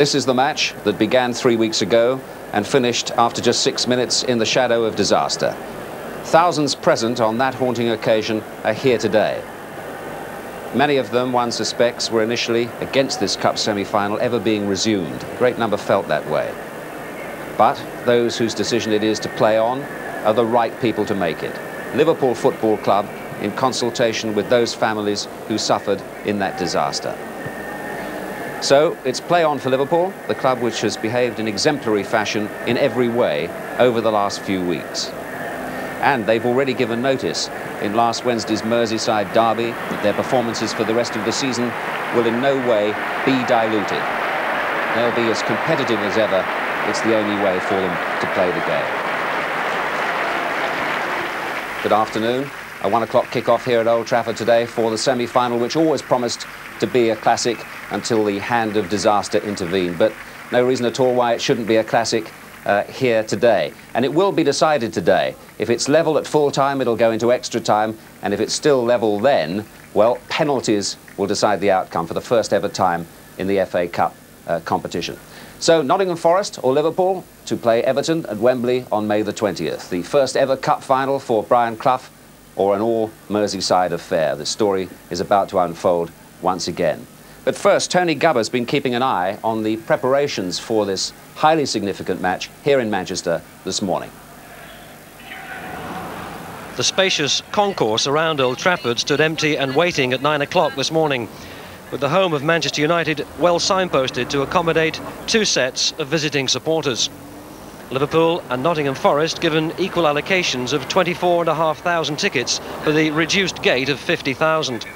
This is the match that began three weeks ago and finished after just six minutes in the shadow of disaster. Thousands present on that haunting occasion are here today. Many of them, one suspects, were initially against this Cup semi-final ever being resumed. A great number felt that way. But those whose decision it is to play on are the right people to make it. Liverpool Football Club in consultation with those families who suffered in that disaster. So it's play on for Liverpool, the club which has behaved in exemplary fashion in every way over the last few weeks. And they've already given notice in last Wednesday's Merseyside derby that their performances for the rest of the season will in no way be diluted. They'll be as competitive as ever. It's the only way for them to play the game. Good afternoon. A one o'clock kick-off here at Old Trafford today for the semi-final, which always promised to be a classic until the hand of disaster intervened. But no reason at all why it shouldn't be a classic uh, here today. And it will be decided today. If it's level at full time, it'll go into extra time. And if it's still level then, well, penalties will decide the outcome for the first ever time in the FA Cup uh, competition. So Nottingham Forest or Liverpool to play Everton at Wembley on May the 20th. The first ever cup final for Brian Clough or an all Merseyside affair. The story is about to unfold once again. But first, Tony Gubba's been keeping an eye on the preparations for this highly significant match here in Manchester this morning. The spacious concourse around Old Trafford stood empty and waiting at 9 o'clock this morning, with the home of Manchester United well signposted to accommodate two sets of visiting supporters. Liverpool and Nottingham Forest given equal allocations of 24,500 tickets for the reduced gate of 50,000.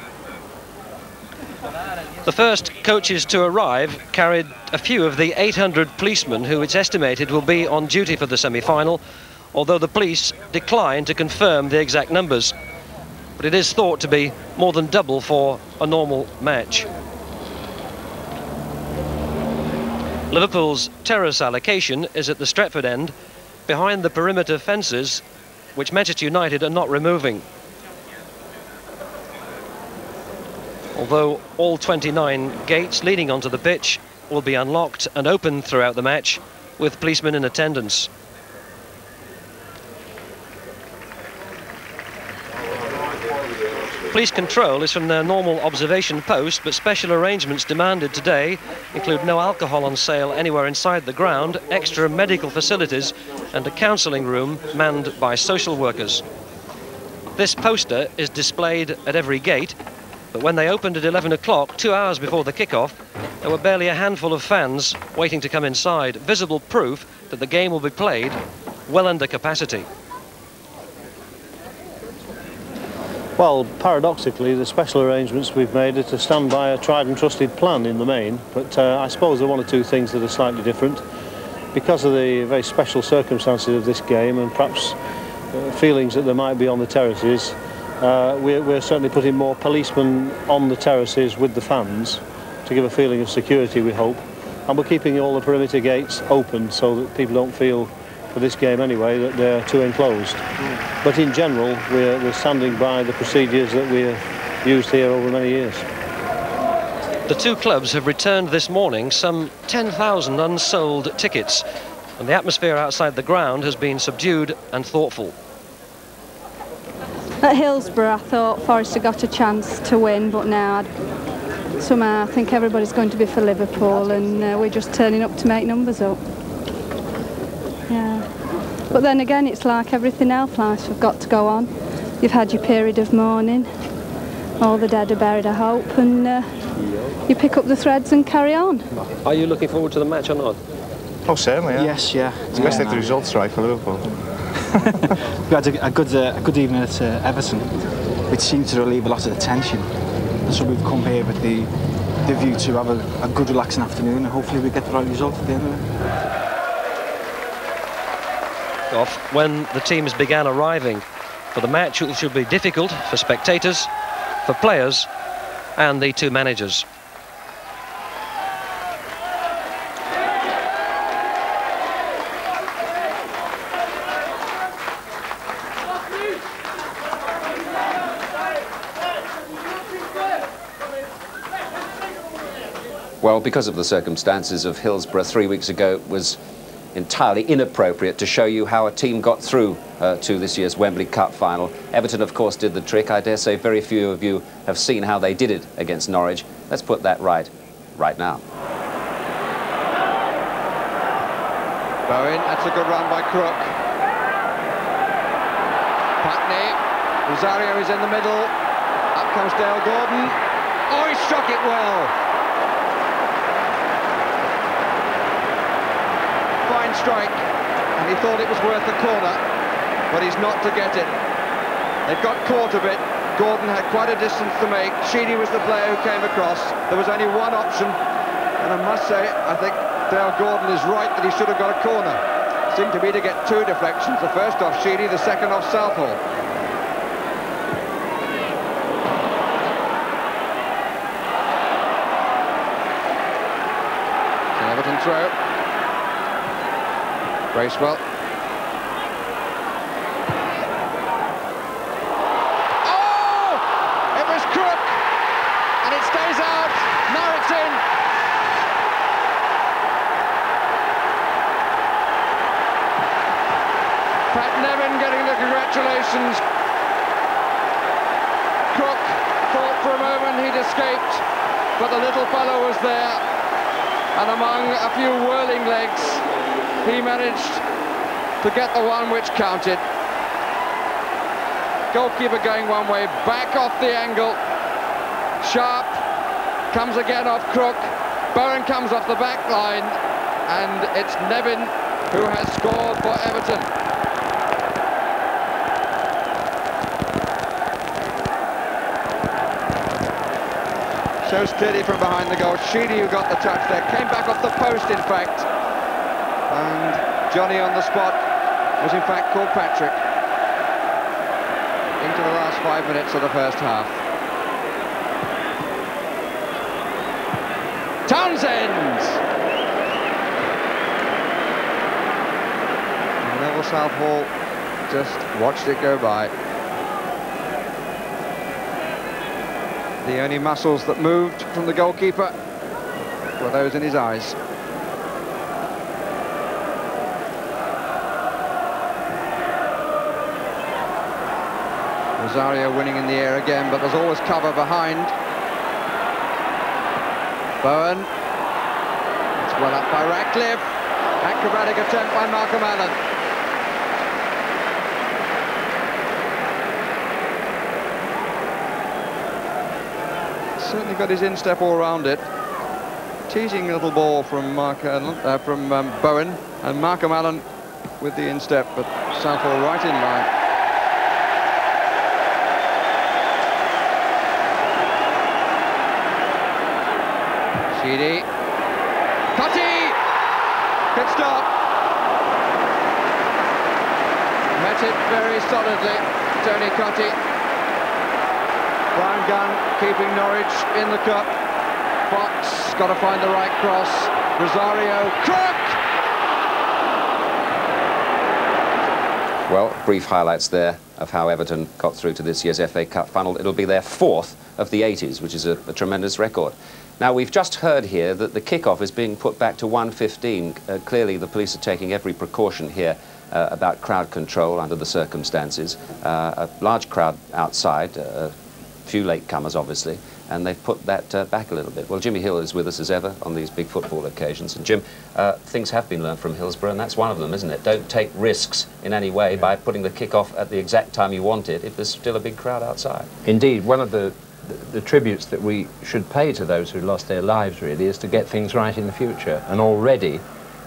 The first coaches to arrive carried a few of the 800 policemen who it's estimated will be on duty for the semi-final, although the police declined to confirm the exact numbers. But it is thought to be more than double for a normal match. Liverpool's terrace allocation is at the Stretford end, behind the perimeter fences, which Manchester United are not removing. Although all 29 gates leading onto the pitch will be unlocked and open throughout the match, with policemen in attendance. Police control is from their normal observation post, but special arrangements demanded today include no alcohol on sale anywhere inside the ground, extra medical facilities, and a counselling room manned by social workers. This poster is displayed at every gate, but when they opened at 11 o'clock, two hours before the kick-off, there were barely a handful of fans waiting to come inside, visible proof that the game will be played well under capacity. Well, paradoxically, the special arrangements we've made are to stand by a tried and trusted plan in the main, but uh, I suppose there are one or two things that are slightly different. Because of the very special circumstances of this game and perhaps uh, feelings that there might be on the terraces, uh, we're, we're certainly putting more policemen on the terraces with the fans to give a feeling of security, we hope. And we're keeping all the perimeter gates open so that people don't feel for this game anyway, that they're too enclosed. Mm. But in general, we're, we're standing by the procedures that we've used here over many years. The two clubs have returned this morning some 10,000 unsold tickets, and the atmosphere outside the ground has been subdued and thoughtful. At Hillsborough, I thought Forest had got a chance to win, but now I'd, somehow I think everybody's going to be for Liverpool, and uh, we're just turning up to make numbers up. Yeah. But then again, it's like everything else, life have got to go on. You've had your period of mourning, all the dead are buried, I hope, and uh, you pick up the threads and carry on. Are you looking forward to the match or not? Oh, certainly, yeah. Yes, yeah. Especially yeah, if the results right for Liverpool. we had a, a good, uh, a good evening at uh, Everton, which seemed to relieve a lot of the tension. So we've come here with the, the view to have a, a good relaxing afternoon and hopefully we get the right result at the end of it off when the teams began arriving for the match it should be difficult for spectators, for players and the two managers. Well, because of the circumstances of Hillsborough three weeks ago, it was entirely inappropriate to show you how a team got through uh, to this year's Wembley Cup final. Everton, of course, did the trick. I dare say very few of you have seen how they did it against Norwich. Let's put that right, right now. Bowen, that's a good run by Crook. Putney, Rosario is in the middle. Up comes Dale Gordon. Oh, he struck it well. Strike, and he thought it was worth the corner, but he's not to get it. They've got caught a bit. Gordon had quite a distance to make. Sheedy was the player who came across. There was only one option, and I must say, I think Dale Gordon is right that he should have got a corner. Seemed to me to get two deflections, the first off Sheedy, the second off Southall. Bracewell. Oh! It was Crook! And it stays out. Now it's in. Pat Nevin getting the congratulations. Crook thought for a moment he'd escaped, but the little fellow was there. And among a few whirling legs, he managed to get the one which counted. Goalkeeper going one way, back off the angle. Sharp comes again off Crook. Bowen comes off the back line, and it's Nevin who has scored for Everton. Shows clearly from behind the goal. Sheedy who got the touch there, came back off the post in fact. And Johnny on the spot was in fact called Patrick into the last five minutes of the first half. Townsend! Neville Southall just watched it go by. The only muscles that moved from the goalkeeper were those in his eyes. Rosario winning in the air again, but there's always cover behind. Bowen. It's well up by Ratcliffe. Acrobatic attempt by Malcolm Allen. Certainly got his instep all round it. Teasing little ball from Mark Allen, uh, from um, Bowen, and Malcolm Allen with the instep, but Southall right in line. Sheedy. Cottee! Good stop. Met it very solidly, Tony Cottee. Bryan Gunn keeping Norwich in the cup. Fox got to find the right cross. Rosario, Crook! Well, brief highlights there of how Everton got through to this year's FA Cup final. It'll be their fourth of the 80s, which is a, a tremendous record. Now, we've just heard here that the kick-off is being put back to 1.15. Uh, clearly, the police are taking every precaution here uh, about crowd control under the circumstances. Uh, a large crowd outside, uh, few latecomers, obviously, and they've put that uh, back a little bit. Well, Jimmy Hill is with us as ever on these big football occasions. And, Jim, uh, things have been learned from Hillsborough, and that's one of them, isn't it? Don't take risks in any way yeah. by putting the kick-off at the exact time you want it if there's still a big crowd outside. Indeed. One of the the, the, tributes that we should pay to those who lost their lives really is to get things right in the future. And already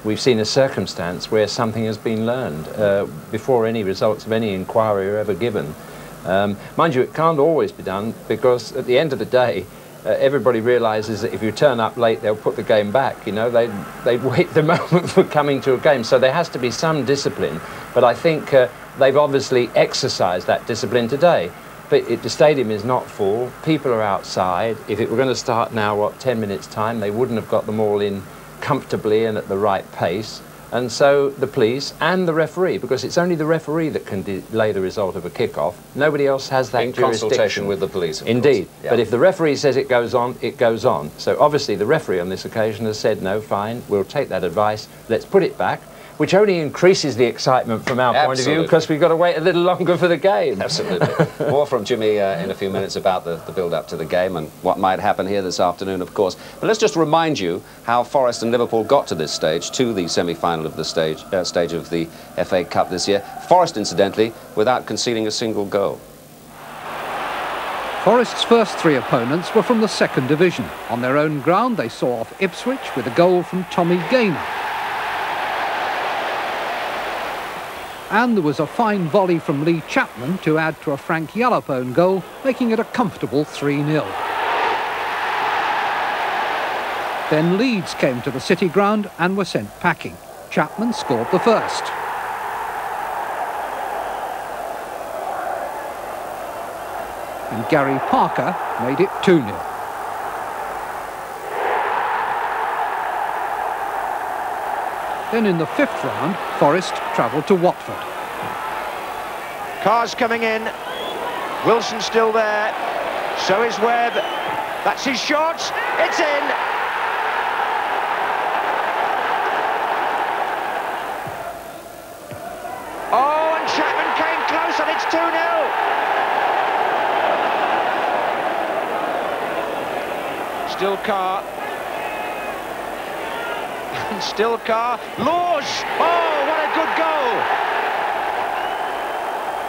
we've seen a circumstance where something has been learned uh, before any results of any inquiry are ever given. Um, mind you, it can't always be done because at the end of the day, uh, everybody realises that if you turn up late, they'll put the game back. You know, they they wait the moment for coming to a game. So there has to be some discipline. But I think uh, they've obviously exercised that discipline today. But it, the stadium is not full. People are outside. If it were going to start now, what, 10 minutes' time, they wouldn't have got them all in comfortably and at the right pace. And so the police and the referee, because it's only the referee that can delay the result of a kick-off. Nobody else has that In jurisdiction. consultation with the police, Indeed. Yeah. But if the referee says it goes on, it goes on. So obviously the referee on this occasion has said, no, fine, we'll take that advice, let's put it back, which only increases the excitement from our point of view because we've got to wait a little longer for the game. Absolutely. More from Jimmy uh, in a few minutes about the, the build-up to the game and what might happen here this afternoon, of course. But let's just remind you how Forest and Liverpool got to this stage, to the semi-final of the stage, uh, stage of the FA Cup this year. Forest, incidentally, without conceding a single goal. Forest's first three opponents were from the second division. On their own ground, they saw off Ipswich with a goal from Tommy Gaynor. And there was a fine volley from Lee Chapman to add to a Frank Yallop own goal, making it a comfortable 3-0. Then Leeds came to the City ground and were sent packing. Chapman scored the first. And Gary Parker made it 2-0. Then in the fifth round, Forest travelled to Watford. Carr's coming in. Wilson still there. So is Webb. That's his shot. It's in. Oh, and Chapman came close, and it's 2 0. Still Carr. And still Carr. Laws. Oh, what a good goal.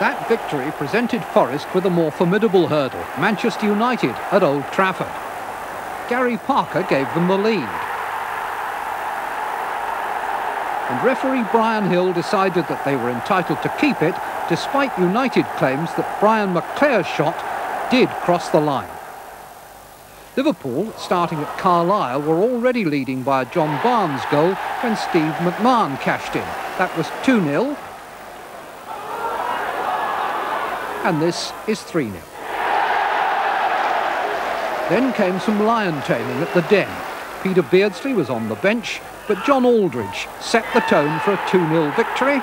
That victory presented Forest with a more formidable hurdle, Manchester United at Old Trafford. Gary Parker gave them the lead. And referee Brian Hill decided that they were entitled to keep it, despite United claims that Brian McClair's shot did cross the line. Liverpool, starting at Carlisle, were already leading by a John Barnes goal when Steve McMahon cashed in. That was 2-0 and this is 3-0. Then came some lion taming at the Den. Peter Beardsley was on the bench, but John Aldridge set the tone for a 2-0 victory,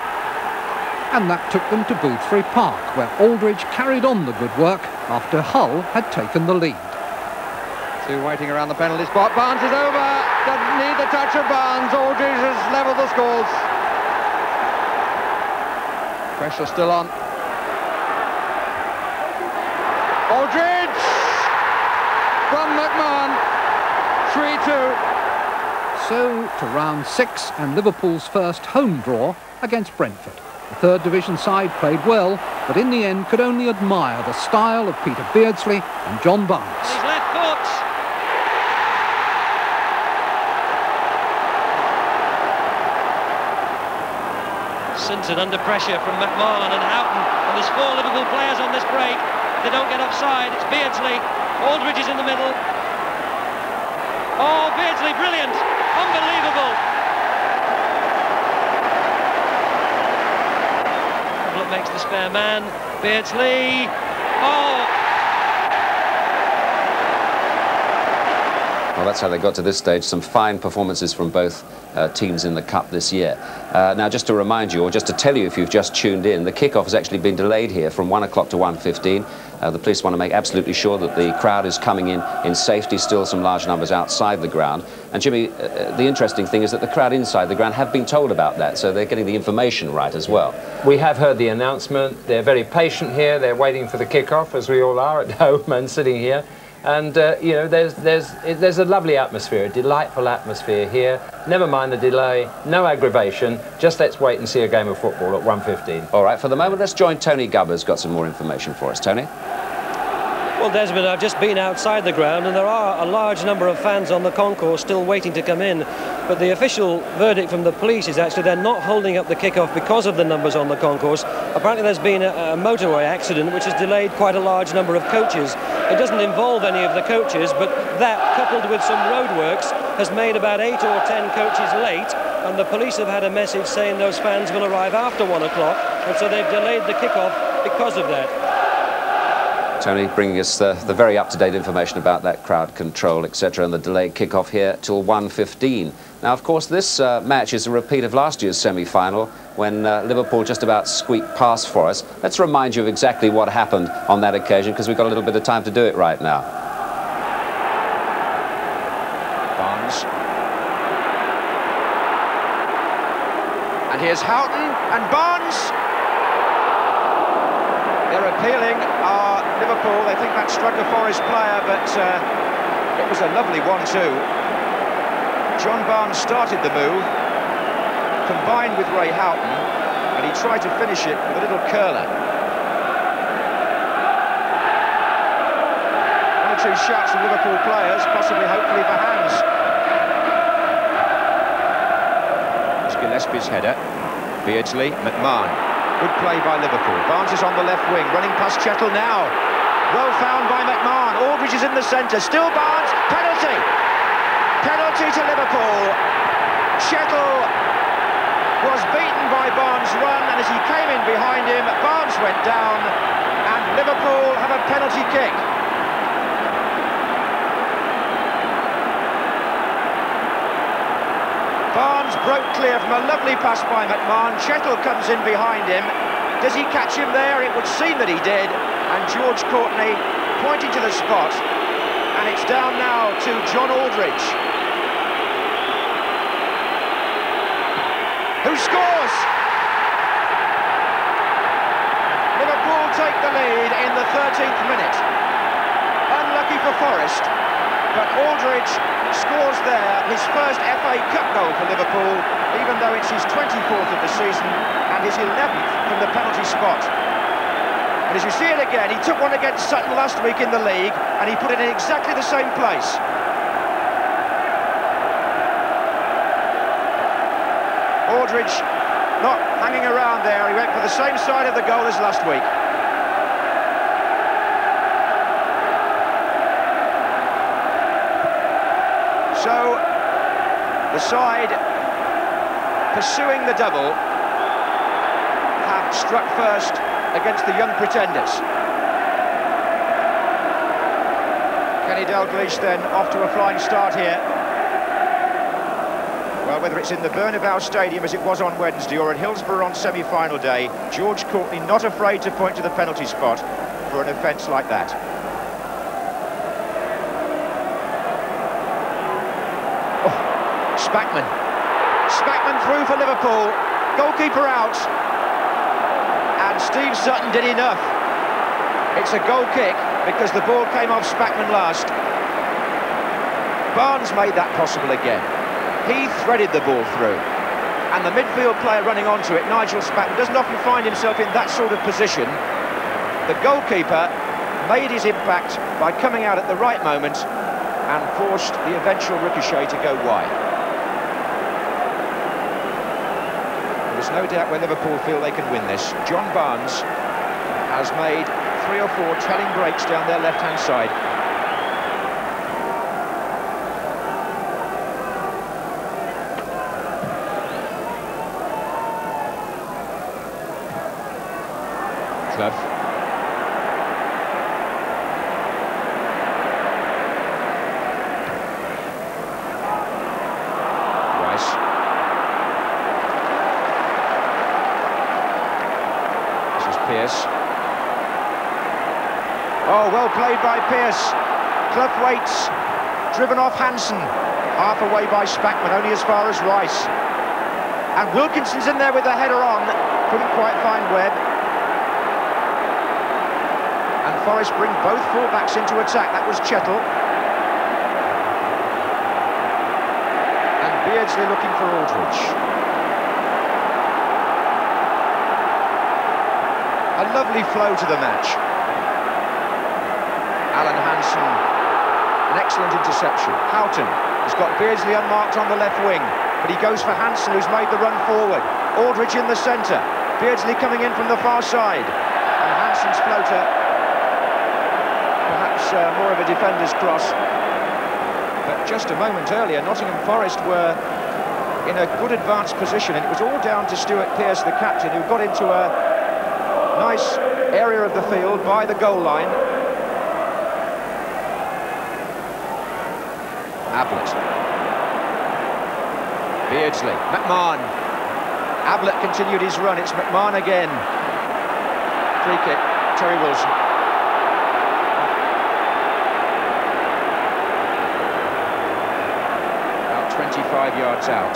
and that took them to Boothferry Park, where Aldridge carried on the good work after Hull had taken the lead. Two waiting around the penalty spot. Barnes is over. Doesn't need the touch of Barnes. Oh, Aldridge has levelled the scores. Pressure still on. Aldridge from McMahon. 3-2. So to round six and Liverpool's first home draw against Brentford. The third division side played well, but in the end could only admire the style of Peter Beardsley and John Barnes. His left foot. Sinton under pressure from McMahon and Houghton. And there's four Liverpool players on this break. They don't get offside. It's Beardsley. Aldridge is in the middle. Oh, Beardsley, brilliant. Unbelievable. Look makes the spare man. Beardsley. Oh, Well, that's how they got to this stage. Some fine performances from both uh, teams in the Cup this year. Uh, now, just to remind you, or just to tell you if you've just tuned in, the kickoff has actually been delayed here from 1 o'clock to 1.15. Uh, the police want to make absolutely sure that the crowd is coming in in safety, still some large numbers outside the ground. And Jimmy, uh, the interesting thing is that the crowd inside the ground have been told about that, so they're getting the information right as well. We have heard the announcement. They're very patient here. They're waiting for the kick-off, as we all are at home and sitting here. And uh, you know, there's there's there's a lovely atmosphere, a delightful atmosphere here. Never mind the delay, no aggravation. Just let's wait and see a game of football at 1:15. All right, for the moment, let's join Tony Gubba's got some more information for us. Tony? Well, Desmond, I've just been outside the ground and there are a large number of fans on the concourse still waiting to come in. But the official verdict from the police is actually they're not holding up the kickoff because of the numbers on the concourse. Apparently there's been a, a motorway accident which has delayed quite a large number of coaches. It doesn't involve any of the coaches, but that, coupled with some roadworks, has made about eight or ten coaches late. And the police have had a message saying those fans will arrive after one o'clock. And so they've delayed the kickoff because of that. Tony bringing us the, the very up-to-date information about that crowd control, etc., and the delayed kick-off here till 1.15. Now, of course, this uh, match is a repeat of last year's semi-final when uh, Liverpool just about squeaked past Forest. Let's remind you of exactly what happened on that occasion because we've got a little bit of time to do it right now. Barnes. And here's Houghton and Barnes. They're appealing Liverpool. They think that struck a Forest player, but uh, it was a lovely one-two. John Barnes started the move, combined with Ray Houghton, and he tried to finish it with a little curler. One or two shots from Liverpool players, possibly hopefully for hands. Gillespie's header. Beardsley, McMahon. Good play by Liverpool. Barnes is on the left wing, running past Chettle now. Well found by McMahon. Aldridge is in the centre. Still Barnes. Penalty. Penalty to Liverpool. Chettle was beaten by Barnes' run, and as he came in behind him, Barnes went down, and Liverpool have a penalty kick. Barnes broke clear from a lovely pass by McMahon. Chettle comes in behind him. Does he catch him there? It would seem that he did. And George Courtney pointing to the spot. And it's down now to John Aldridge. Who scores? Liverpool take the lead in the 13th minute. Unlucky for Forest, but Aldridge scores there his first FA Cup goal for Liverpool, even though it's his 24th of the season and his 11th from the penalty spot. And as you see it again, he took one against Sutton last week in the league and he put it in exactly the same place. Aldridge not hanging around there, he went for the same side of the goal as last week. The side pursuing the double have struck first against the young pretenders. Kenny Dalglish then off to a flying start here. Well, whether it's in the Bernabeu Stadium as it was on Wednesday or at Hillsborough on semi-final day, George Courtney not afraid to point to the penalty spot for an offence like that. Spackman. Spackman through for Liverpool. Goalkeeper out. And Steve Sutton did enough. It's a goal kick because the ball came off Spackman last. Barnes made that possible again. He threaded the ball through. And the midfield player running onto it, Nigel Spackman, doesn't often find himself in that sort of position. The goalkeeper made his impact by coming out at the right moment and forced the eventual ricochet to go wide. There's no doubt where Liverpool feel they can win this. John Barnes has made three or four telling breaks down their left-hand side. By Clough waits, driven off Hansen. Half away by Spackman, only as far as Rice. And Wilkinson's in there with the header on. Couldn't quite find Webb. And Forest bring both fullbacks into attack. That was Chettle. And Beardsley looking for Aldridge. A lovely flow to the match. An excellent interception. Houghton has got Beardsley unmarked on the left wing, but he goes for Hansen, who's made the run forward. Aldridge in the centre. Beardsley coming in from the far side. And Hansen's floater, perhaps uh, more of a defender's cross. But just a moment earlier, Nottingham Forest were in a good advanced position, and it was all down to Stuart Pearce, the captain, who got into a nice area of the field by the goal line Ablett. Beardsley, McMahon. Ablett continued his run, it's McMahon again. Free kick, Terry Wilson. About 25 yards out.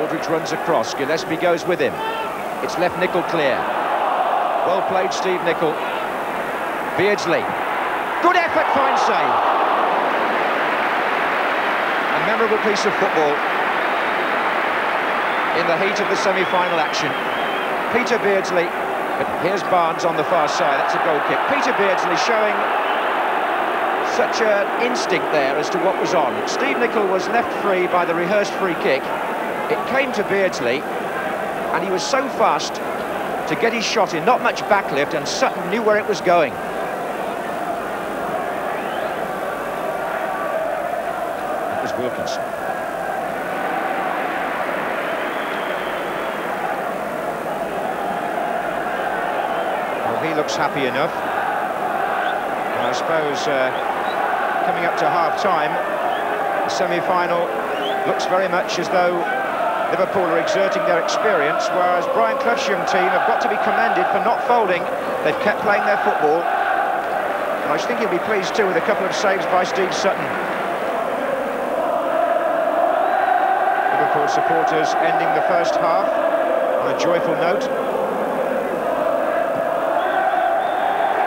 Aldridge runs across, Gillespie goes with him. It's left Nicol clear. Well played, Steve Nicol. Beardsley. Good effort, fine save. A memorable piece of football in the heat of the semi-final action. Peter Beardsley, but here's Barnes on the far side, that's a goal kick. Peter Beardsley showing such an instinct there as to what was on. Steve Nicol was left free by the rehearsed free kick. It came to Beardsley, and he was so fast to get his shot in, not much backlift, and Sutton knew where it was going. That was Wilkinson. Well, he looks happy enough. And I suppose uh, coming up to half-time, the semi-final looks very much as though Liverpool are exerting their experience, whereas Brian Clough's young team have got to be commended for not folding. They've kept playing their football. And I think he'll be pleased too with a couple of saves by Steve Sutton. Liverpool supporters ending the first half on a joyful note.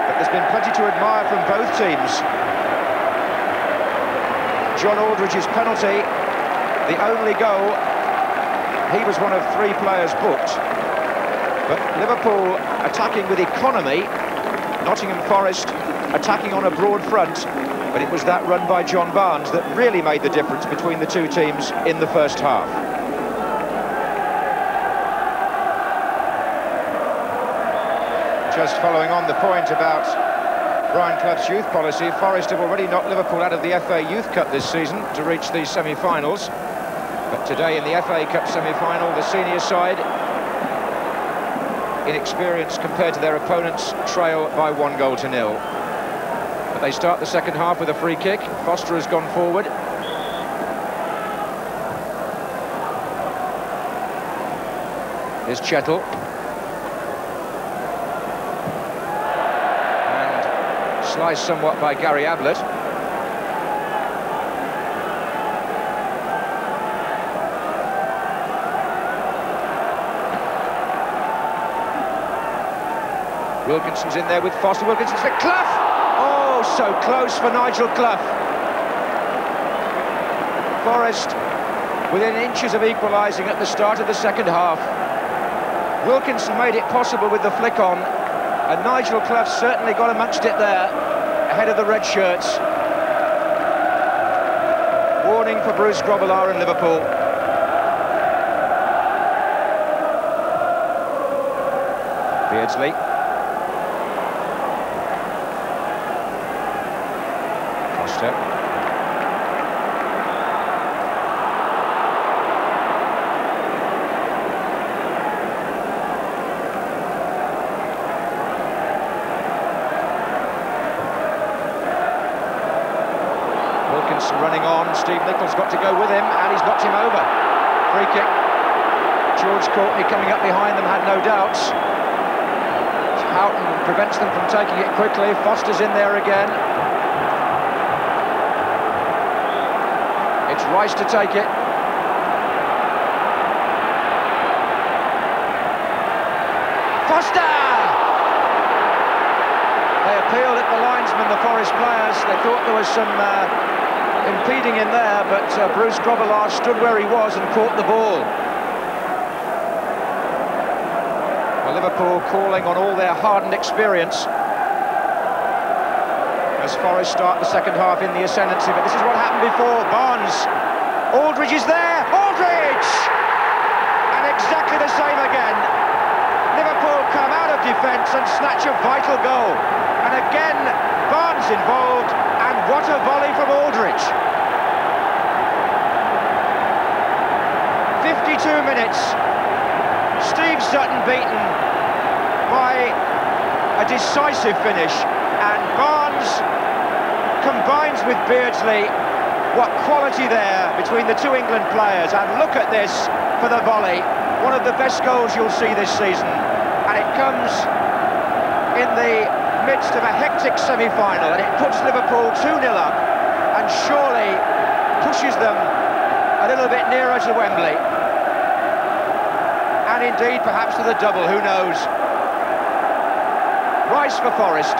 But there's been plenty to admire from both teams. John Aldridge's penalty, the only goal he was one of three players booked. But Liverpool attacking with economy, Nottingham Forest attacking on a broad front, but it was that run by John Barnes that really made the difference between the two teams in the first half. Just following on the point about Brian Clough's youth policy, Forest have already knocked Liverpool out of the FA Youth Cup this season to reach the semi-finals. But today in the FA Cup semi-final, the senior side, inexperienced compared to their opponents, trail by one goal to nil. But they start the second half with a free kick. Foster has gone forward. Here's Chettle. And sliced somewhat by Gary Ablett. Wilkinson's in there with Foster. Wilkinson's for Clough. Oh, so close for Nigel Clough. Forest within inches of equalising at the start of the second half. Wilkinson made it possible with the flick on, and Nigel Clough certainly got amongst it there, ahead of the red shirts. Warning for Bruce Grobbelaar in Liverpool. Beardsley. Steve Nicol's got to go with him, and he's knocked him over. Free kick. George Courtney coming up behind them had no doubts. Houghton prevents them from taking it quickly. Foster's in there again. It's Rice to take it. Foster! They appealed at the linesman, the Forest players. They thought there was some uh, impeding in there, but uh, Bruce Grobbelaar stood where he was and caught the ball. Well, Liverpool calling on all their hardened experience as Forest start the second half in the ascendancy, but this is what happened before. Barnes, Aldridge is there, Aldridge! And exactly the same again. Liverpool come out of defence and snatch a vital goal. And again, Barnes involved, what a volley from Aldridge. 52 minutes. Steve Sutton beaten by a decisive finish. And Barnes combines with Beardsley. What quality there between the two England players. And look at this for the volley. One of the best goals you'll see this season. And it comes in the midst of a hectic semi-final. And it puts Liverpool 2-0 up. And surely pushes them a little bit nearer to Wembley. And indeed, perhaps to the double, who knows. Rice for Forest.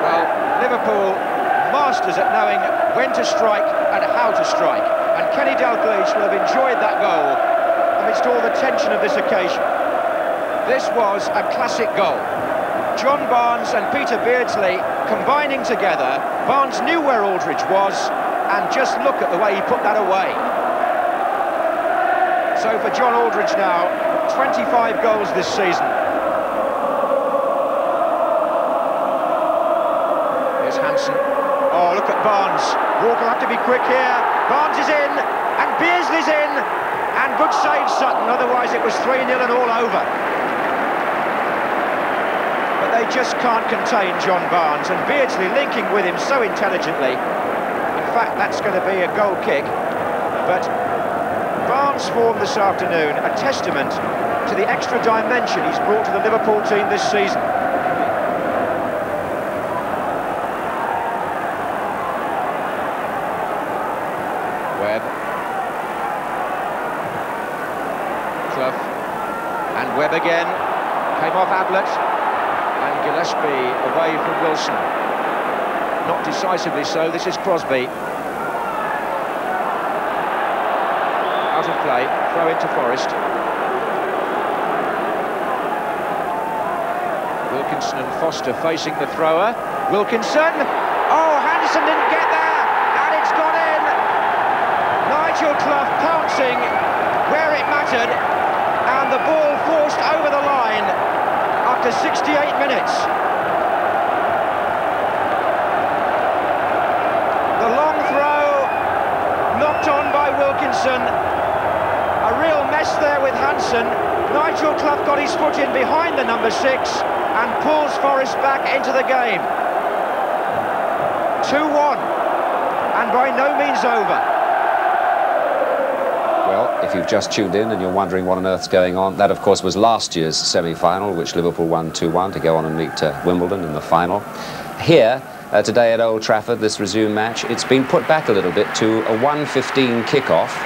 Well, Liverpool masters at knowing when to strike and how to strike. And Kenny Dalglish will have enjoyed that goal amidst all the tension of this occasion. This was a classic goal. John Barnes and Peter Beardsley combining together. Barnes knew where Aldridge was, and just look at the way he put that away. So for John Aldridge now, 25 goals this season. Here's Hansen. Oh, look at Barnes. Walker have to be quick here. Barnes is in, and Beardsley's in, and good save Sutton, otherwise it was 3-0 and all over. They just can't contain John Barnes, and Beardsley linking with him so intelligently. In fact, that's going to be a goal kick, but Barnes' form this afternoon, a testament to the extra dimension he's brought to the Liverpool team this season. Webb. Clough. And Webb again. Came off Ablett. Gillespie away from Wilson. Not decisively so. This is Crosby. Out of play. Throw into Forest. Wilkinson and Foster facing the thrower. Wilkinson. Oh, Hansen didn't get there. And it's gone in. Nigel Clough pouncing where it mattered. And the ball forced over the after 68 minutes. The long throw knocked on by Wilkinson. A real mess there with Hansen. Nigel Clough got his foot in behind the number six and pulls Forest back into the game. 2-1 and by no means over. Well, if you've just tuned in and you're wondering what on earth's going on, that of course was last year's semi-final, which Liverpool won 2-1 to go on and meet uh, Wimbledon in the final. Here, uh, today at Old Trafford, this resumed match, it's been put back a little bit to a 1.15 kickoff,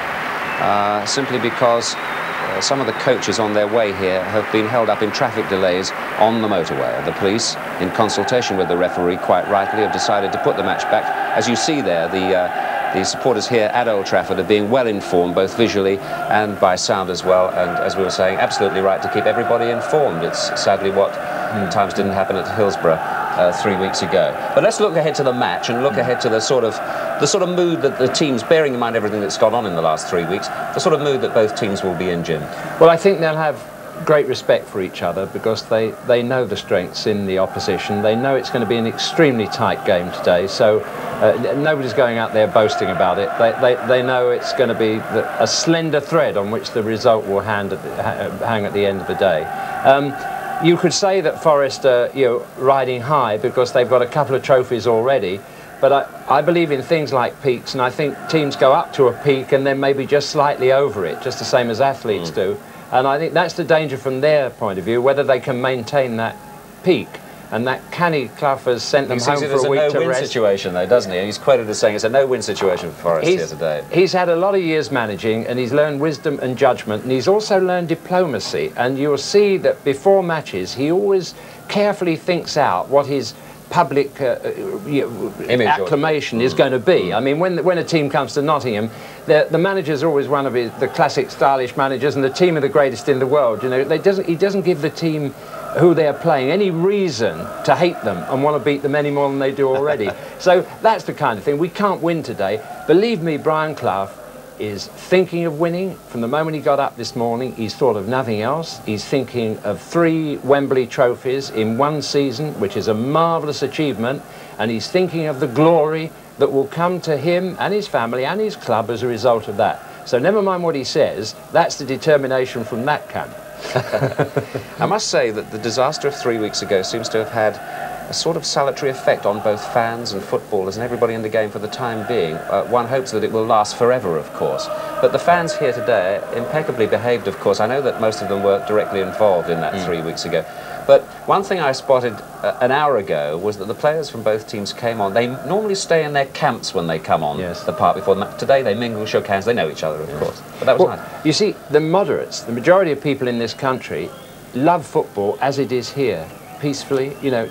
uh, simply because uh, some of the coaches on their way here have been held up in traffic delays on the motorway. The police, in consultation with the referee, quite rightly, have decided to put the match back. As you see there, the, uh, the supporters here at Old Trafford are being well informed, both visually and by sound as well. And as we were saying, absolutely right to keep everybody informed. It's sadly what mm. times didn't happen at Hillsborough uh, three weeks ago. But let's look ahead to the match and look ahead to the sort of the sort of mood that the teams, bearing in mind everything that's gone on in the last three weeks, the sort of mood that both teams will be in, Jim. Well, I think they'll have great respect for each other because they, they know the strengths in the opposition. They know it's going to be an extremely tight game today, so uh, nobody's going out there boasting about it. They, they, they know it's going to be the, a slender thread on which the result will at the, hang at the end of the day. Um, you could say that Forest are you know, riding high because they've got a couple of trophies already, but I, I, believe in things like peaks, and I think teams go up to a peak and then maybe just slightly over it, just the same as athletes mm. do. And I think that's the danger from their point of view, whether they can maintain that peak. And that canny Clough has sent them home for a week a to rest. situation, though, doesn't he? He's quoted as saying it's a no-win situation for Forest he's, here today. He's had a lot of years managing, and he's learned wisdom and judgment, and he's also learned diplomacy. And you'll see that before matches, he always carefully thinks out what his public uh, know, acclamation is going to be. I mean, when when a team comes to Nottingham, the, the manager is always one of his, the classic stylish managers, and the team are the greatest in the world. You know, they doesn't he doesn't give the team who they're playing any reason to hate them and want to beat them any more than they do already. so that's the kind of thing. We can't win today. Believe me, Brian Clough is thinking of winning. From the moment he got up this morning, he's thought of nothing else. He's thinking of three Wembley trophies in one season, which is a marvellous achievement, and he's thinking of the glory that will come to him and his family and his club as a result of that. So never mind what he says, that's the determination from that camp. I must say that the disaster of three weeks ago seems to have had a sort of salutary effect on both fans and footballers and everybody in the game for the time being. Uh, one hopes that it will last forever, of course. But the fans here today impeccably behaved, of course. I know that most of them were directly involved in that mm. three weeks ago. But one thing I spotted uh, an hour ago was that the players from both teams came on. They normally stay in their camps when they come on yes. the park before. Today they mingle, shook hands. They know each other, of course. But that was well, nice. You see, the moderates, the majority of people in this country, love football as it is here peacefully, you know,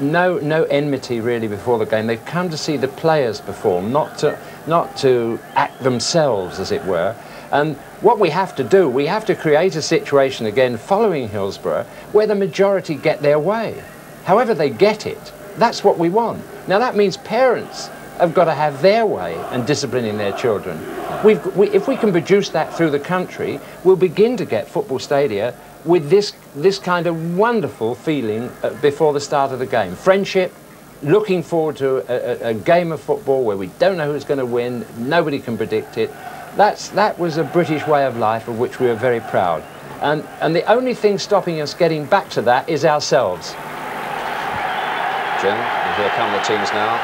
no, no enmity really before the game. They've come to see the players perform, not to, not to act themselves, as it were. And what we have to do, we have to create a situation again following Hillsborough where the majority get their way. However they get it, that's what we want. Now that means parents have got to have their way in disciplining their children. We, if we can produce that through the country, we'll begin to get football stadia with this, this kind of wonderful feeling uh, before the start of the game. Friendship, looking forward to a, a, game of football where we don't know who's going to win, nobody can predict it. That's, that was a British way of life of which we are very proud. And, and the only thing stopping us getting back to that is ourselves. Jim, here come the teams now.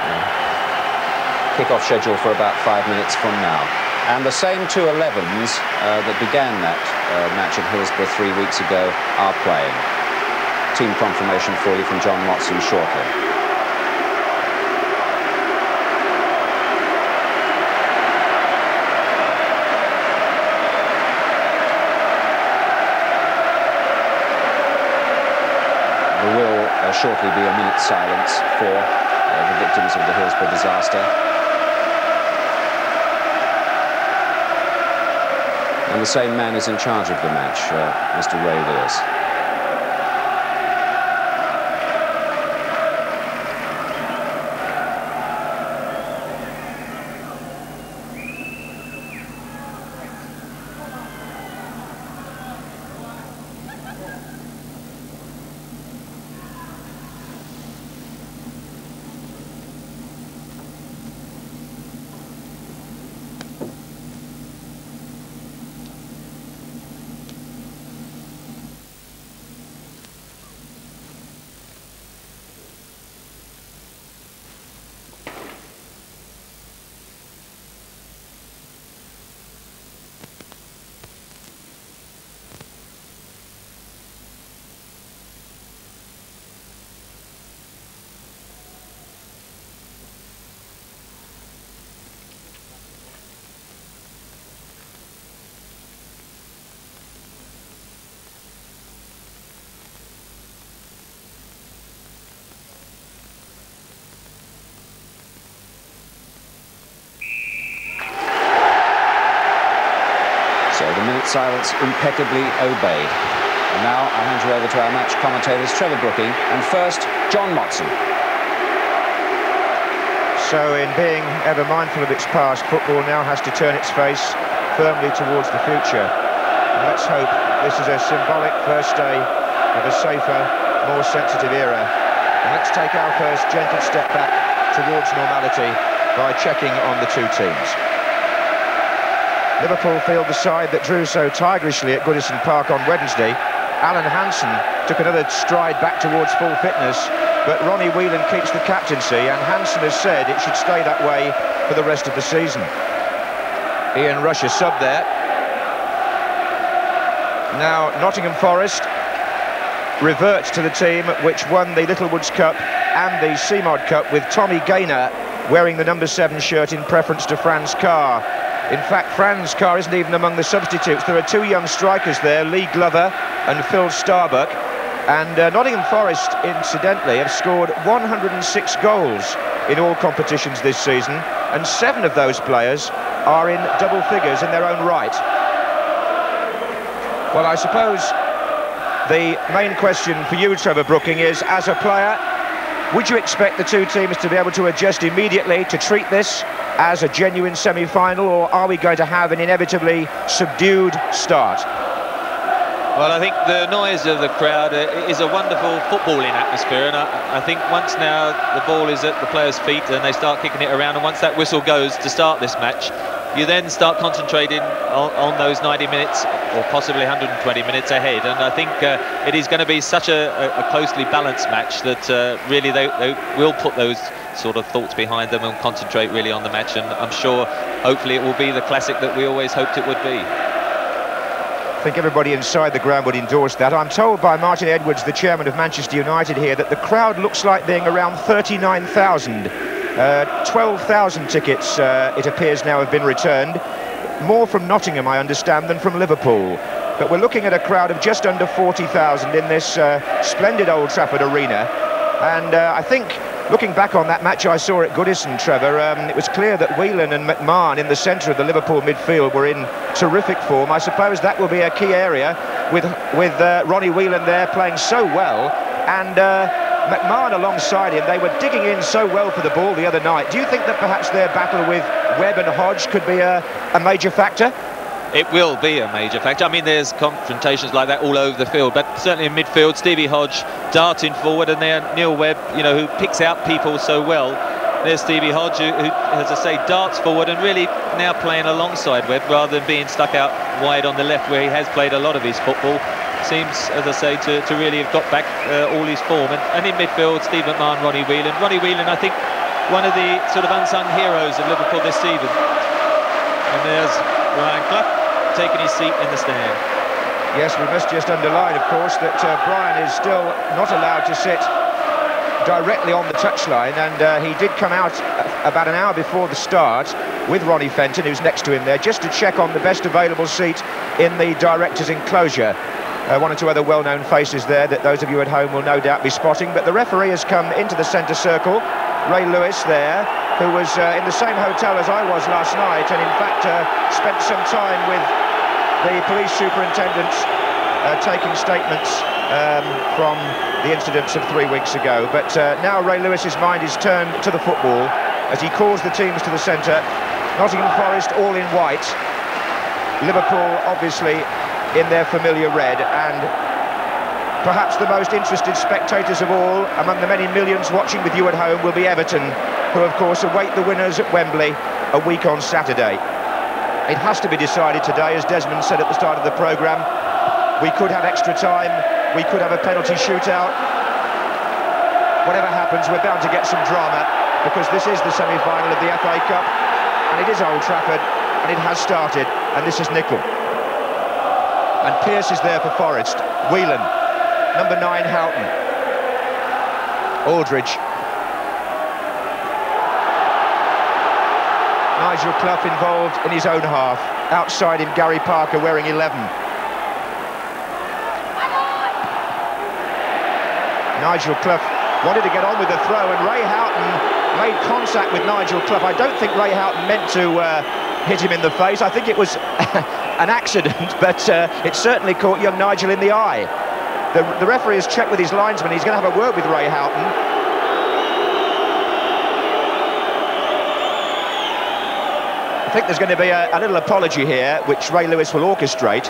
Kick-off schedule for about five minutes from now. And the same two 11s uh, that began that uh, match at Hillsborough three weeks ago are playing. Team confirmation for you from John Watson shortly. There will uh, shortly be a minute's silence for uh, the victims of the Hillsborough disaster. And the same man is in charge of the match, uh, Mr. Ray Lewis. Silence impeccably obeyed. And now I hand you over to our match commentators, Trevor Brooking, and first, John Motson. So in being ever mindful of its past, football now has to turn its face firmly towards the future. And let's hope this is a symbolic first day of a safer, more sensitive era. And let's take our first gentle step back towards normality by checking on the two teams. Liverpool field the side that drew so tigerishly at Goodison Park on Wednesday. Alan Hansen took another stride back towards full fitness, but Ronnie Whelan keeps the captaincy, and Hansen has said it should stay that way for the rest of the season. Ian Rush is sub there. Now Nottingham Forest reverts to the team which won the Littlewoods Cup and the Simod Cup with Tommy Gaynor wearing the number seven shirt in preference to Franz Carr. In fact, Franz Carr isn't even among the substitutes. There are two young strikers there, Lee Glover and Phil Starbuck. And uh, Nottingham Forest, incidentally, have scored 106 goals in all competitions this season, and seven of those players are in double figures in their own right. Well, I suppose the main question for you, Trevor Brooking, is as a player, would you expect the two teams to be able to adjust immediately to treat this as a genuine semi-final, or are we going to have an inevitably subdued start? Well, I think the noise of the crowd uh, is a wonderful footballing atmosphere, and I, I, think once now the ball is at the players' feet and they start kicking it around, and once that whistle goes to start this match, you then start concentrating on, on, those 90 minutes or possibly 120 minutes ahead. And I think uh, it is going to be such a, a closely balanced match that uh, really they, they, will put those sort of thoughts behind them and concentrate really on the match. And I'm sure, hopefully, it will be the classic that we always hoped it would be. I think everybody inside the ground would endorse that. I'm told by Martin Edwards, the chairman of Manchester United here, that the crowd looks like being around 39,000. Uh, 12,000 tickets, uh, it appears now, have been returned. More from Nottingham, I understand, than from Liverpool. But we're looking at a crowd of just under 40,000 in this uh, splendid Old Trafford arena. And uh, I think Looking back on that match I saw at Goodison, Trevor, um, it was clear that Whelan and McMahon in the centre of the Liverpool midfield were in terrific form. I suppose that will be a key area with with uh, Ronnie Whelan there playing so well and uh, McMahon alongside him. They were digging in so well for the ball the other night. Do you think that perhaps their battle with Webb and Hodge could be a, a major factor? it will be a major factor. I mean, there's confrontations like that all over the field, but certainly in midfield, Stevie Hodge darting forward, and there Neil Webb, you know, who picks out people so well. There's Stevie Hodge, who, who, as I say, darts forward and really now playing alongside Webb rather than being stuck out wide on the left where he has played a lot of his football. Seems, as I say, to, to really have got back uh, all his form. And, and in midfield, Steve McMahon, Ronnie Whelan. Ronnie Whelan, I think, one of the sort of unsung heroes of Liverpool this season. And there's Brian Clough taking his seat in the stand. Yes, we must just underline, of course, that uh, Brian is still not allowed to sit directly on the touchline, and uh, he did come out about an hour before the start with Ronnie Fenton, who's next to him there, just to check on the best available seat in the director's enclosure. Uh, one or two other well-known faces there that those of you at home will no doubt be spotting, but the referee has come into the centre circle. Ray Lewis there, who was uh, in the same hotel as I was last night, and in fact uh, spent some time with the police superintendent uh, taking statements um, from the incidents of three weeks ago. But uh, now Ray Lewis's mind is turned to the football as he calls the teams to the centre. Nottingham Forest all in white. Liverpool obviously in their familiar red and perhaps the most interested spectators of all among the many millions watching with you at home will be Everton who of course await the winners at Wembley a week on Saturday. It has to be decided today, as Desmond said at the start of the programme. We could have extra time, we could have a penalty shootout. Whatever happens, we're bound to get some drama because this is the semi-final of the FA Cup and it is Old Trafford and it has started and this is Nicol. And Pearce is there for Forest. Whelan, number nine Houghton. Aldridge Nigel Clough involved in his own half. Outside him, Gary Parker wearing 11. Nigel Clough wanted to get on with the throw, and Ray Houghton made contact with Nigel Clough. I don't think Ray Houghton meant to uh, hit him in the face. I think it was an accident, but uh, it certainly caught young Nigel in the eye. The, the referee has checked with his linesman. He's going to have a word with Ray Houghton. I think there's going to be a, a little apology here, which Ray Lewis will orchestrate.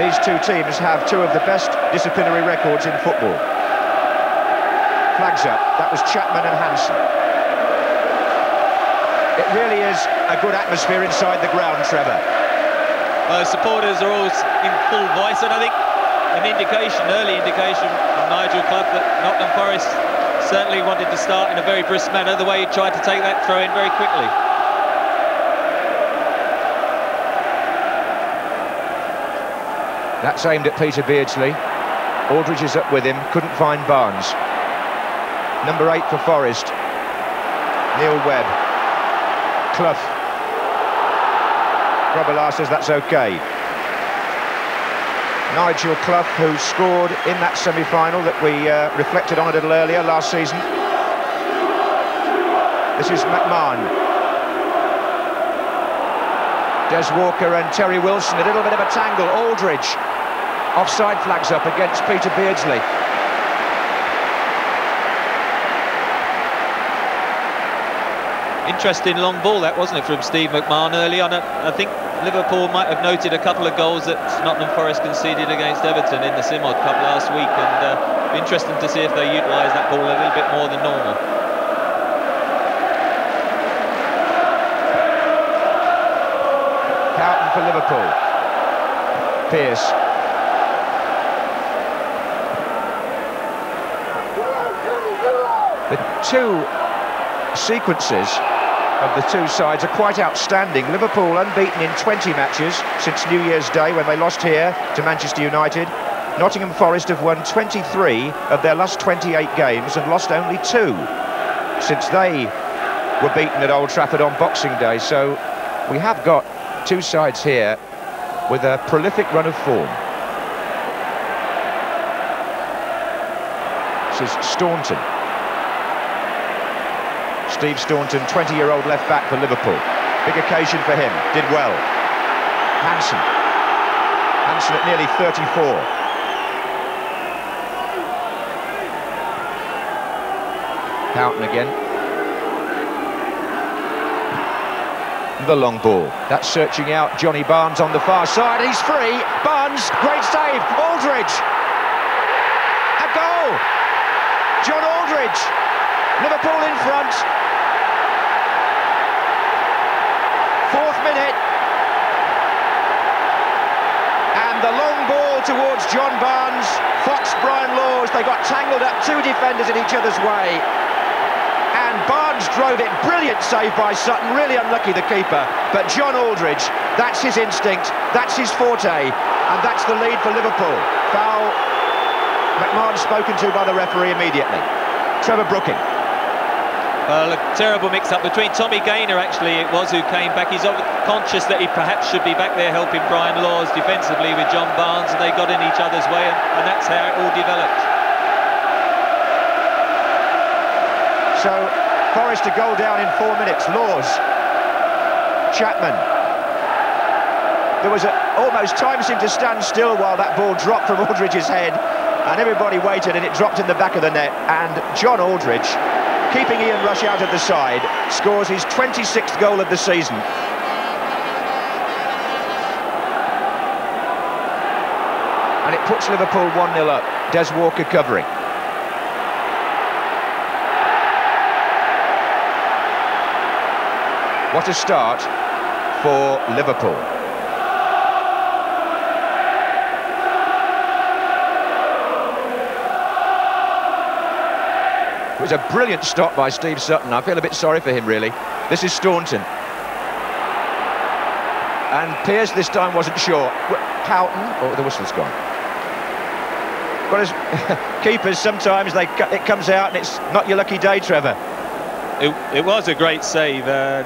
These two teams have two of the best disciplinary records in football. Flags up. That was Chapman and Hansen. It really is a good atmosphere inside the ground, Trevor. Well, supporters are all in full voice, and I think an indication, early indication from Nigel Clough that Nottingham Forest certainly wanted to start in a very brisk manner, the way he tried to take that throw in very quickly. That's aimed at Peter Beardsley. Aldridge is up with him, couldn't find Barnes. Number eight for Forest. Neil Webb. Clough. Grobbelaar says that's okay. Nigel Clough, who scored in that semi-final that we uh, reflected on a little earlier last season. This is McMahon. Des Walker and Terry Wilson, a little bit of a tangle. Aldridge, offside flags up against Peter Beardsley. Interesting long ball that, wasn't it, from Steve McMahon early on. I think Liverpool might have noted a couple of goals that Nottingham Forest conceded against Everton in the Simod Cup last week, and uh, interesting to see if they utilise that ball a little bit more than normal. For Liverpool. Pearce. The two sequences of the two sides are quite outstanding. Liverpool unbeaten in 20 matches since New Year's Day when they lost here to Manchester United. Nottingham Forest have won 23 of their last 28 games and lost only two since they were beaten at Old Trafford on Boxing Day. So we have got two sides here with a prolific run of form. This is Staunton. Steve Staunton, 20-year-old left-back for Liverpool. Big occasion for him, did well. Hansen. Hansen at nearly 34. Houghton again. The long ball. That's searching out Johnny Barnes on the far side. He's free. Barnes, great save. Aldridge. A goal. John Aldridge. Liverpool in front. Fourth minute. And the long towards John Barnes. Fox, Brian Laws, they got tangled up, two defenders in each other's way. And Barnes drove it, brilliant save by Sutton, really unlucky the keeper. But John Aldridge, that's his instinct, that's his forte, and that's the lead for Liverpool. Foul, McMahon spoken to by the referee immediately. Trevor Brooking. Well, a terrible mix-up between Tommy Gaynor, actually, it was who came back. He's conscious that he perhaps should be back there helping Brian Laws defensively with John Barnes, and they got in each other's way, and, and that's how it all developed. So, Forest a goal down in four minutes. Laws. Chapman. There was a, almost time seemed to stand still while that ball dropped from Aldridge's head, and everybody waited, and it dropped in the back of the net, and John Aldridge keeping Ian Rush out of the side, scores his 26th goal of the season. And it puts Liverpool 1-0 up. Des Walker covering. What a start for Liverpool. It was a brilliant stop by Steve Sutton. I feel a bit sorry for him, really. This is Staunton. And Pearce this time wasn't sure. Houghton, oh, the whistle's gone. Well, as keepers, sometimes they it comes out and it's not your lucky day, Trevor. It, it was a great save. Uh,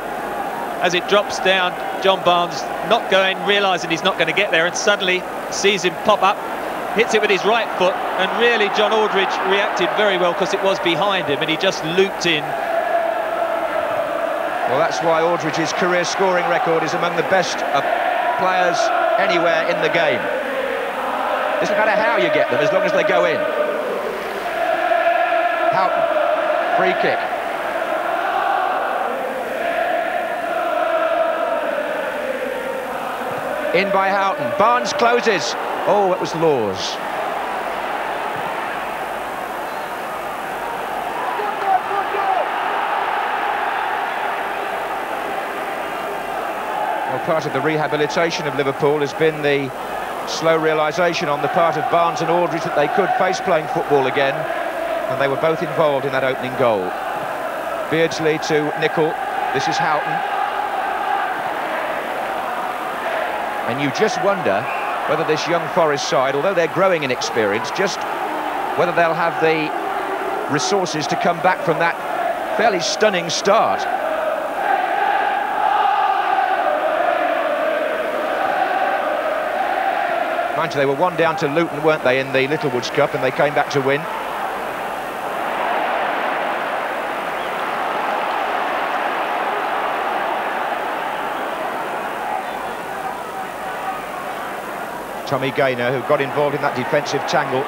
as it drops down, John Barnes not going, realising he's not going to get there, and suddenly sees him pop up hits it with his right foot, and really John Aldridge reacted very well because it was behind him, and he just looped in. Well, that's why Aldridge's career scoring record is among the best of players anywhere in the game. Doesn't matter how you get them, as long as they go in. Houghton, free kick. In by Houghton. Barnes closes. Oh, it was Laws. Well, part of the rehabilitation of Liverpool has been the slow realisation on the part of Barnes and Aldridge that they could face playing football again, and they were both involved in that opening goal. Beardsley to Nicol. This is Houghton. And you just wonder whether this young Forest side, although they're growing in experience, just whether they'll have the resources to come back from that fairly stunning start. Mind you, they were one down to Luton, weren't they, in the Littlewoods Cup, and they came back to win. Tommy Gaynor, who got involved in that defensive tangle.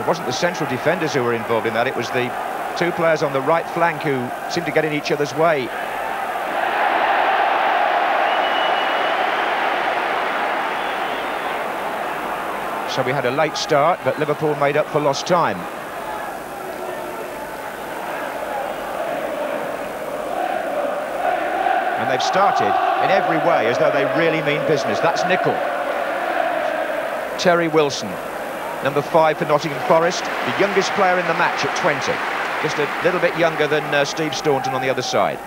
It wasn't the central defenders who were involved in that, it was the two players on the right flank who seemed to get in each other's way. So we had a late start, but Liverpool made up for lost time. And they've started in every way as though they really mean business. That's Nicol. Terry Wilson, number five for Nottingham Forest, the youngest player in the match at 20. Just a little bit younger than uh, Steve Staunton on the other side.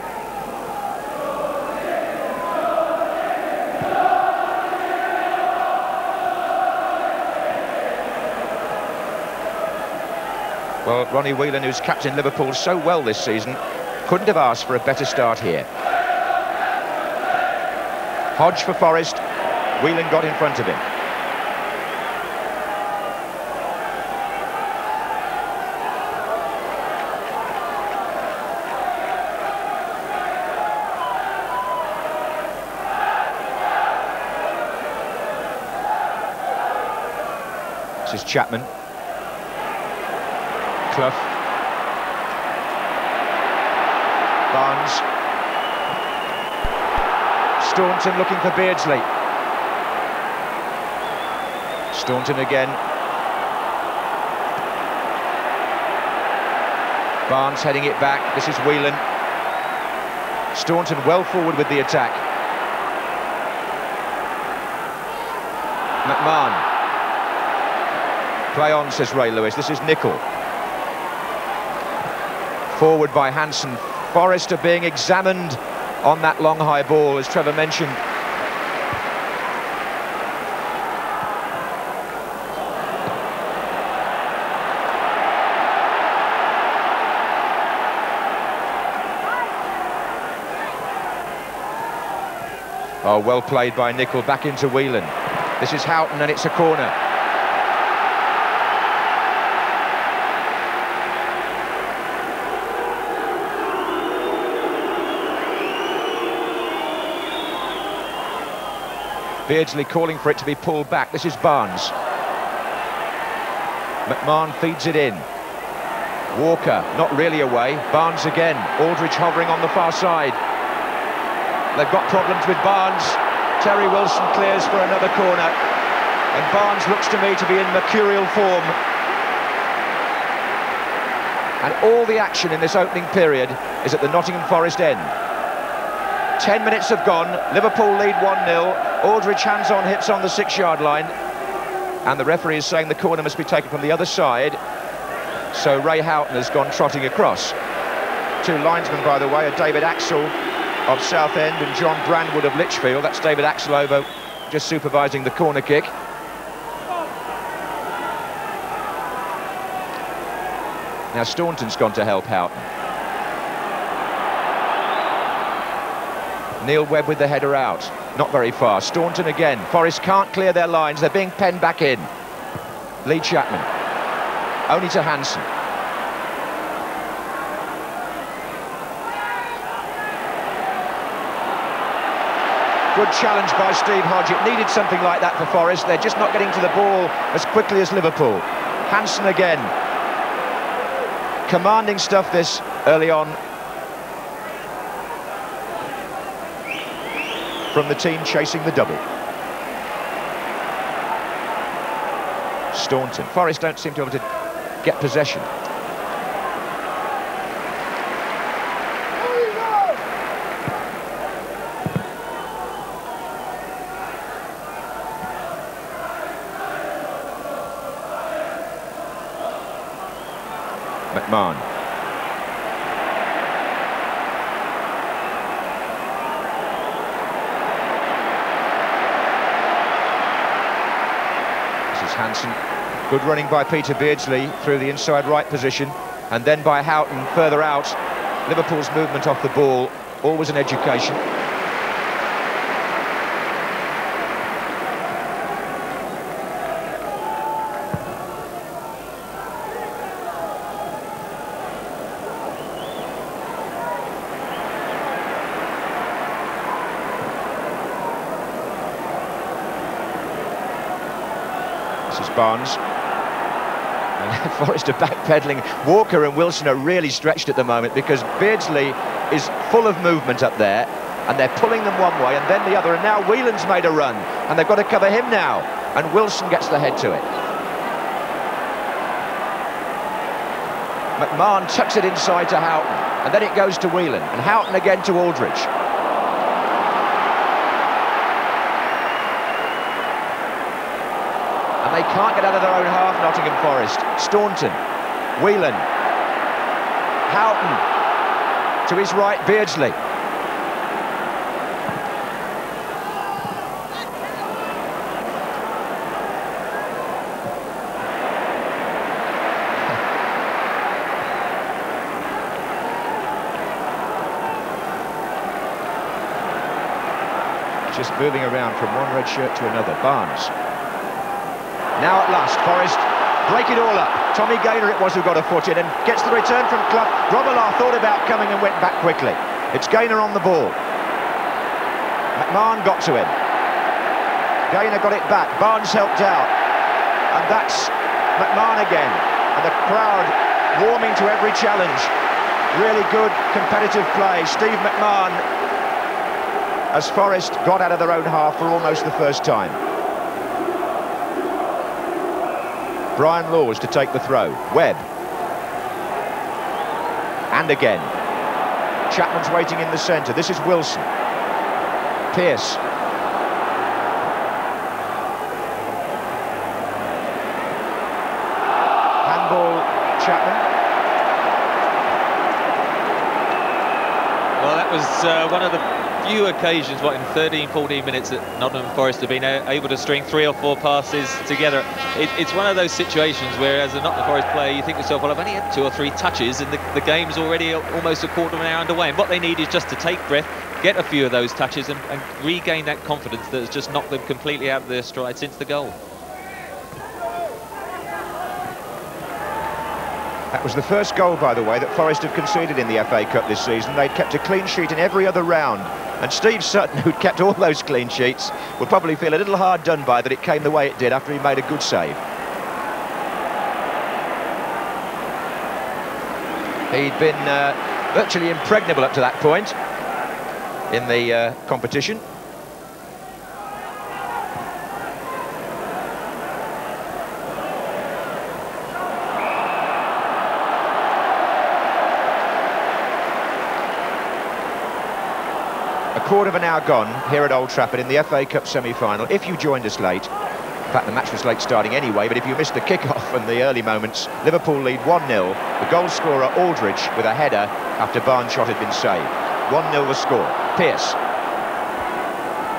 Well, Ronnie Whelan, who's captained Liverpool so well this season, couldn't have asked for a better start here. Hodge for Forest. Whelan got in front of him. This is Chapman. Clough. Barnes. Staunton looking for Beardsley. Staunton again. Barnes heading it back. This is Whelan. Staunton well forward with the attack. McMahon. Play on, says Ray Lewis. This is Nicol. Forward by Hansen. Forrester being examined on that long high ball, as Trevor mentioned. Oh, well played by Nicol, back into Whelan. This is Houghton and it's a corner. Beardsley calling for it to be pulled back. This is Barnes. McMahon feeds it in. Walker, not really away. Barnes again. Aldridge hovering on the far side. They've got problems with Barnes. Terry Wilson clears for another corner. And Barnes looks to me to be in mercurial form. And all the action in this opening period is at the Nottingham Forest end. Ten minutes have gone. Liverpool lead 1-0. Aldridge hands on hits on the six-yard line. And the referee is saying the corner must be taken from the other side. So Ray Houghton has gone trotting across. Two linesmen, by the way, are David Axcell of Southend and John Brandwood of Lichfield. That's David Axcell over just supervising the corner kick. Now Staunton's gone to help Houghton. Neil Webb with the header out. Not very far. Staunton again. Forest can't clear their lines. They're being penned back in. Lee Chapman. Only to Hansen. Good challenge by Steve Hodge. It needed something like that for Forest. They're just not getting to the ball as quickly as Liverpool. Hansen again. Commanding stuff this early on from the team chasing the double. Staunton. Forest don't seem to be able to get possession. McMahon. Hansen. Good running by Peter Beardsley through the inside right position and then by Houghton further out. Liverpool's movement off the ball, always an education. This is Barnes. And Forest are backpedaling. Walker and Wilson are really stretched at the moment because Beardsley is full of movement up there and they're pulling them one way and then the other and now Whelan's made a run and they've got to cover him now and Wilson gets the head to it. McMahon tucks it inside to Houghton and then it goes to Whelan and Houghton again to Aldridge. And they can't get out of their own Nottingham Forest. Staunton, Whelan, Houghton, to his right, Beardsley. Just moving around from one red shirt to another. Barnes. Now at last, Forest break it all up. Tommy Gaynor it was who got a foot in and gets the return from Clough. Grobbelaar thought about coming and went back quickly. It's Gaynor on the ball. McMahon got to him. Gaynor got it back. Barnes helped out. And that's McMahon again. And the crowd warming to every challenge. Really good competitive play. Steve McMahon as Forest got out of their own half for almost the first time. Brian Laws to take the throw. Webb. And again. Chapman's waiting in the centre. This is Wilson. Pearce. Handball Chapman. Well, that was uh, one of the few occasions, what, in 13, 14 minutes that Nottingham Forest have been able to string three or four passes together. It, it's one of those situations where, as a Nottingham Forest player, you think to yourself, well, I've only had two or three touches and the, the game's already almost a quarter of an hour underway. And what they need is just to take breath, get a few of those touches and, and regain that confidence that has just knocked them completely out of their stride since the goal. Was the first goal, by the way, that Forest have conceded in the FA Cup this season. They'd kept a clean sheet in every other round. And Steve Sutton, who'd kept all those clean sheets, will probably feel a little hard done by that it came the way it did after he made a good save. He'd been uh, virtually impregnable up to that point in the uh, competition. Quarter of an hour gone here at Old Trafford in the FA Cup semi-final. If you joined us late, in fact, the match was late starting anyway, but if you missed the kick-off and the early moments, Liverpool lead 1-0. The goal scorer, Aldridge, with a header after Barnes' shot had been saved. 1-0 the score. Pearce.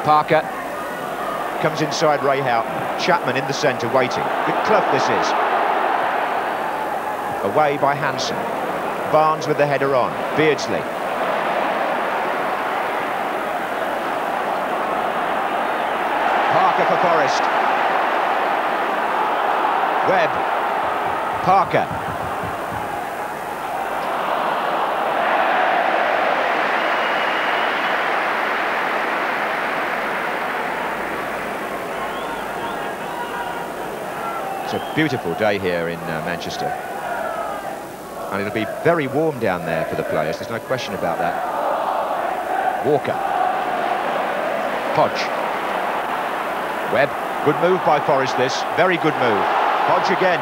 Parker comes inside Ray. Chapman in the centre, waiting. Good Clough this is. Away by Hansen. Barnes with the header on. Beardsley for Forest. Webb. Parker. It's a beautiful day here in uh, Manchester. And it'll be very warm down there for the players, there's no question about that. Walker. Hodge. Webb, good move by Forest this, very good move. Hodge again.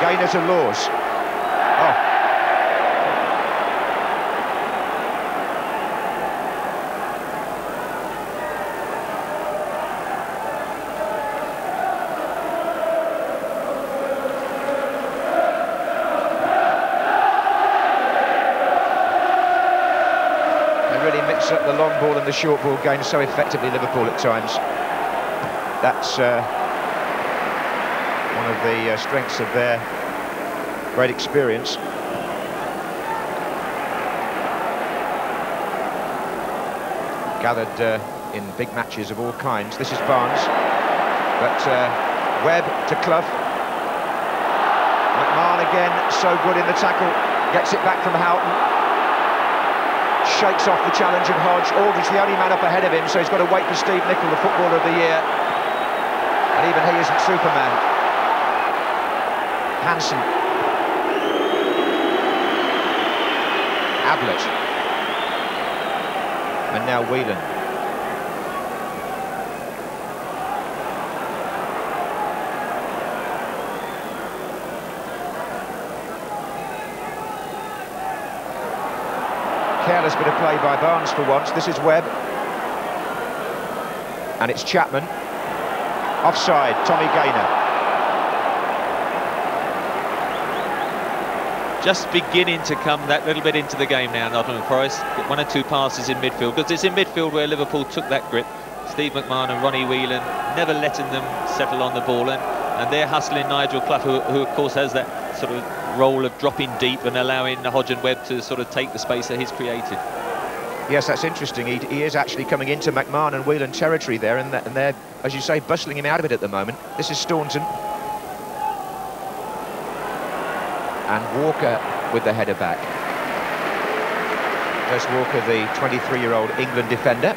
Gaynor to Laws. The short ball game so effectively Liverpool at times. That's uh, one of the uh, strengths of their great experience. Gathered uh, in big matches of all kinds. This is Barnes, but uh, Webb to Clough. McMahon again, so good in the tackle, gets it back from Houghton shakes off the challenge of Hodge. Aldridge the only man up ahead of him, so he's got to wait for Steve Nicol, the footballer of the year. And even he isn't Superman. Hansen. Ablett. And now Whelan. Careless bit of play by Barnes for once. This is Webb. And it's Chapman. Offside, Tommy Gaynor. just beginning to come that little bit into the game now, Nottingham Forest. Get one or two passes in midfield, because it's in midfield where Liverpool took that grip. Steve McMahon and Ronnie Whelan never letting them settle on the ball, and, and they're hustling Nigel Clough, who, who of course has that sort of role of dropping deep and allowing Hodge and Webb to sort of take the space that he's created. Yes, that's interesting. He, he is actually coming into McMahon and Whelan territory there, and, and they're, as you say, bustling him out of it at the moment. This is Staunton. and Walker with the header back. Des Walker, the 23-year-old England defender.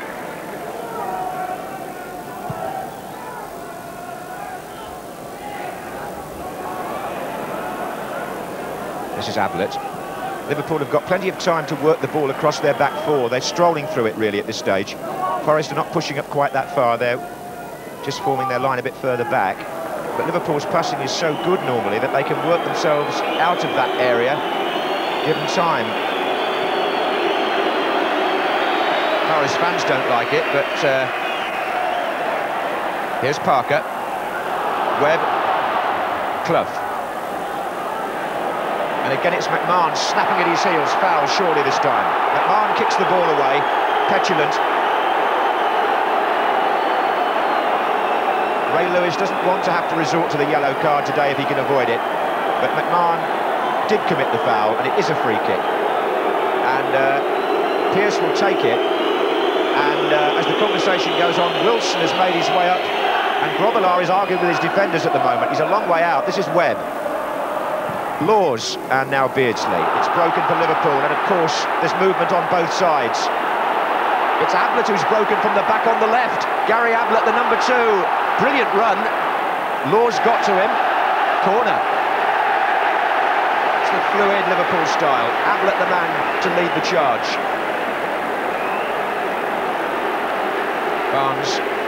This is Ablett. Liverpool have got plenty of time to work the ball across their back four. They're strolling through it, really, at this stage. Forest are not pushing up quite that far. They're just forming their line a bit further back. But Liverpool's passing is so good normally that they can work themselves out of that area given time. Paris fans don't like it, but uh, here's Parker. Webb. Clough. And again it's McMahon snapping at his heels. Foul surely this time. McMahon kicks the ball away. Petulant. Ray Lewis doesn't want to have to resort to the yellow card today if he can avoid it. But McMahon did commit the foul, and it is a free kick. And uh, Pearce will take it. And uh, as the conversation goes on, Wilson has made his way up. And Grobbelaar is arguing with his defenders at the moment. He's a long way out. This is Webb. Laws and now Beardsley. It's broken for Liverpool, and of course, there's movement on both sides. It's Ablett who's broken from the back on the left. Gary Ablett, the number two. Brilliant run. Laws got to him. Corner. It's the fluid Liverpool style. Ablett the man to lead the charge. Barnes.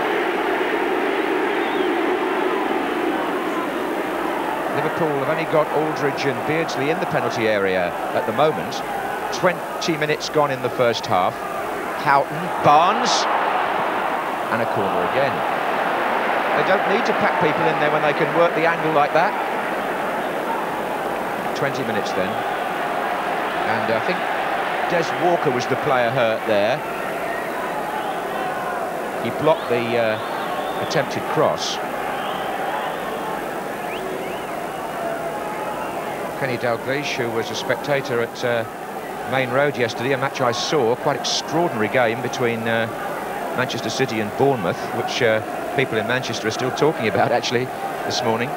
Liverpool have only got Aldridge and Beardsley in the penalty area at the moment. 20 minutes gone in the first half. Houghton, Barnes, and a corner again. They don't need to pack people in there when they can work the angle like that. 20 minutes then. And I think Des Walker was the player hurt there. He blocked the uh, attempted cross. Kenny Dalglish, who was a spectator at uh, Maine Road yesterday, a match I saw, quite extraordinary game between uh, Manchester City and Bournemouth, which uh, people in Manchester are still talking about, actually, this morning.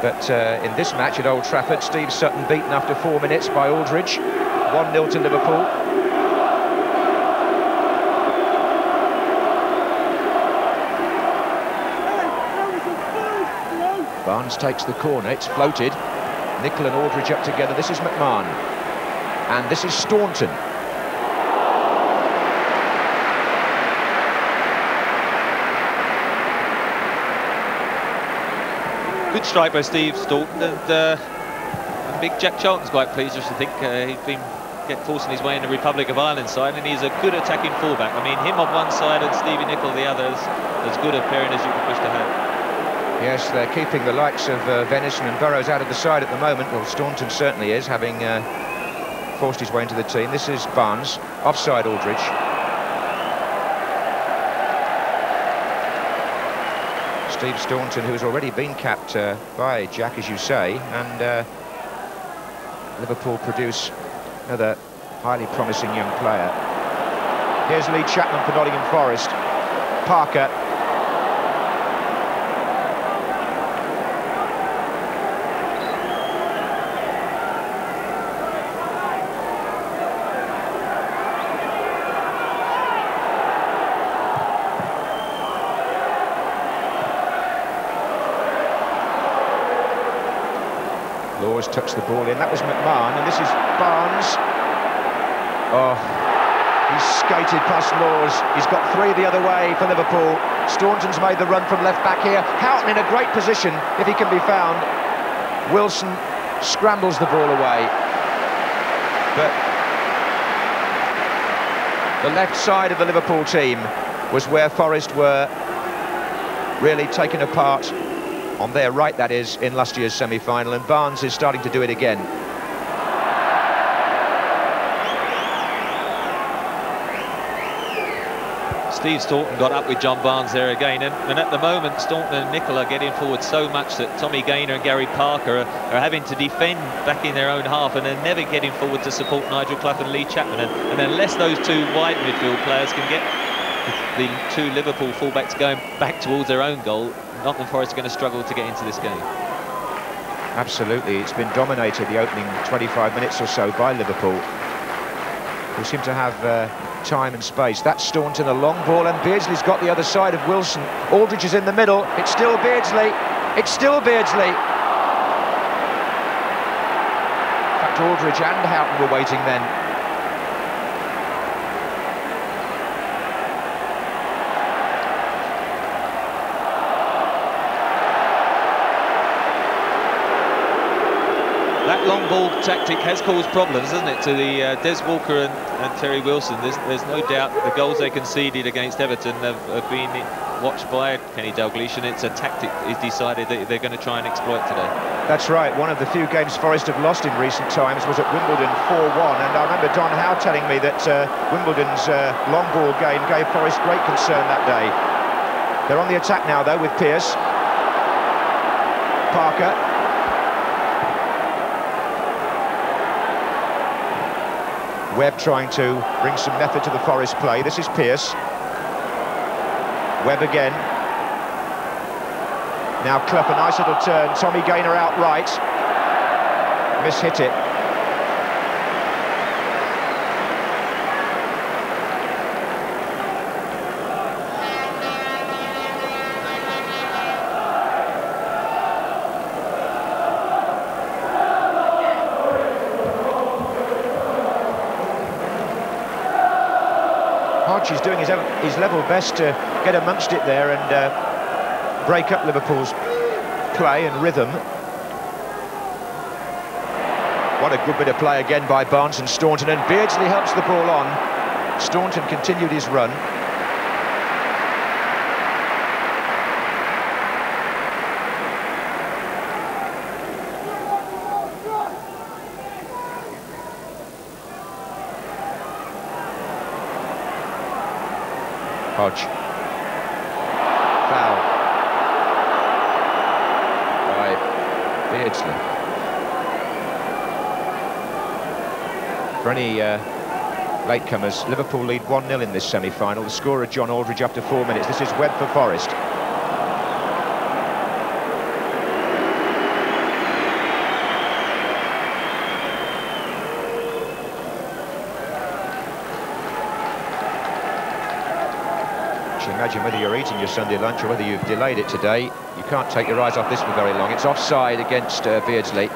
But uh, in this match at Old Trafford, Steve Sutton beaten after four minutes by Aldridge. 1-0 to Liverpool. Barnes takes the corner, it's floated. Nicol and Aldridge up together. This is McMahon. And this is Staunton. Good strike by Steve Staunton. And, uh, and big Jack Charlton's quite pleased, to think uh, he's been get forcing his way in the Republic of Ireland side, and he's a good attacking fullback. I mean, him on one side and Stevie Nicol the other is as good a pairing as you could wish to have. Yes, they're keeping the likes of uh, Venison and Burrows out of the side at the moment. Well, Staunton certainly is, having uh, forced his way into the team. This is Barnes, offside Aldridge. Steve Staunton, who has already been capped uh, by Jack, as you say, and uh, Liverpool produce another highly promising young player. Here's Lee Chapman for Nottingham Forest. Parker ball in. That was McMahon, and this is Barnes. Oh, he's skated past Laws. He's got three the other way for Liverpool. Staunton's made the run from left back here. Houghton in a great position if he can be found. Wilson scrambles the ball away. But the left side of the Liverpool team was where Forest were really taken apart on their right, that is, in last year's semi-final, and Barnes is starting to do it again. Steve Staunton got up with John Barnes there again, and, and at the moment, Staunton and Nicol are getting forward so much that Tommy Gaynor and Gary Parker are, are, having to defend back in their own half, and they're never getting forward to support Nigel Clough and Lee Chapman. And, and unless those two wide midfield players can get the, two Liverpool fullbacks going back towards their own goal, Nottingham Forest are going to struggle to get into this game. Absolutely, it's been dominated the opening 25 minutes or so by Liverpool, who seem to have uh, time and space. That's Staunton, a long ball, and Beardsley's got the other side of Wilson. Aldridge is in the middle. It's still Beardsley. It's still Beardsley. In fact, Aldridge and Houghton were waiting then. Long ball tactic has caused problems, hasn't it, to the uh, Des Walker and, and, Terry Wilson. There's, there's no doubt the goals they conceded against Everton have, have been watched by Kenny Dalglish, and it's a tactic he's decided that they're going to try and exploit today. That's right. One of the few games Forest have lost in recent times was at Wimbledon 4-1, and I remember Don Howe telling me that uh, Wimbledon's uh, long ball game gave Forest great concern that day. They're on the attack now, though, with Pearce. Parker Webb trying to bring some method to the Forest play. This is Pearce. Webb again. Now Clough, a nice little turn. Tommy Gaynor out right. Miss hit it. His, level best to get amongst it there and uh, break up Liverpool's play and rhythm. What a good bit of play again by Barnes and Staunton, and Beardsley helps the ball on. Staunton continued his run. Hodge. Foul. By Beardsley. For any uh, latecomers, Liverpool lead 1-0 in this semi-final. The scorer, John Aldridge, after four minutes. This is Webb for Forest. Whether you're eating your Sunday lunch or whether you've delayed it today, you can't take your eyes off this for very long. It's offside against uh, Beardsley.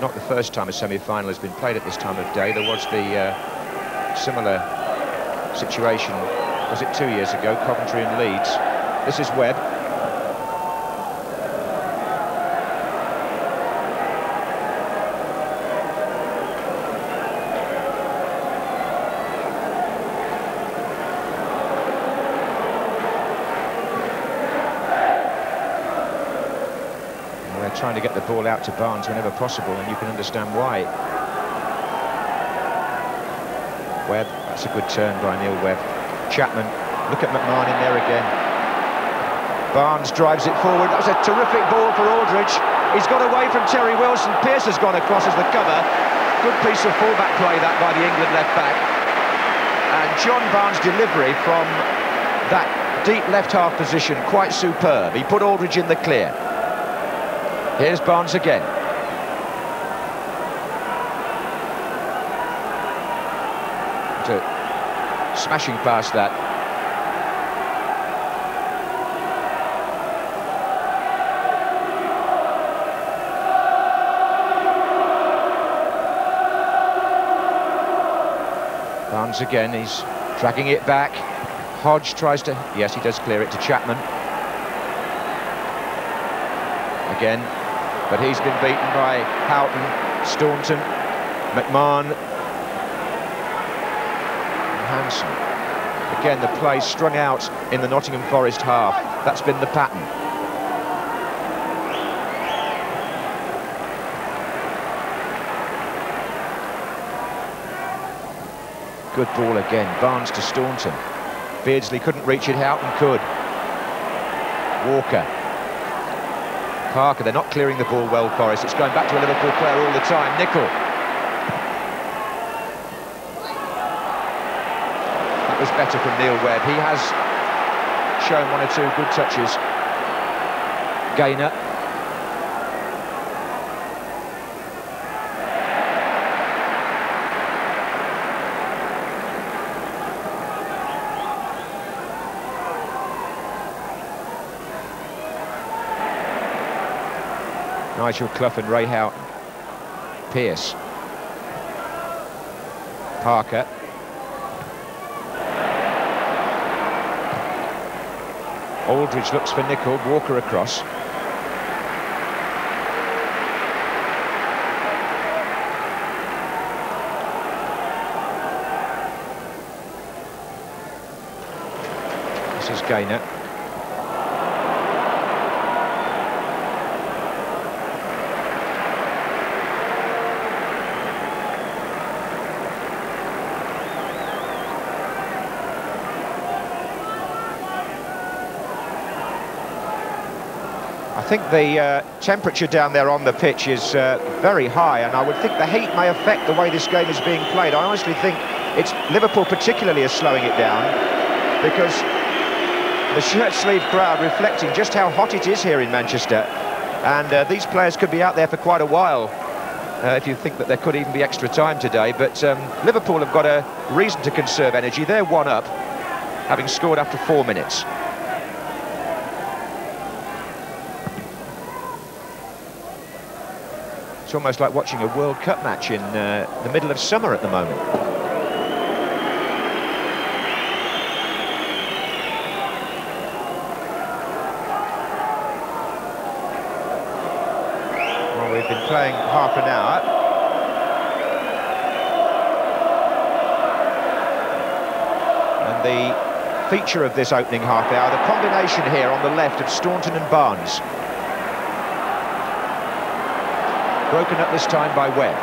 Not the first time a semi-final has been played at this time of day. There was the uh, similar situation, was it two years ago, Coventry and Leeds. This is Webb. Ball out to Barnes whenever possible, and you can understand why. Webb, that's a good turn by Neil Webb. Chapman, look at McMahon in there again. Barnes drives it forward. That was a terrific ball for Aldridge. He's got away from Terry Wilson. Pearce has gone across as the cover. Good piece of fullback play that by the England left back. And John Barnes' delivery from that deep left half position, quite superb. He put Aldridge in the clear. Here's Barnes again. Smashing past that. Barnes again, he's dragging it back. Hodge tries to, yes, he does clear it to Chapman. Again, but he's been beaten by Houghton, Staunton, McMahon, and Hansen. Again, the play strung out in the Nottingham Forest half. That's been the pattern. Good ball again, Barnes to Staunton. Beardsley couldn't reach it, Houghton could. Walker. Parker, they're not clearing the ball well, Forest. It's going back to a Liverpool player all the time. Nicol. That was better from Neil Webb. He has shown one or two good touches. Gaynor. Nigel Clough and Ray Houghton. Pearce. Parker. Aldridge looks for Nicol, Walker across. This is Gaynor. Think the uh, temperature down there on the pitch is uh, very high, and I would think the heat may affect the way this game is being played. I honestly think it's Liverpool particularly is slowing it down because the shirt-sleeve crowd reflecting just how hot it is here in Manchester, and uh, these players could be out there for quite a while. Uh, if you think that there could even be extra time today, but um, Liverpool have got a reason to conserve energy. They're one up, having scored after four minutes. It's almost like watching a World Cup match in uh, the middle of summer at the moment. Well, we've been playing half an hour. And the feature of this opening half hour, the combination here on the left of Staunton and Barnes. Broken up this time by Webb.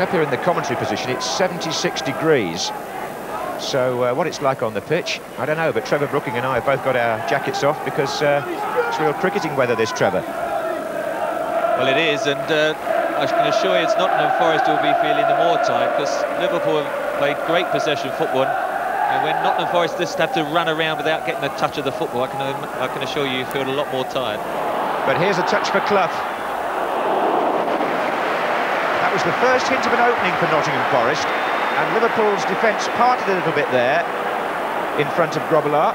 Up here in the commentary position, it's 76 degrees. So uh, what it's like on the pitch, I don't know, but Trevor Brooking and I have both got our jackets off because uh, it's real cricketing weather this, Trevor. Well, it is, and uh, I can assure you it's Nottingham Forest will be feeling the more tired because Liverpool have played great possession football and when Nottingham Forest just have to run around without getting a touch of the football, I can, I can assure you, you feel a lot more tired. But here's a touch for Clough. That was the first hint of an opening for Nottingham Forest, and Liverpool's defence parted a little bit there in front of Grobbelaar.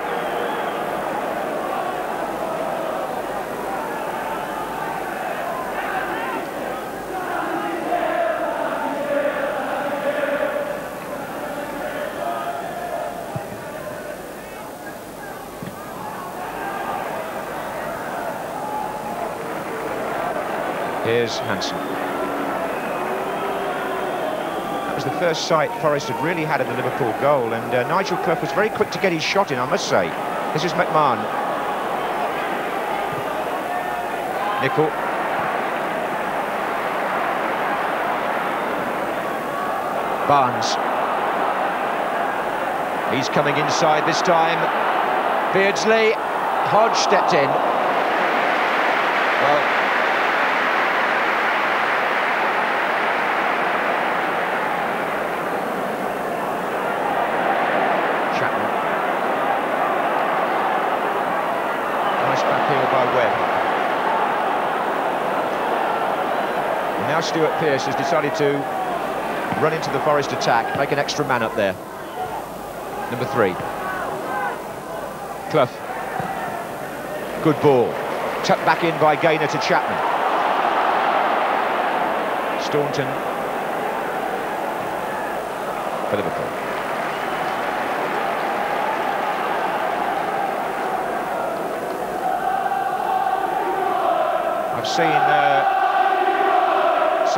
Here's Hansen. That was the first sight Forest had really had of the Liverpool goal, and uh, Nigel Clough was very quick to get his shot in, I must say. This is McMahon. Nicol. Barnes. He's coming inside this time. Beardsley. Hodge stepped in. Well, Chapman. Nice back heel by Webb. And now Stuart Pearce has decided to run into the Forest attack, make an extra man up there. Number three. Clough. Good ball. Tucked back in by Gaynor to Chapman. Staunton. For Liverpool.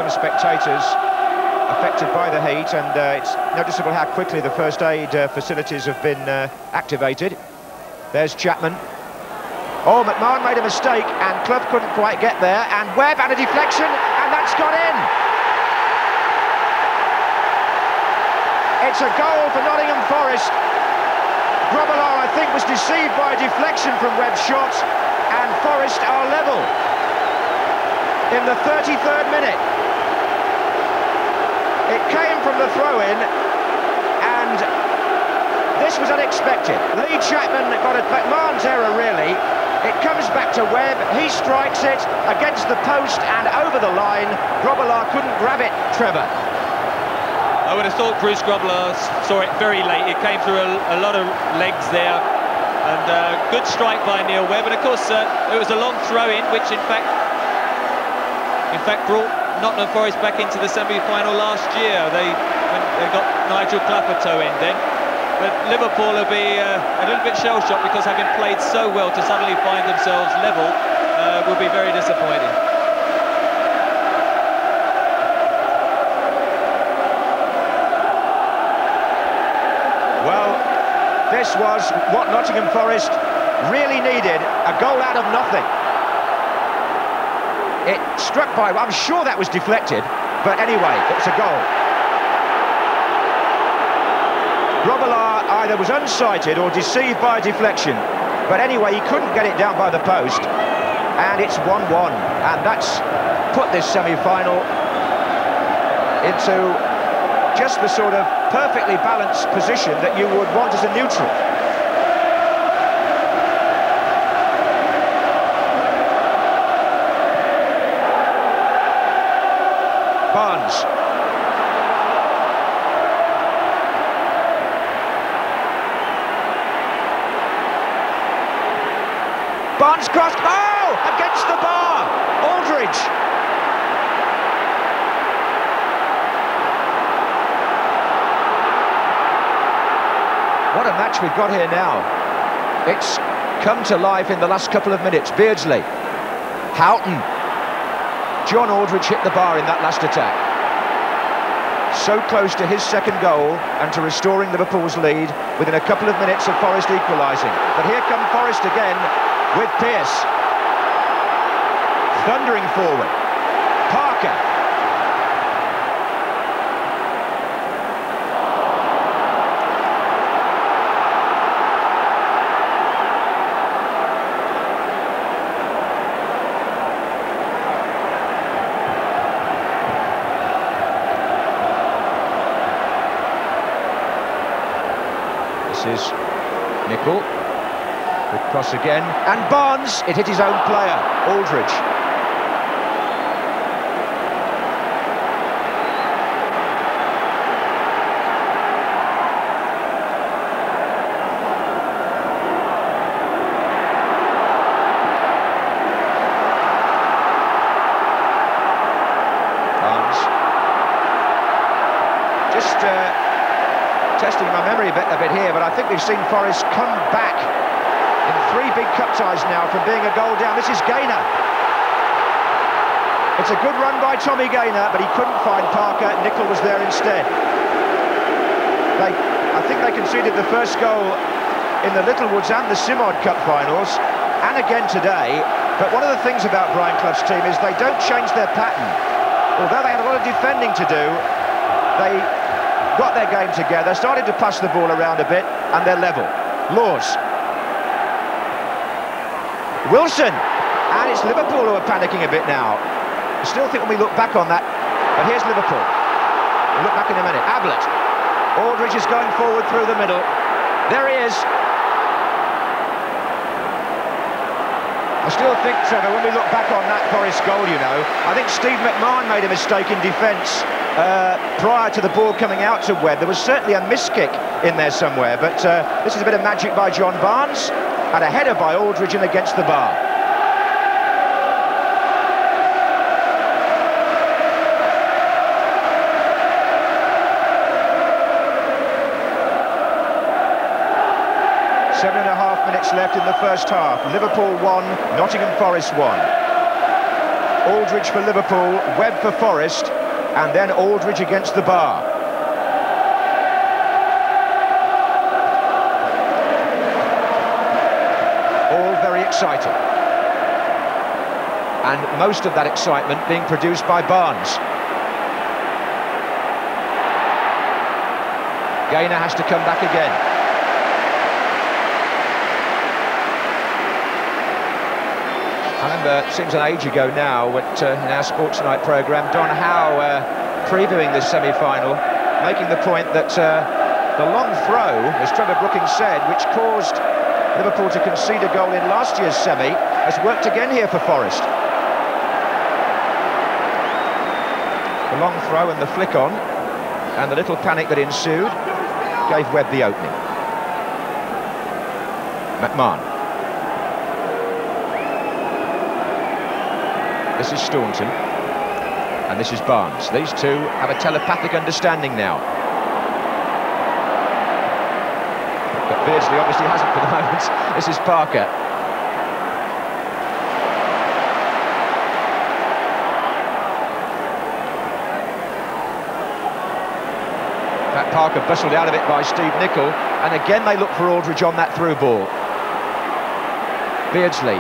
Some spectators affected by the heat and uh, it's noticeable how quickly the first aid uh, facilities have been uh, activated. There's Chapman. Oh, McMahon made a mistake and Clough couldn't quite get there and Webb had a deflection and that's gone in. It's a goal for Nottingham Forest. Grobbelaar, I think, was deceived by a deflection from Webb's shot and Forest are level in the 33rd minute. It came from the throw-in, and this was unexpected. Lee Chapman got a McMahon's error, really. It comes back to Webb, he strikes it against the post and over the line. Grobbelaar couldn't grab it, Trevor. I would have thought Bruce Grobbelaar saw it very late. It came through a, a lot of legs there. And uh, good strike by Neil Webb. And of course, uh, it was a long throw-in, which in fact in fact brought Nottingham Forest back into the semi-final last year. They they got Nigel Clough a toe in then. But Liverpool will be uh, a little bit shell-shocked because having played so well to suddenly find themselves level uh, will be very disappointing. Well, this was what Nottingham Forest really needed, a goal out of nothing. It struck by, I'm sure that was deflected, but anyway, it's a goal. Grobbelaar either was unsighted or deceived by deflection, but anyway, he couldn't get it down by the post, and it's 1-1, and that's put this semi-final into just the sort of perfectly balanced position that you would want as a neutral. Barnes. Barnes crossed. Oh! Against the bar. Aldridge. What a match we've got here now. It's come to life in the last couple of minutes. Beardsley. Houghton John Aldridge hit the bar in that last attack. So close to his second goal and to restoring Liverpool's lead within a couple of minutes of Forest equalising. But here come Forest again with Pearce. Thundering forward. Parker. This is Nicol. Good cross again. And Barnes, it hit his own player, Aldridge. Barnes. Just uh, testing my memory a bit, a bit here, but I think we've seen Forest come back ties now from being a goal down. This is Gaynor. It's a good run by Tommy Gaynor, but he couldn't find Parker. Nicol was there instead. They, I think they conceded the first goal in the Littlewoods and the Simod Cup finals, and again today. But one of the things about Brian Clough's team is they don't change their pattern. Although they had a lot of defending to do, they got their game together, started to pass the ball around a bit, and they're level. Laws. Wilson. And it's Liverpool who are panicking a bit now. I still think when we look back on that, but here's Liverpool. We'll look back in a minute. Ablett. Aldridge is going forward through the middle. There he is. I still think, Trevor, when we look back on that Forest goal, you know, I think Steve McMahon made a mistake in defence uh, prior to the ball coming out to Webb. There was certainly a miss kick in there somewhere, but uh, this is a bit of magic by John Barnes and a header by Aldridge and against the bar. Seven and a half minutes left in the first half. Liverpool 1, Nottingham Forest 1. Aldridge for Liverpool, Webb for Forest, and then Aldridge against the bar. Exciting. And most of that excitement being produced by Barnes. Gaynor has to come back again. I remember, it seems an age ago now, at, uh, in our Sports Night programme, Don Howe uh, previewing this semi-final, making the point that uh, the long throw, as Trevor Brookings said, which caused Liverpool to concede a goal in last year's semi, has worked again here for Forest. The long throw and the flick on, and the little panic that ensued, gave Webb the opening. McMahon. This is Staunton. And this is Barnes. These two have a telepathic understanding now. But Beardsley obviously hasn't for the moment. This is Parker. Pat Parker bustled out of it by Steve Nicol. And again they look for Aldridge on that through ball. Beardsley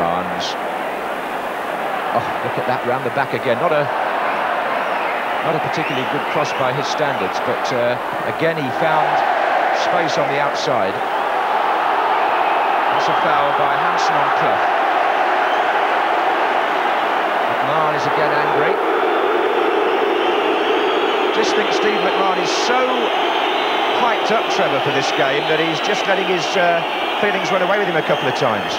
Barnes. Oh, look at that round the back again. Not a not a particularly good cross by his standards, but uh, again he found space on the outside. That's a foul by Hansen on Clough. McMahon is again angry. Just think Steve McMahon is so hyped up, Trevor, for this game that he's just letting his uh, feelings run away with him a couple of times.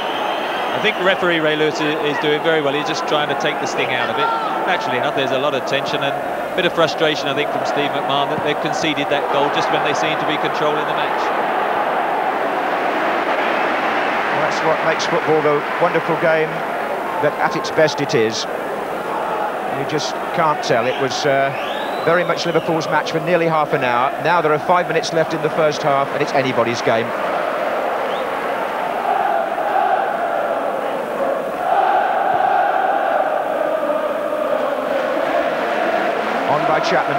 I think referee Ray Lewis is doing very well. He's just trying to take the sting out of it. Naturally enough, there's a lot of tension and bit of frustration, I think, from Steve McMahon that they've conceded that goal just when they seem to be controlling the match. That's what makes football the wonderful game that at its best it is. You just can't tell. It was uh, very much Liverpool's match for nearly half an hour. Now there are five minutes left in the first half and it's anybody's game. Chapman.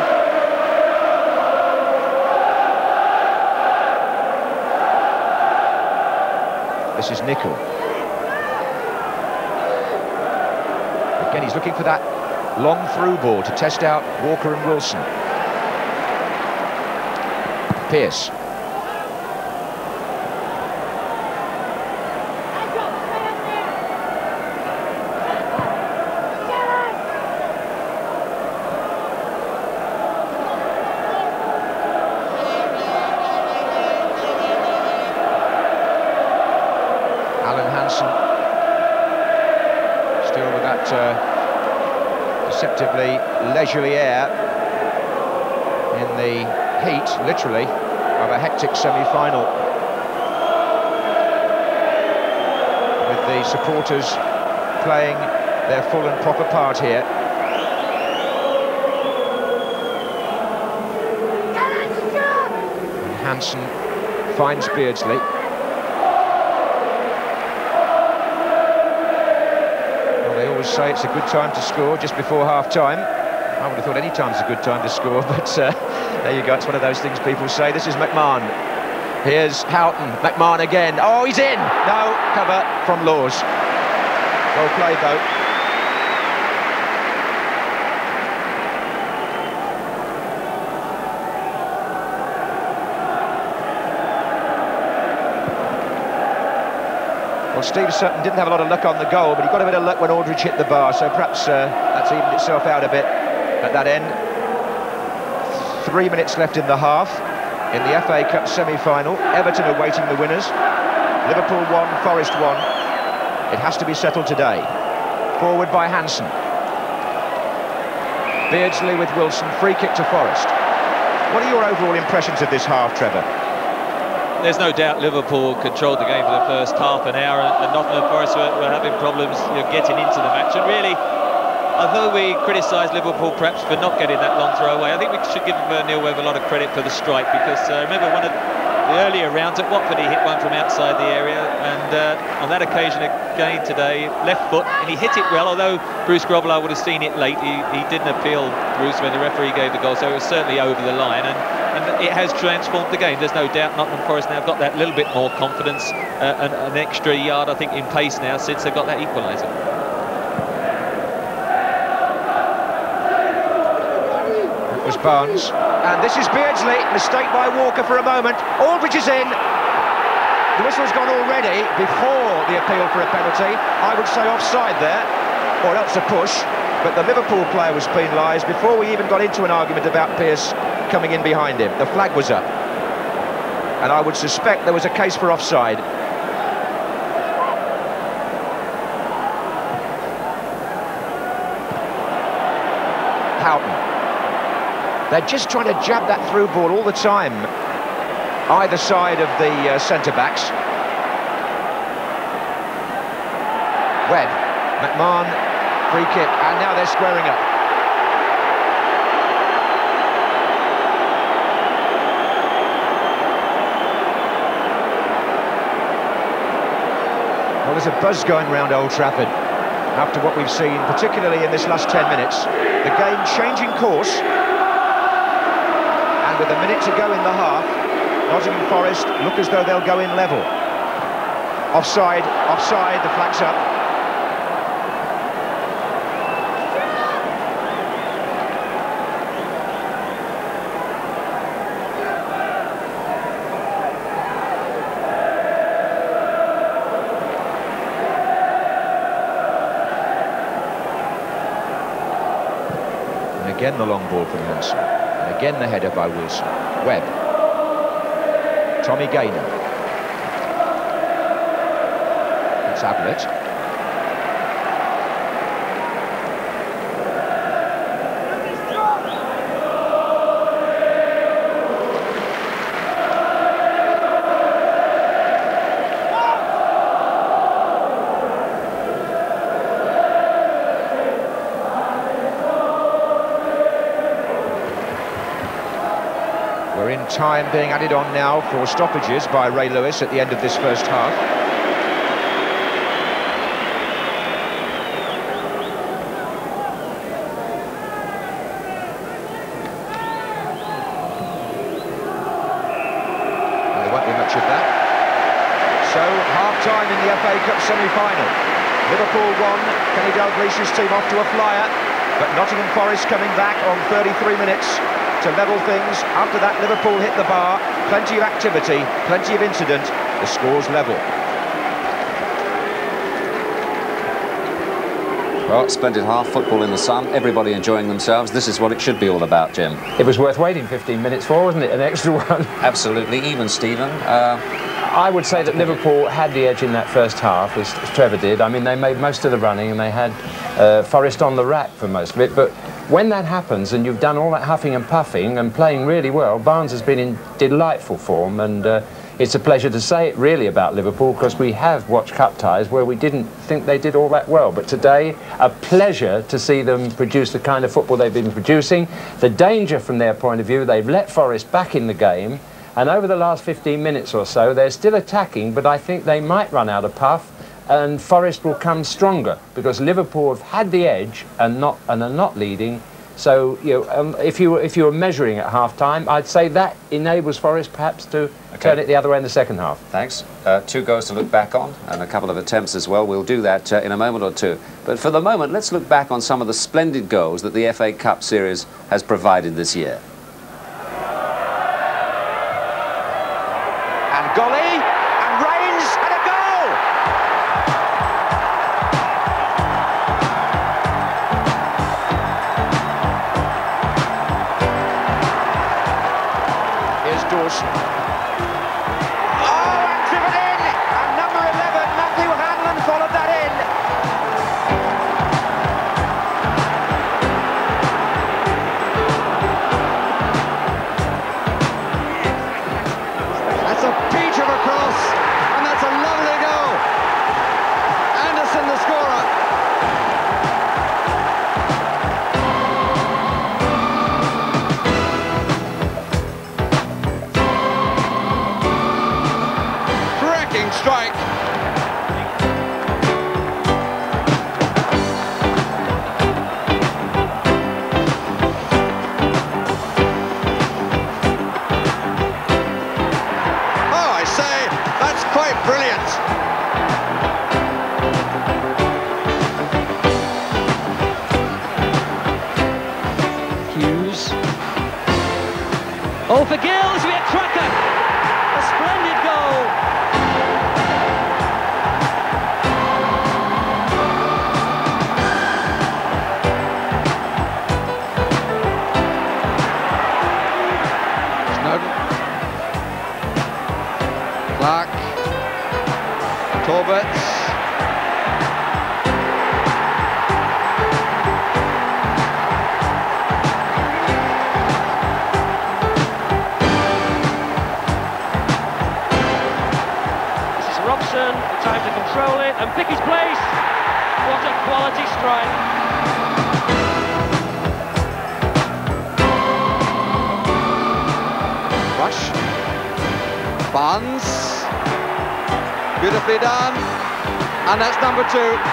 This is Nicol. Again, he's looking for that long through ball to test out Walker and Wilson. Pearce. Leisurely in the heat, literally, of a hectic semi-final. With the supporters playing their full and proper part here. And Hansen finds Beardsley. Well, they always say it's a good time to score just before half-time. I would have thought any time's a good time to score, but uh, there you go. It's one of those things people say. This is McMahon. Here's Houghton. McMahon again. Oh, he's in. No, cover from Laws. Well played, though. Well, Steve Sutton didn't have a lot of luck on the goal, but he got a bit of luck when Aldridge hit the bar, so perhaps uh, that's evened itself out a bit at that end. Three minutes left in the half in the FA Cup semi-final. Everton awaiting the winners. Liverpool won, Forest won. It has to be settled today. Forward by Hansen. Beardsley with Wilson, free kick to Forest. What are your overall impressions of this half, Trevor? There's no doubt Liverpool controlled the game for the first half an hour and Nottingham Forest were, were having problems you know, getting into the match. And really, although we criticise Liverpool perhaps for not getting that long throw away, I think we should give uh, Neil Webb a lot of credit for the strike because uh, remember one of the earlier rounds at Watford he hit one from outside the area and uh, on that occasion again today left foot and he hit it well although Bruce Grobbelaar would have seen it late he, he didn't appeal Bruce when the referee gave the goal so it was certainly over the line and, and it has transformed the game there's no doubt Nottingham Forest now got that little bit more confidence uh, and an extra yard I think in pace now since they've got that equaliser. Barnes. And this is Beardsley. Mistake by Walker for a moment. Aldridge is in. The whistle's gone already before the appeal for a penalty. I would say offside there, or else a push. But the Liverpool player was penalised before we even got into an argument about Pearce coming in behind him. The flag was up. And I would suspect there was a case for offside. Houghton. They're just trying to jab that through ball all the time, either side of the uh, centre-backs. Webb, McMahon, free kick, and now they're squaring up. Well, there's a buzz going around Old Trafford after what we've seen, particularly in this last 10 minutes. The game changing course, with a minute to go in the half, Nottingham Forest look as though they'll go in level. Offside, offside, the flag's up. And again the long ball from Hansen. Again the header by Wilson. Webb. Tommy Gaynor. It's Ablett. Time being added on now for stoppages by Ray Lewis at the end of this first half. And there won't be much of that. So, half-time in the FA Cup semi-final. Liverpool won, Kenny Dalglish's team off to a flyer, but Nottingham Forest coming back on 33 minutes to level things. After that, Liverpool hit the bar. Plenty of activity, plenty of incident. The score's level. Well, splendid half, football in the sun, everybody enjoying themselves. This is what it should be all about, Jim. It was worth waiting 15 minutes for, wasn't it? An extra one. Absolutely, even Stephen. Uh, I would say that Liverpool had the edge in that first half, as, as Trevor did. I mean, they made most of the running and they had uh, Forest on the rack for most of it. But when that happens and you've done all that huffing and puffing and playing really well, Barnes has been in delightful form and uh, it's a pleasure to say it really about Liverpool because we have watched cup ties where we didn't think they did all that well. But today, a pleasure to see them produce the kind of football they've been producing. The danger from their point of view, they've let Forest back in the game and over the last 15 minutes or so, they're still attacking, but I think they might run out of puff and Forest will come stronger because Liverpool have had the edge and not and are not leading. So you know, um, if you if you were measuring at half time, I'd say that enables Forest perhaps to turn it the other way in the second half. Thanks. Uh, two goals to look back on and a couple of attempts as well. We'll do that uh, in a moment or two. But for the moment, let's look back on some of the splendid goals that the FA Cup Series has provided this year. Two,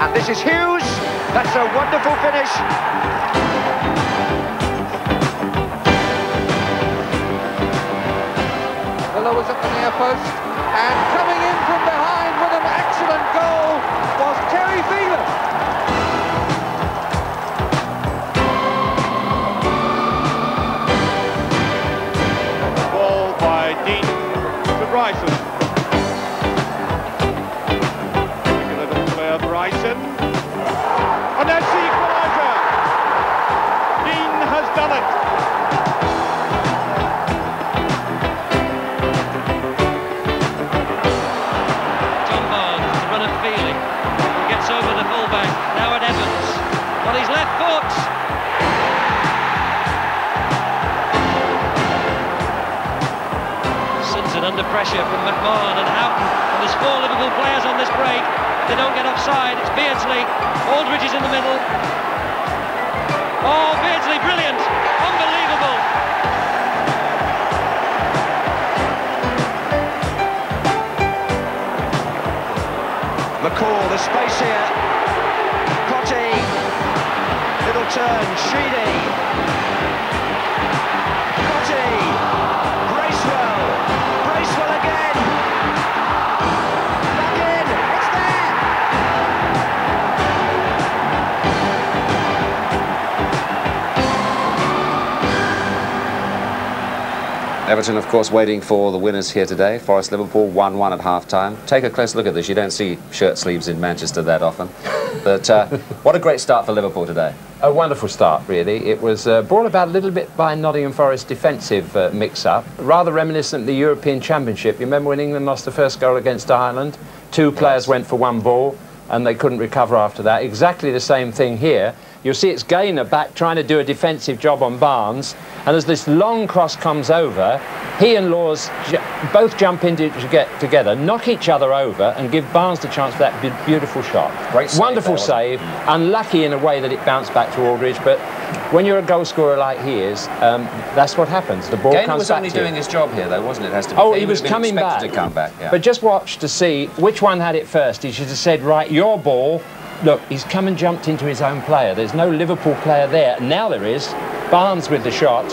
and this is Hughes. That's a wonderful finish. Miller was at the near post, pressure from McMahon and Houghton. And there's four Liverpool players on this break. If they don't get offside, it's Beardsley. Aldridge is in the middle. Oh, Beardsley, brilliant. Unbelievable. McCall, the space here. Cottee. Little turn. Sheedy. Everton, of course, waiting for the winners here today. Forest Liverpool 1-1 at half-time. Take a close look at this. You don't see shirt sleeves in Manchester that often. But uh, what a great start for Liverpool today. A wonderful start, really. It was uh, brought about a little bit by Nottingham Forest defensive uh, mix-up, rather reminiscent of the European Championship. You remember when England lost the first goal against Ireland? Two players went for one ball, and they couldn't recover after that. Exactly the same thing here. You'll see it's Gaynor back trying to do a defensive job on Barnes, and as this long cross comes over, he and Laws both jump in to get together, knock each other over, and give Barnes the chance for that be- beautiful shot. Great save Wonderful there, save. Unlucky in a way that it bounced back to Aldridge, but when you're a goal scorer like he is, um, that's what happens. The ball comes was back only to you. doing his job here, though, wasn't it? it has to be Oh, fair. he was coming back. to come back. Yeah. But just watch to see which one had it first. He should have said, right, your ball. Look, he's come and jumped into his own player. There's no Liverpool player there. Now there is. Barnes with the shot.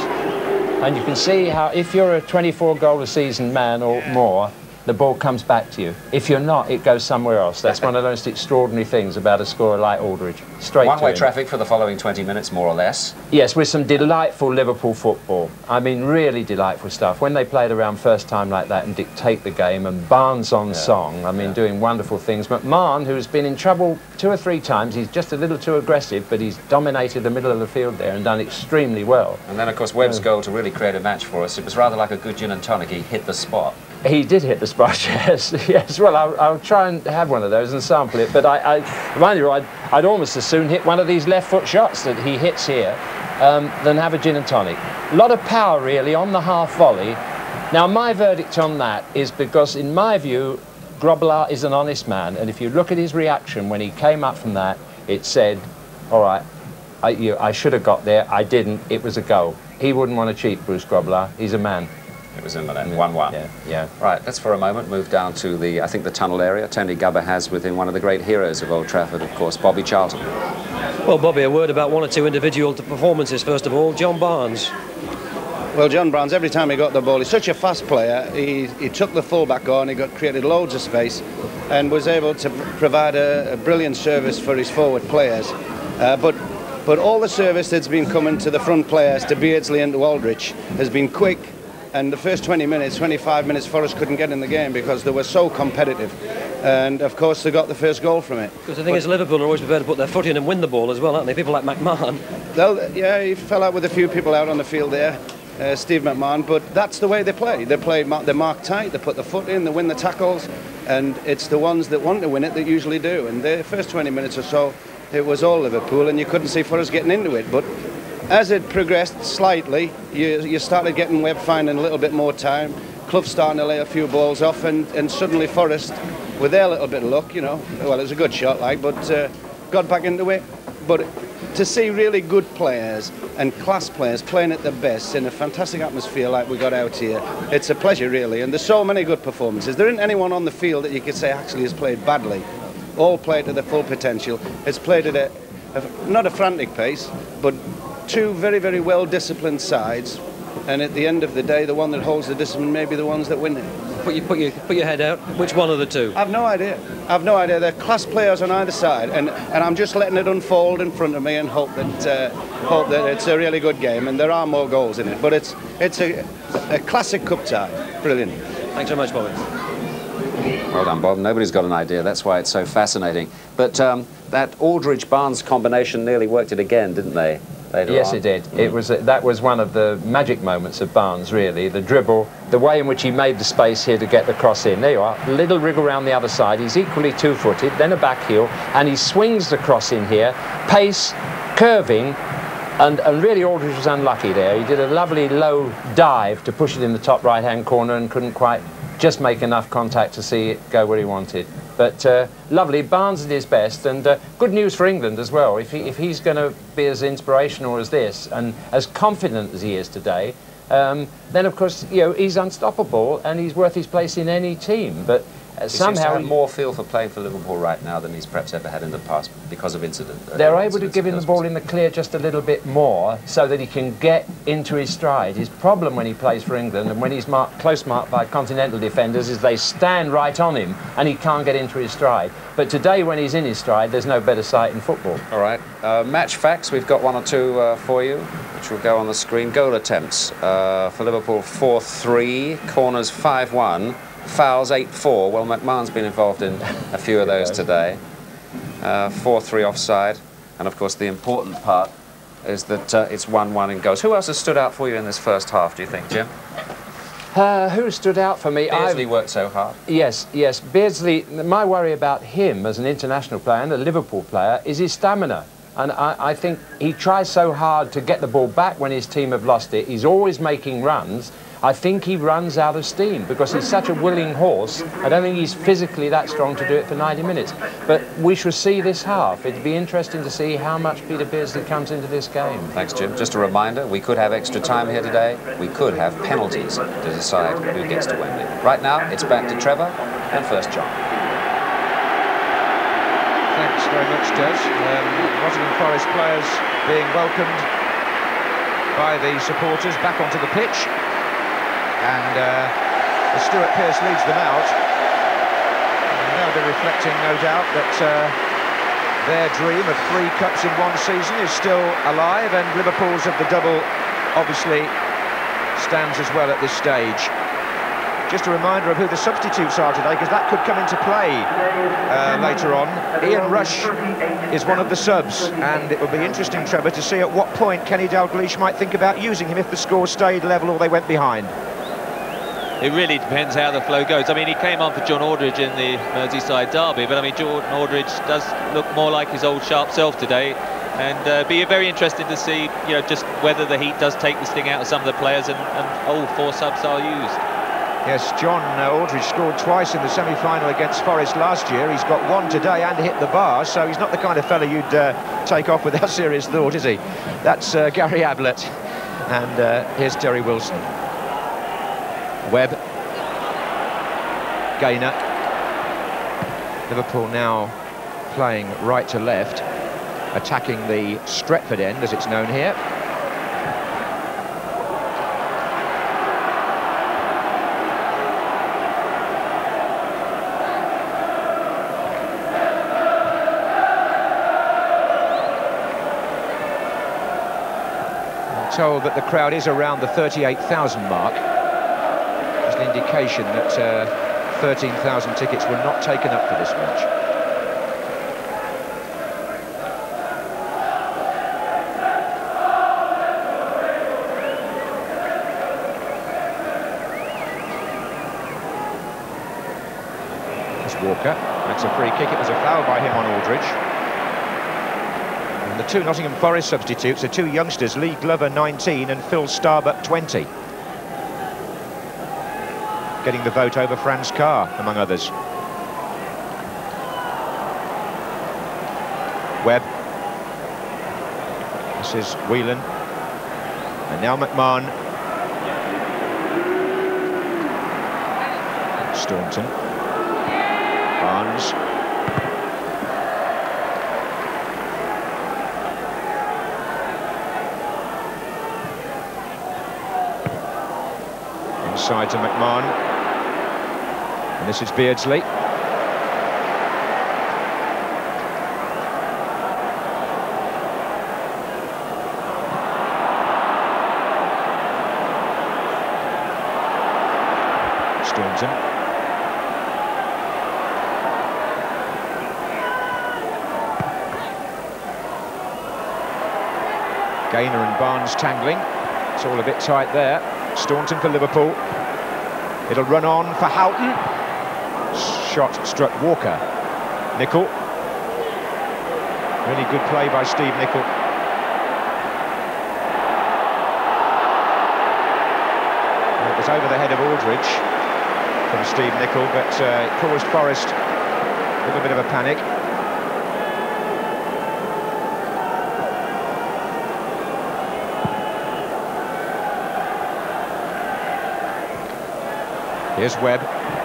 And you can see how, if you're a 24 goal a season man or more, the ball comes back to you. If you're not, it goes somewhere else. That's one of those extraordinary things about a scorer like Aldridge. Straight One-way traffic for the following 20 minutes, more or less. Yes, with some delightful Liverpool football. I mean, really delightful stuff. When they played around first time like that and dictate the game, and Barnes on song, I mean, doing wonderful things. McMahon, who's been in trouble two or three times, he's just a little too aggressive, but he's dominated the middle of the field there and done extremely well. And then, of course, Webb's goal to really create a match for us. It was rather like a good gin and tonic. He hit the spot. He did hit the spot, yes, yes. Well, I'll, I'll try and have one of those and sample it. But I, I mind you, I'd, I'd almost as soon hit one of these left foot shots that he hits here um, than have a gin and tonic. A lot of power, really, on the half volley. Now, my verdict on that is because, in my view, Grobbelaar is an honest man, and if you look at his reaction when he came up from that, it said, "All right, I, you, I should have got there. I didn't. It was a goal." He wouldn't want to cheat, Bruce Grobbelaar. He's a man. It was in the net, 1-1. Yeah, yeah. Right, let's for a moment move down to the, I think, the tunnel area. Tony Gubba has within one of the great heroes of Old Trafford, of course, Bobby Charlton. Well, Bobby, a word about one or two individual performances, first of all. John Barnes. Well, John Barnes, every time he got the ball, he's such a fast player. He, he took the fullback on, he got created loads of space, and was able to provide a, a brilliant service for his forward players. Uh, but but all the service that's been coming to the front players, to Beardsley and to Aldridge, has been quick. And the first 20 minutes, 25 minutes, Forest couldn't get in the game because they were so competitive. And of course, they got the first goal from it. Because the thing is, Liverpool are always prepared to put their foot in and win the ball as well, aren't they? People like McMahon. Well, yeah, he fell out with a few people out on the field there, uh, Steve McMahon, but that's the way they play. They play, they mark tight, they put the foot in, they win the tackles, and it's the ones that want to win it that usually do. And the first 20 minutes or so, it was all Liverpool, and you couldn't see Forest getting into it. But as it progressed slightly, you, you started getting Webb finding a little bit more time. Clough starting to lay a few balls off, and, and suddenly Forest, with their little bit of luck, you know, well, it was a good shot, like, but uh, got back into it. But to see really good players and class players playing at their best in a fantastic atmosphere like we got out here, it's a pleasure, really. And there's so many good performances. There isn't anyone on the field that you could say actually has played badly. All played to their full potential. It's played at a, a not a frantic pace, but two very, very well disciplined sides. And at the end of the day, the one that holds the discipline may be the ones that win it. Put your, put, your, put your head out. Which one of the two? I've no idea. I've no idea. They're class players on either side, and, and I'm just letting it unfold in front of me and hope that uh, hope that it's a really good game. And there are more goals in it, but it's it's a, a classic cup tie. Brilliant. Thanks very much, Bobby. Well done, Bob. Nobody's got an idea. That's why it's so fascinating. But um, that Aldridge-Barnes combination nearly worked it again, didn't they? Later yes, on? it did. It mm. was that was one of the magic moments of Barnes, really. The dribble, the way in which he made the space here to get the cross in. There you are. A little wriggle around the other side. He's equally two-footed, then a back heel, and he swings the cross in here. Pace, curving, and, and really Aldridge was unlucky there. He did a lovely low dive to push it in the top right-hand corner and couldn't quite just make enough contact to see it go where he wanted. But uh, lovely, Barnes at his best, and uh, good news for England as well. If, he, if he's going to be as inspirational as this and as confident as he is today, um, then of course you know he's unstoppable and he's worth his place in any team. But uh, He seems to somehow more feel for playing for Liverpool right now than he's perhaps ever had in the past because of incident. uh, they're able to give him the ball in the clear just a little bit more so that he can get into his stride. His problem when he plays for England and when he's marked, close marked by continental defenders is they stand right on him and he can't get into his stride. But today when he's in his stride, there's no better sight in football. All right. Uh, match facts, we've got one or two uh, for you, which will go on the screen. Goal attempts uh, for Liverpool 4 3, corners 5 1, fouls 8 4. Well, McMahon's been involved in a few of those today. 4 3 offside. And of course, the important part is that uh, it's 1 1 in goals. Who else has stood out for you in this first half, do you think, Jim? Uh, who stood out for me? Beardsley I've- worked so hard. Yes, yes. Beardsley, my worry about him as an international player and a Liverpool player is his stamina. And I, I think he tries so hard to get the ball back when his team have lost it. He's always making runs. I think he runs out of steam because he's such a willing horse. I don't think he's physically that strong to do it for 90 minutes. But we shall see this half. It'd be interesting to see how much Peter Beardsley comes into this game. Thanks, Jim. Just a reminder, we could have extra time here today. We could have penalties to decide who gets to Wembley. Right now, it's back to Trevor and first John. Thanks very much, Des. Um, Nottingham Forest players being welcomed by the supporters back onto the pitch. And uh, Stuart Pearce leads them out. And they'll be reflecting, no doubt, that uh, their dream of three cups in one season is still alive, and Liverpool's of the double obviously stands as well at this stage. Just a reminder of who the substitutes are today, because that could come into play uh, later on. Ian Rush is one of the subs, and it will be interesting, Trevor, to see at what point Kenny Dalglish might think about using him if the score stayed level or they went behind. It really depends how the flow goes. I mean, he came on for John Aldridge in the Merseyside derby, but I mean, John Aldridge does look more like his old sharp self today. And uh, be very interesting to see, you know, just whether the heat does take this thing out of some of the players and, and all four subs are used. Yes, John uh, Aldridge scored twice in the semi-final against Forest last year. He's got one today and hit the bar, so he's not the kind of fella you'd uh, take off without serious thought, is he? That's uh, Gary Ablett. And uh, here's Terry Wilson. Webb. Gaynor. Liverpool now playing right to left, attacking the Stretford end, as it's known here. told that the crowd is around the 38,000 mark. An indication that uh, 13,000 tickets were not taken up for this match. Walker. That's a free kick. It was a foul by him on Aldridge the two Nottingham Forest substitutes are two youngsters, Lee Glover 19 and Phil Starbuck 20. Getting the vote over Franz Carr, among others. Webb. This is Whelan. And now McMahon. Staunton. Barnes. inside to McMahon. And this is Beardsley. Staunton. Gaynor and Barnes tangling. It's all a bit tight there. Staunton for Liverpool. It'll run on for Houghton. Shot struck Walker. Nicol. Really good play by Steve Nicol. It was over the head of Aldridge from Steve Nicol, but uh, it caused Forest a little bit of a panic. Here's Webb.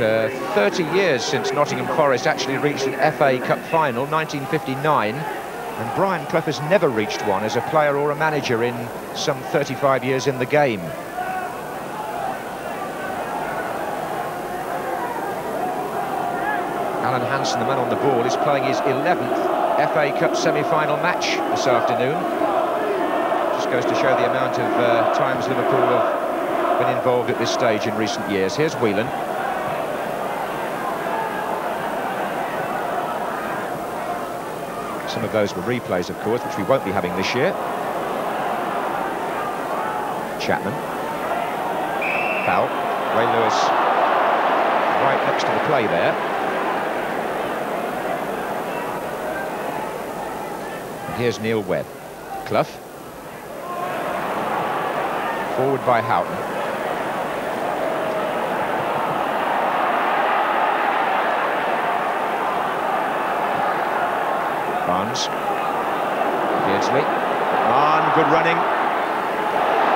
Uh, 30 years since Nottingham Forest actually reached an FA Cup final, 1959, and Brian Clough has never reached one as a player or a manager in some 35 years in the game. Alan Hansen, the man on the ball, is playing his 11th FA Cup semi-final match this afternoon. Just goes to show the amount of uh, times Liverpool have been involved at this stage in recent years. Here's Whelan. Some of those were replays, of course, which we won't be having this year. Chapman. Foul. Ray Lewis right next to the play there. And here's Neil Webb. Clough. Forward by Houghton. Barnes. Beardsley. On, good running.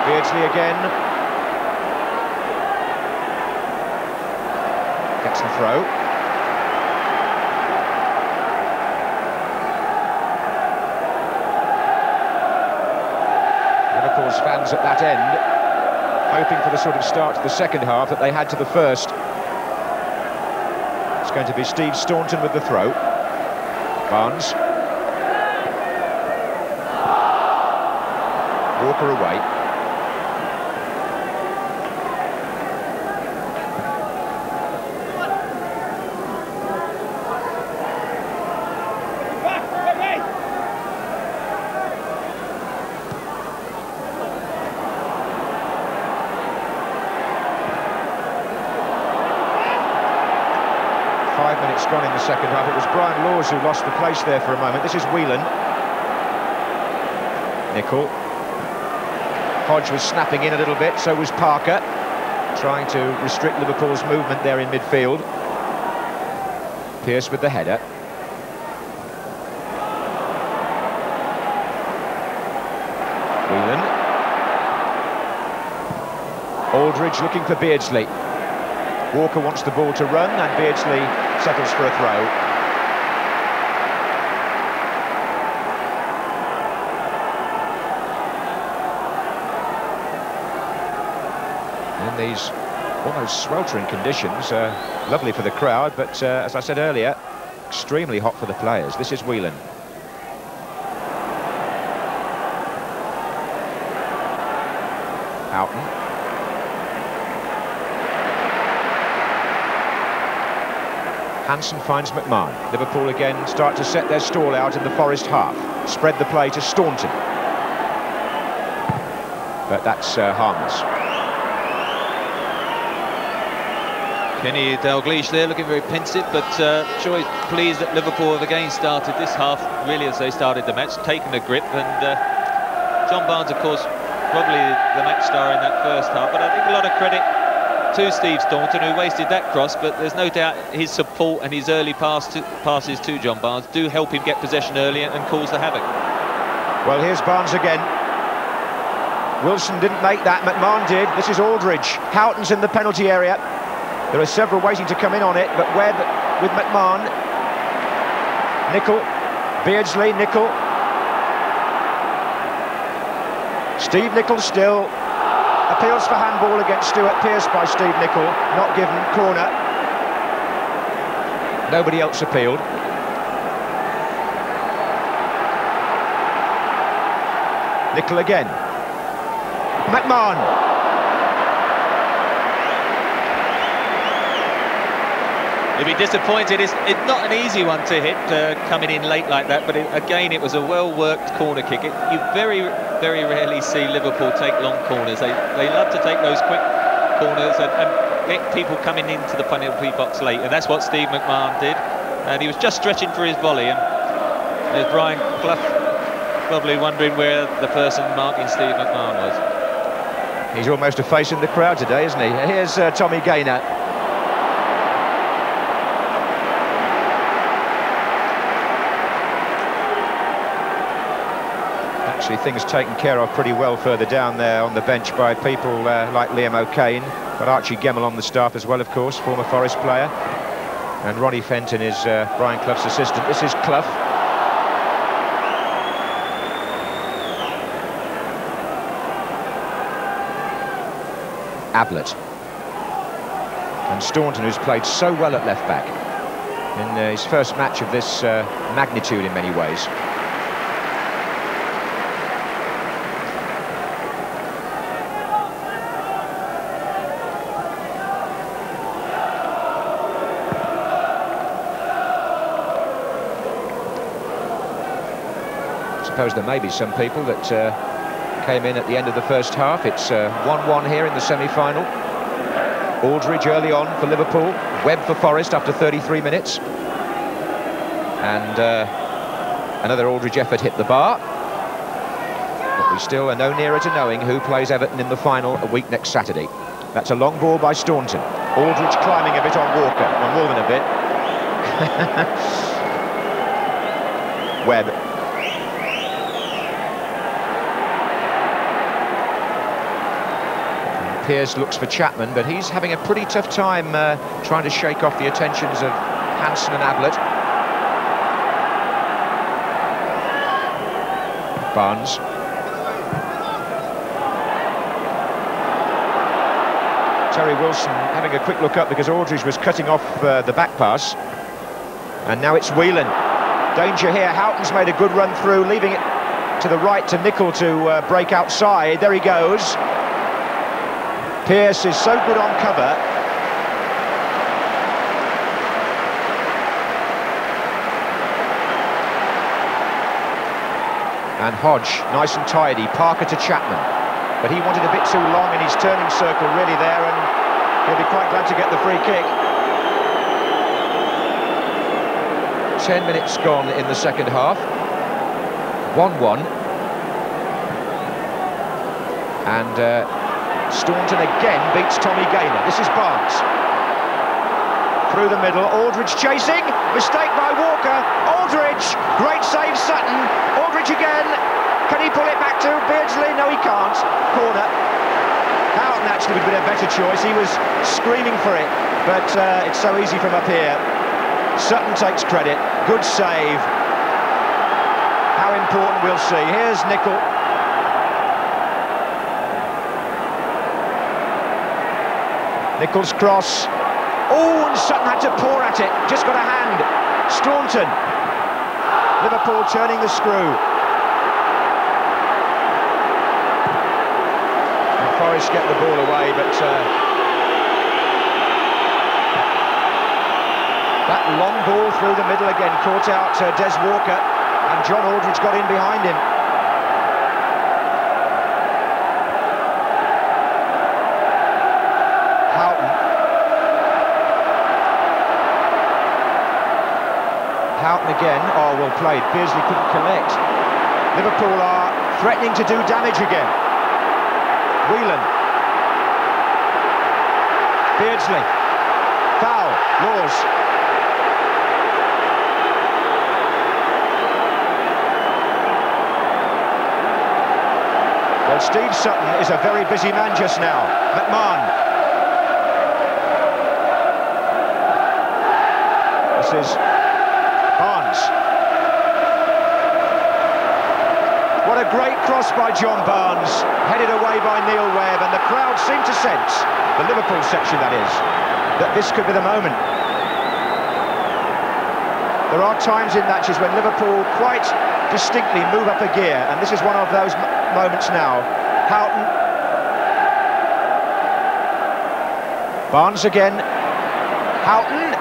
Beardsley again. Jackson throw. Liverpool's fans at that end hoping for the sort of start to the second half that they had to the first. It's going to be Steve Staunton with the throw. Barnes. Walker away. gone in the second half. It was Brian Laws who lost the place there for a moment. This is Whelan. Nicol. Hodge was snapping in a little bit, so was Parker, trying to restrict Liverpool's movement there in midfield. Pearce with the header. Whelan. Aldridge looking for Beardsley. Walker wants the ball to run, and Beardsley settles for a throw. In these almost sweltering conditions, uh, lovely for the crowd, but uh, as I said earlier, extremely hot for the players. This is Whelan. Houghton. Hansen finds McMahon. Liverpool again start to set their stall out in the Forest half. Spread the play to Staunton. But that's uh, harmless. Kenny Dalglish there looking very pensive, but uh, sure pleased that Liverpool have again started this half really as they started the match, taken a grip. And uh, John Barnes, of course, probably the match star in that first half, but I think a lot of credit to Steve Staunton, who wasted that cross, but there's no doubt his support and his early pass to, passes to John Barnes do help him get possession earlier and cause the havoc. Well, here's Barnes again. Wilson didn't make that, McMahon did. This is Aldridge. Houghton's in the penalty area. There are several waiting to come in on it, but Webb with McMahon. Nicol, Beardsley, Nicol. Steve Nicol still Appeals for handball against Stuart Pearce by Steve Nicol, not given, corner. Nobody else appealed. Nicol again. McMahon. He'd be disappointed. It's, it's not an easy one to hit uh, coming in late like that, but it, again, it was a well-worked corner kick. It, you very, very rarely see Liverpool take long corners. They, they love to take those quick corners and, and get people coming into the penalty box late, and that's what Steve McMahon did. And he was just stretching for his volley, and there's Brian Clough probably wondering where the person marking Steve McMahon was. He's almost a face in the crowd today, isn't he? Here's uh, Tommy Gaynor. Actually things taken care of pretty well further down there on the bench by people uh, like Liam O'Kane, but Archie Gemmill on the staff as well, of course, former Forest player. And Ronnie Fenton is uh, Brian Clough's assistant. This is Clough. Ablett. And Staunton, who's played so well at left back in uh, his first match of this uh, magnitude in many ways. Suppose there may be some people that uh, came in at the end of the first half. It's 1-1 uh, here in the semi-final. Aldridge early on for Liverpool. Webb for Forest after 33 minutes. And uh, another Aldridge effort hit the bar. But we still are no nearer to knowing who plays Everton in the final a week next Saturday. That's a long ball by Staunton. Aldridge climbing a bit on Walker. Well, more than a bit. Webb Pearce looks for Chapman, but he's having a pretty tough time uh, trying to shake off the attentions of Hansen and Ablett. Barnes. Terry Wilson having a quick look up because Aldridge was cutting off uh, the back pass. And now it's Whelan. Danger here. Houghton's made a good run through, leaving it to the right to Nicol to uh, break outside. There he goes. Pearce is so good on cover. And Hodge, nice and tidy. Parker to Chapman. But he wanted a bit too long in his turning circle really there and he'll be quite glad to get the free kick. 10 minutes gone in the second half. 1-1. And uh, Staunton again beats Tommy Gaynor. This is Barnes. Through the middle, Aldridge chasing. Mistake by Walker. Aldridge, great save Sutton. Aldridge again. Can he pull it back to Beardsley? No, he can't. Corner. Houghton actually would have been a better choice. He was screaming for it, but uh, it's so easy from up here. Sutton takes credit. Good save. How important we'll see. Here's Nicol. Nicol's cross. Oh, and Sutton had to pour at it. Just got a hand. Staunton. Liverpool turning the screw. And Forest get the ball away, but uh, that long ball through the middle again caught out uh, Des Walker, and John Aldridge got in behind him. Houghton. Houghton again. Oh, well played. Beardsley couldn't connect. Liverpool are threatening to do damage again. Whelan. Beardsley. Foul. Laws. Well, Steve Sutton is a very busy man just now. McMahon. This is a great cross by John Barnes, headed away by Neil Webb, and the crowd seemed to sense, the Liverpool section that is, that this could be the moment. There are times in matches when Liverpool quite distinctly move up a gear, and this is one of those moments now. Houghton. Barnes again. Houghton.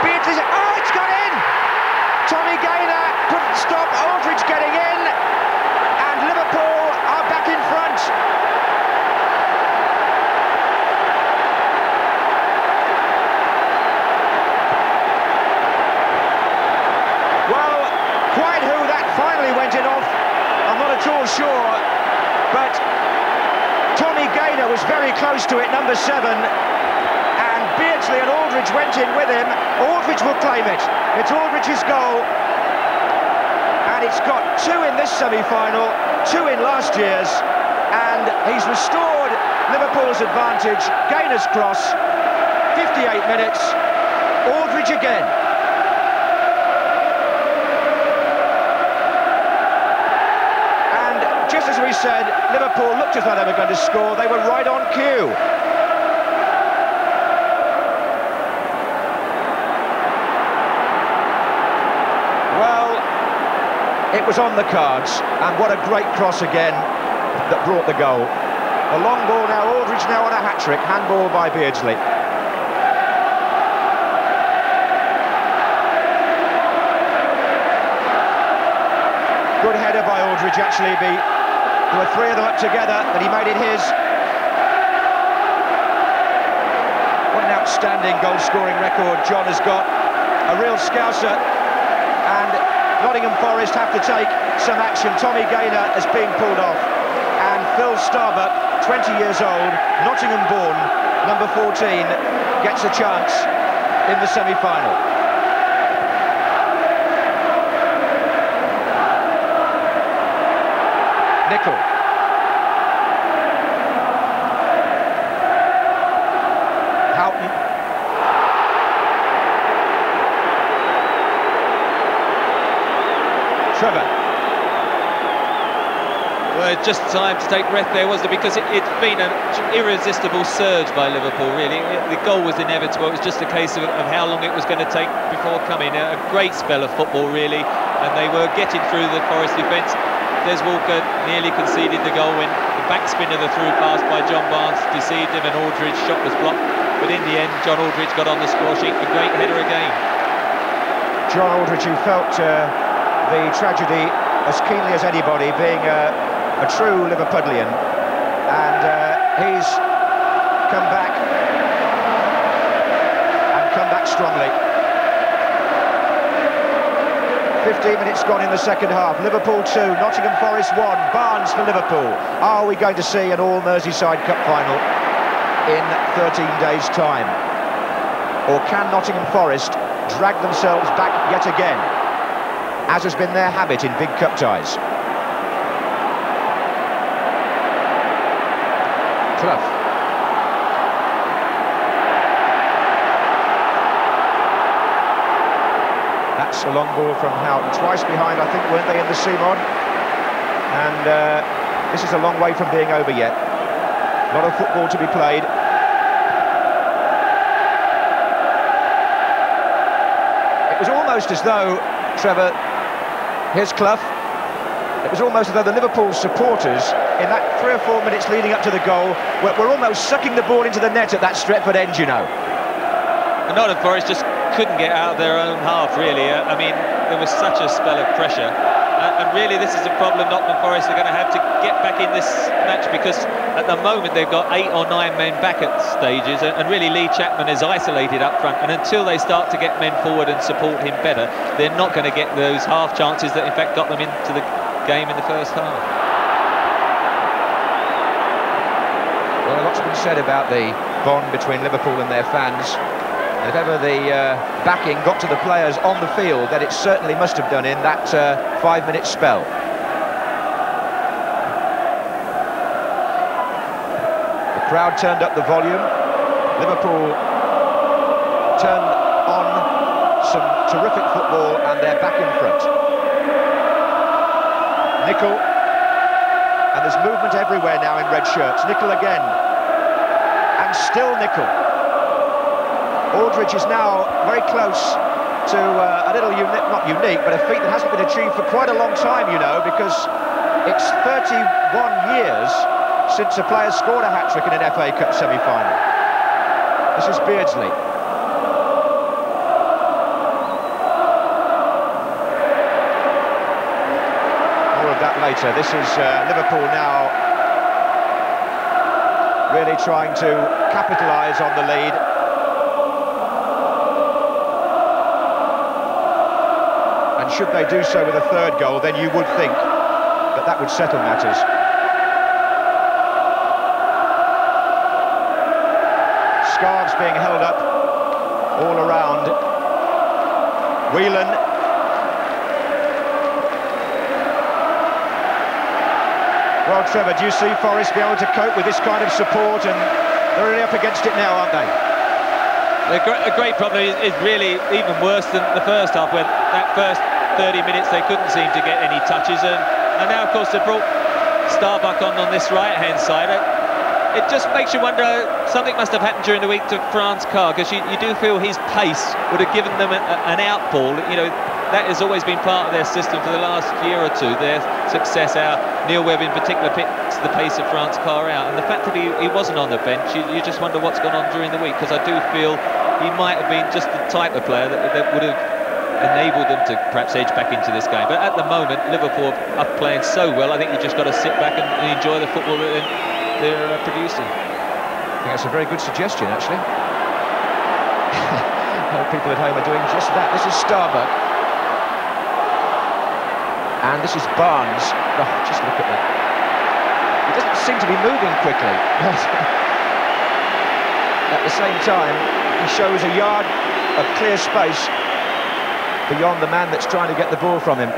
Beardsley. Oh, it's got in! Tommy Gaynor couldn't stop Aldridge getting in, and Liverpool are back in front. Well, quite who that finally went in off, I'm not at all sure, but Tommy Gaynor was very close to it, number seven, and Beardsley and Aldridge went in with him. Aldridge will claim it. It's Aldridge's goal, and it's got two in this semi-final, two in last year's, and he's restored Liverpool's advantage. Gaynor's cross, 58 minutes, Aldridge again. Said, Liverpool looked as though they were going to score. They were right on cue. Well, it was on the cards, and what a great cross again that brought the goal. A long ball now, Aldridge now on a hat-trick, handball by Beardsley. Good header by Aldridge, actually. Be, there were three of them up together, but he made it his. What an outstanding goal-scoring record John has got. A real scouser. And Nottingham Forest have to take some action. Tommy Gaynor has been pulled off. And Phil Starbuck, 20 years old, Nottingham born, number 14, gets a chance in the semi-final. Nicol. Houghton. Trevor. Well, just time to take breath there, wasn't it? Because it, had been an irresistible surge by Liverpool, really. the goal was inevitable. It was just a case of, of how long it was going to take before coming. A, a great spell of football, really. And they were getting through the Forest defence. Des Walker nearly conceded the goal when the backspin of the through pass by John Barnes deceived him and Aldridge's shot was blocked. But in the end, John Aldridge got on the score sheet. A great header again. John Aldridge, who felt uh, the tragedy as keenly as anybody, being a true Liverpudlian, and uh, he's come back and come back strongly. 15 minutes gone in the second half. Liverpool 2, Nottingham Forest 1. Barnes for Liverpool. Are we going to see an all-Merseyside Cup final in 13 days' time? Or can Nottingham Forest drag themselves back yet again, as has been their habit in big cup ties? Clough. That's a long ball from Houghton. Twice behind, I think, weren't they, in the Simod? And uh, this is a long way from being over yet. A lot of football to be played. It was almost as though, Trevor, here's Clough, it was almost as though the Liverpool supporters, in that three or four minutes leading up to the goal, were, were almost sucking the ball into the net at that Stretford end, you know. And Nottingham Forest just couldn't get out of their own half, really. Uh, I mean, there was such a spell of pressure. Uh, and really, this is a problem Nottingham Forest are going to have to get back in this match because at the moment they've got eight or nine men back at stages and, and really Lee Chapman is isolated up front and until they start to get men forward and support him better, they're not going to get those half chances that in fact got them into the game in the first half. Well, a lot's been said about the bond between Liverpool and their fans. If ever the uh, backing got to the players on the field, then it certainly must have done in that uh, five-minute spell. The crowd turned up the volume. Liverpool turned on some terrific football and they're back in front. Nicol. And there's movement everywhere now in red shirts. Nicol again. And still Nicol. Aldridge is now very close to uh, a little not unique, but a feat that hasn't been achieved for quite a long time, you know, because it's 31 years since a player scored a hat-trick in an FA Cup semi-final. This is Beardsley. More of that later. This is uh, Liverpool now really trying to capitalise on the lead. And should they do so with a third goal, then you would think that that would settle matters. Scarves being held up all around. Whelan Well, Trevor, do you see Forest be able to cope with this kind of support? And they're really up against it now, aren't they? A great problem is, is really even worse than the first half, when that first 30 minutes they couldn't seem to get any touches. And, and now, of course, they brought Starbuck on on this right-hand side. It, it just makes you wonder, something must have happened during the week to Franz Carr, because you, you do feel his pace would have given them a, a, an outball. You know, that has always been part of their system for the last year or two, their success out. Neil Webb in particular picks the pace of Franz Carr out. And the fact that he, he wasn't on the bench, you, you just wonder what's gone on during the week, because I do feel he might have been just the type of player that, that would have enabled them to perhaps edge back into this game. But at the moment, Liverpool are playing so well, I think you just got to sit back and, and enjoy the football that they're, they're uh, producing. I think that's a very good suggestion, actually. people at home are doing just that. This is Starbuck. And this is Barnes. Oh, just look at that. He doesn't seem to be moving quickly. at the same time, he shows a yard of clear space beyond the man that's trying to get the ball from him.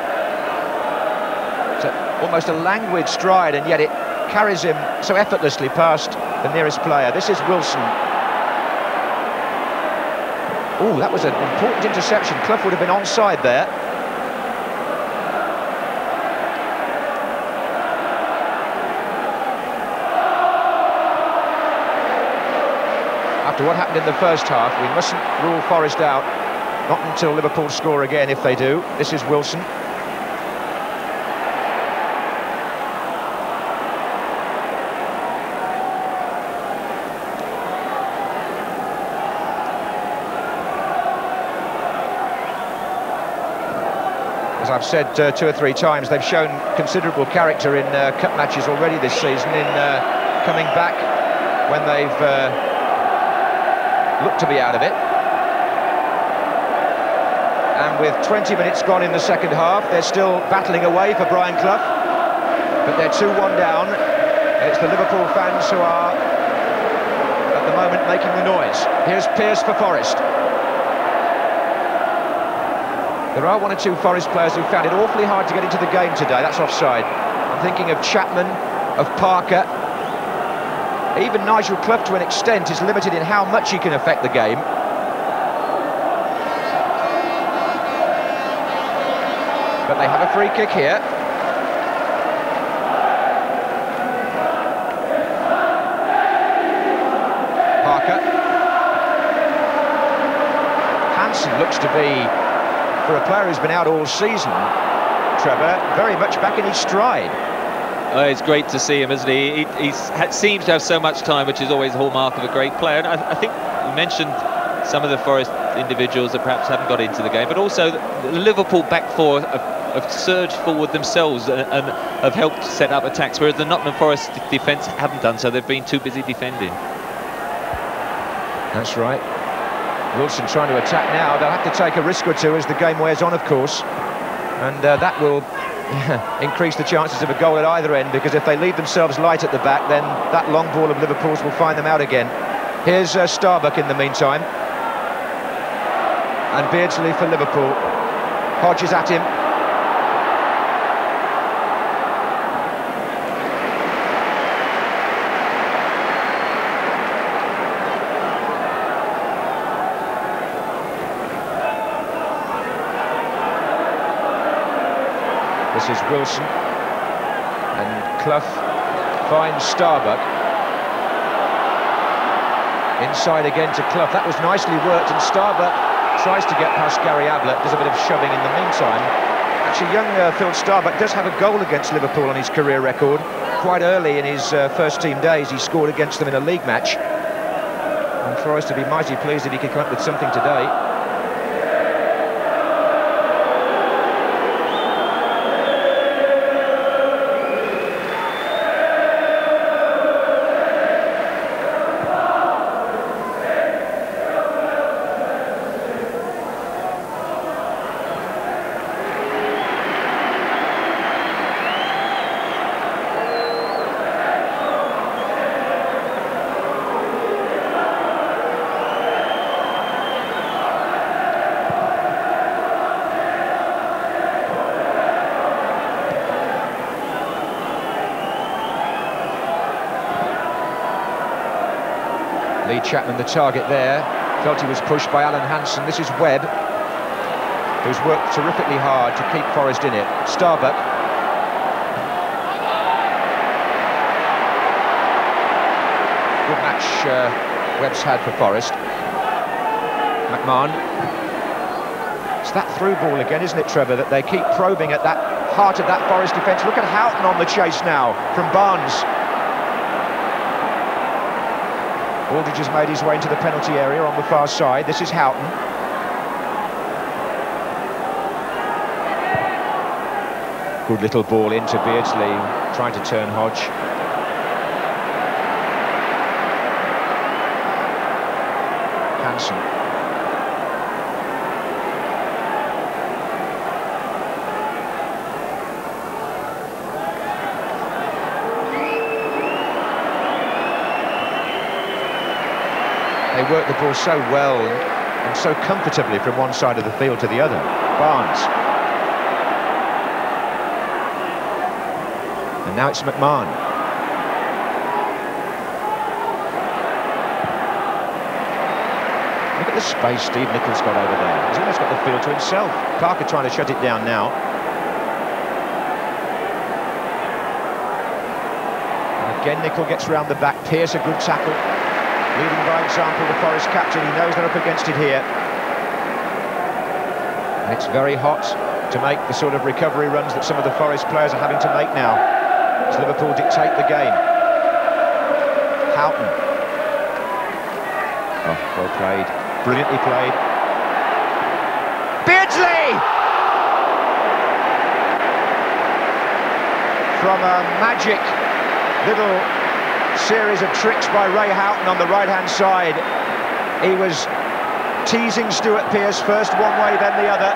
It's a, almost a languid stride, and yet it carries him so effortlessly past the nearest player. This is Wilson. Oh, that was an important interception. Clough would have been onside there. After what happened in the first half, we mustn't rule Forest out not until Liverpool score again, if they do. This is Wilson. as I've said uh, two or three times, they've shown considerable character in uh, cup matches already this season in uh, coming back when they've uh, looked to be out of it. With 20 minutes gone in the second half, they're still battling away for Brian Clough. But they're 2-1 down. It's the Liverpool fans who are, at the moment, making the noise. Here's Pearce for Forest. There are one or two Forest players who found it awfully hard to get into the game today. That's offside. I'm thinking of Chapman, of Parker. Even Nigel Clough, to an extent, is limited in how much he can affect the game. Free kick here. Parker. Hansen looks to be for a player who's been out all season, Trevor, very much back in his stride. Oh, it's great to see him, isn't he? He, seems to have so much time, which is always a hallmark of a great player. And I, I think you mentioned some of the Forest individuals that perhaps haven't got into the game, but also Liverpool back four have, surged forward themselves and, and, have helped set up attacks, whereas the Nottingham Forest defence haven't done so. They've been too busy defending. That's right. Wilson trying to attack now. They'll have to take a risk or two as the game wears on, of course. And uh, that will increase the chances of a goal at either end because if they leave themselves light at the back, then that long ball of Liverpool's will find them out again. Here's uh, Starbuck in the meantime. And Beardsley for Liverpool. Hodges at him. Is Wilson. And Clough finds Starbuck. Inside again to Clough. That was nicely worked, and Starbuck tries to get past Gary Ablett, There's a bit of shoving in the meantime. Actually, young uh, Phil Starbuck does have a goal against Liverpool on his career record. Quite early in his uh, first team days, he scored against them in a league match. And Forest to be mighty pleased if he could come up with something today. Chapman the target there. Felt he was pushed by Alan Hansen. This is Webb, who's worked terrifically hard to keep Forest in it. Starbuck. Good match uh, Webb's had for Forest. McMahon. It's that through ball again, isn't it, Trevor, that they keep probing at that heart of that Forest defence. Look at Houghton on the chase now from Barnes. Aldridge has made his way into the penalty area on the far side. This is Houghton. Good little ball into Beardsley, trying to turn Hodge. Hansen. Work the ball so well and so comfortably from one side of the field to the other. Barnes. And now it's McMahon. Look at the space Steve Nicol got over there. He's almost got the field to himself. Parker trying to shut it down now. Again, Nicol gets round the back. Pearce a good tackle. Leading by example, the Forest captain, he knows they're up against it here. And it's very hot to make the sort of recovery runs that some of the Forest players are having to make now as Liverpool dictate the game. Houghton. Oh, well played. Brilliantly played. Beardsley! From a magic little series of tricks by Ray Houghton on the right-hand side. He was teasing Stuart Pearce first one way, then the other.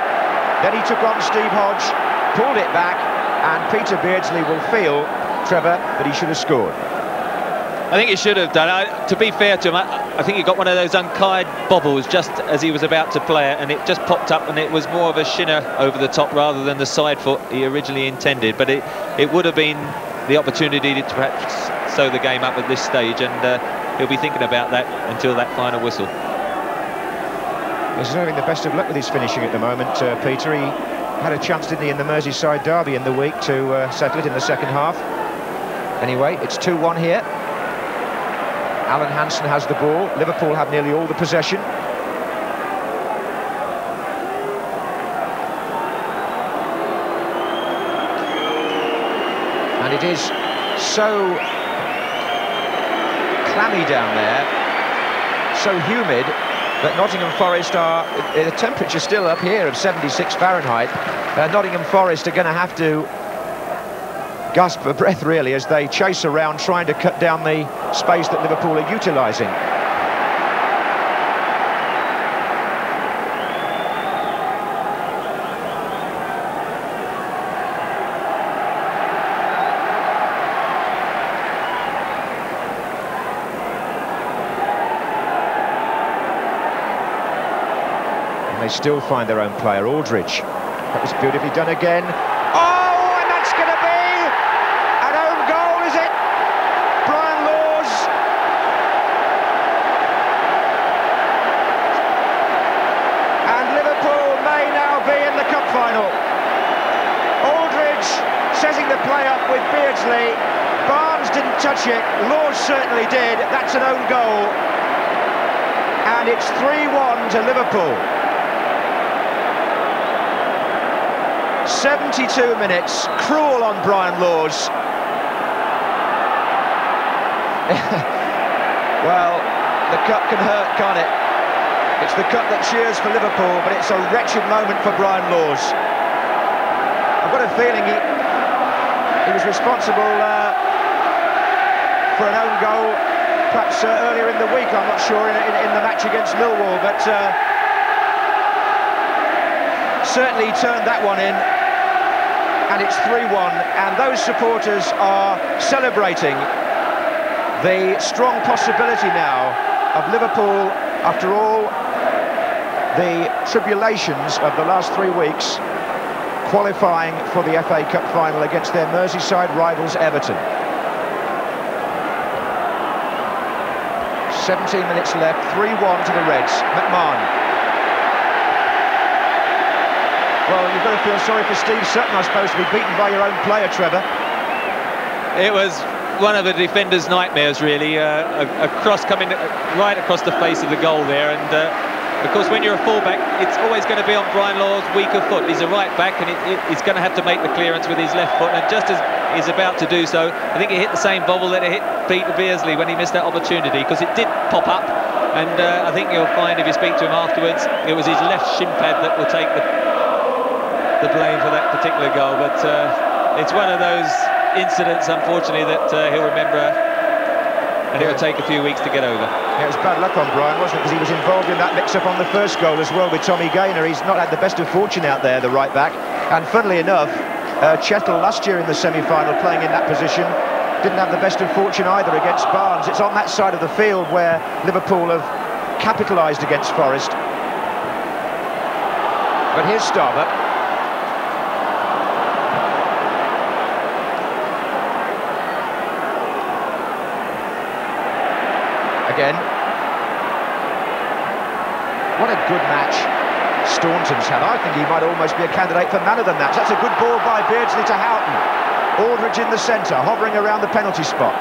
Then he took on Steve Hodge, pulled it back, and Peter Beardsley will feel, Trevor, that he should have scored. I think he should have done. I, to be fair to him, I, I, think he got one of those unkied bobbles just as he was about to play it, and it just popped up, and it was more of a shinner over the top rather than the side foot he originally intended. But it, it would have been the opportunity to perhaps sew the game up at this stage, and uh, he'll be thinking about that until that final whistle. He's having the best of luck with his finishing at the moment, uh, Peter. He had a chance, didn't he, in the Merseyside derby in the week to uh, settle it in the second half. Anyway, it's 2-1 here. Alan Hansen has the ball. Liverpool have nearly all the possession. And it is so clammy down there, so humid, that Nottingham Forest are, the temperature still up here of 76 Fahrenheit. Uh, Nottingham Forest are going to have to gasp for breath, really, as they chase around trying to cut down the space that Liverpool are utilising. They still find their own player, Aldridge. That was beautifully done again. Oh, and that's going to be an own goal, is it? Brian Laws. And Liverpool may now be in the cup final. Aldridge setting the play up with Beardsley. Barnes didn't touch it. Laws certainly did. That's an own goal. And it's 3-1 to Liverpool. 72 minutes, cruel on Brian Laws. well, the cup can hurt, can't it? It's the cup that cheers for Liverpool, but it's a wretched moment for Brian Laws. I've got a feeling he, he was responsible uh, for an own goal, perhaps uh, earlier in the week, I'm not sure, in, in, in the match against Millwall, but uh, certainly turned that one in and it's 3-1 and those supporters are celebrating the strong possibility now of Liverpool after all the tribulations of the last three weeks qualifying for the FA Cup final against their Merseyside rivals Everton. 17 minutes left 3-1 to the Reds. McMahon Well, you've got to feel sorry for Steve Sutton, I suppose, to be beaten by your own player, Trevor. It was one of the defender's nightmares, really. Uh, a, a, cross coming right across the face of the goal there. And, uh, of course, when you're a fullback, it's always going to be on Brian Laws' weaker foot. He's a right back, and it, it, he's going to have to make the clearance with his left foot. And just as he's about to do so, I think he hit the same bobble that it hit Peter Beardsley when he missed that opportunity, because it did pop up. And uh, I think you'll find, if you speak to him afterwards, it was his left shin pad that will take the the blame for that particular goal. But uh, it's one of those incidents, unfortunately, that uh, he'll remember and it'll take a few weeks to get over. Yeah, it was bad luck on Brian, wasn't it? Because he was involved in that mix-up on the first goal as well with Tommy Gaynor. He's not had the best of fortune out there, the right back. And funnily enough, uh, Chettle last year in the semi-final playing in that position didn't have the best of fortune either against Barnes. It's on that side of the field where Liverpool have capitalised against Forest. But here's Starbuck. again. What a good match Staunton's had. I think he might almost be a candidate for man of the match. That's a good ball by Beardsley to Houghton. Aldridge in the centre, hovering around the penalty spot.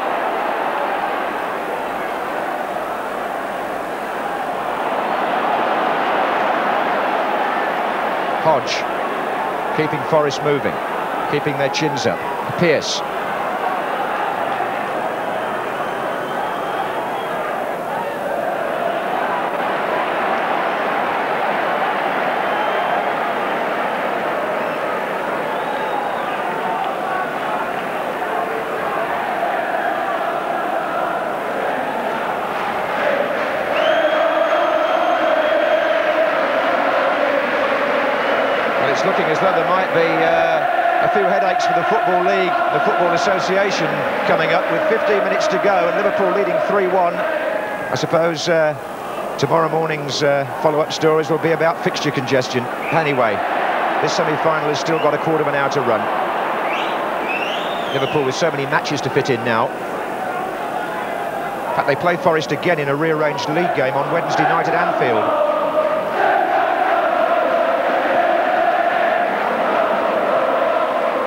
Hodge keeping Forest moving, keeping their chins up. Pearce with 15 minutes to go and Liverpool leading 3-1. I suppose uh, tomorrow morning's uh, follow-up stories will be about fixture congestion. Anyway, this semi-final has still got a quarter of an hour to run. Liverpool with so many matches to fit in now. In fact, they play Forest again in a rearranged league game on Wednesday night at Anfield.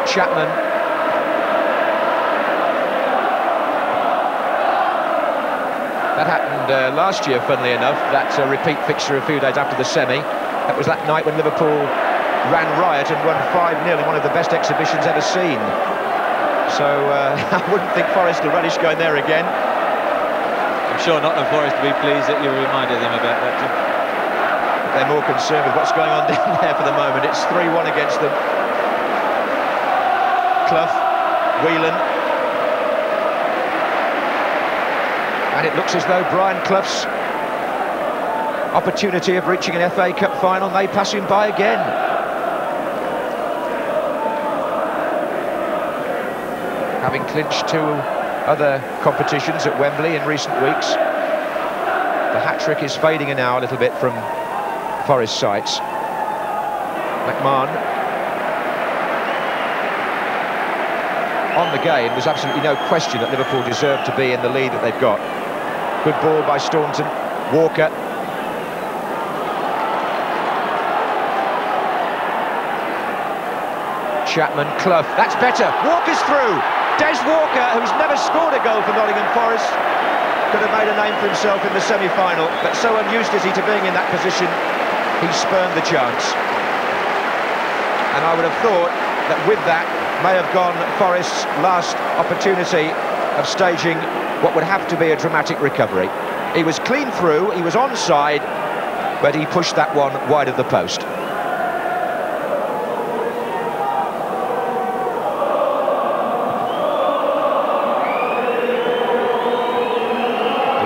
Chapman. That happened uh, last year, funnily enough. That's a repeat fixture a few days after the semi. That was that night when Liverpool ran riot and won 5-0 in one of the best exhibitions ever seen. So uh, I wouldn't think Forest will relish going there again. I'm sure Nottingham Forest will be pleased that you reminded them about that. They're more concerned with what's going on down there for the moment. It's 3-1 against them. Clough, Whelan. And it looks as though Brian Clough's opportunity of reaching an FA Cup final may pass him by again. Having clinched two other competitions at Wembley in recent weeks, the hat-trick is fading now a little bit from Forest sights. McMahon on the game, there's absolutely no question that Liverpool deserve to be in the lead that they've got. Good ball by Staunton. Walker. Chapman, Clough. That's better. Walker's through. Des Walker, who's never scored a goal for Nottingham Forest, could have made a name for himself in the semi-final, but so unused is he to being in that position, he spurned the chance. And I would have thought that with that, may have gone Forest's last opportunity of staging what would have to be a dramatic recovery. He was clean through, he was onside, but he pushed that one wide of the post. The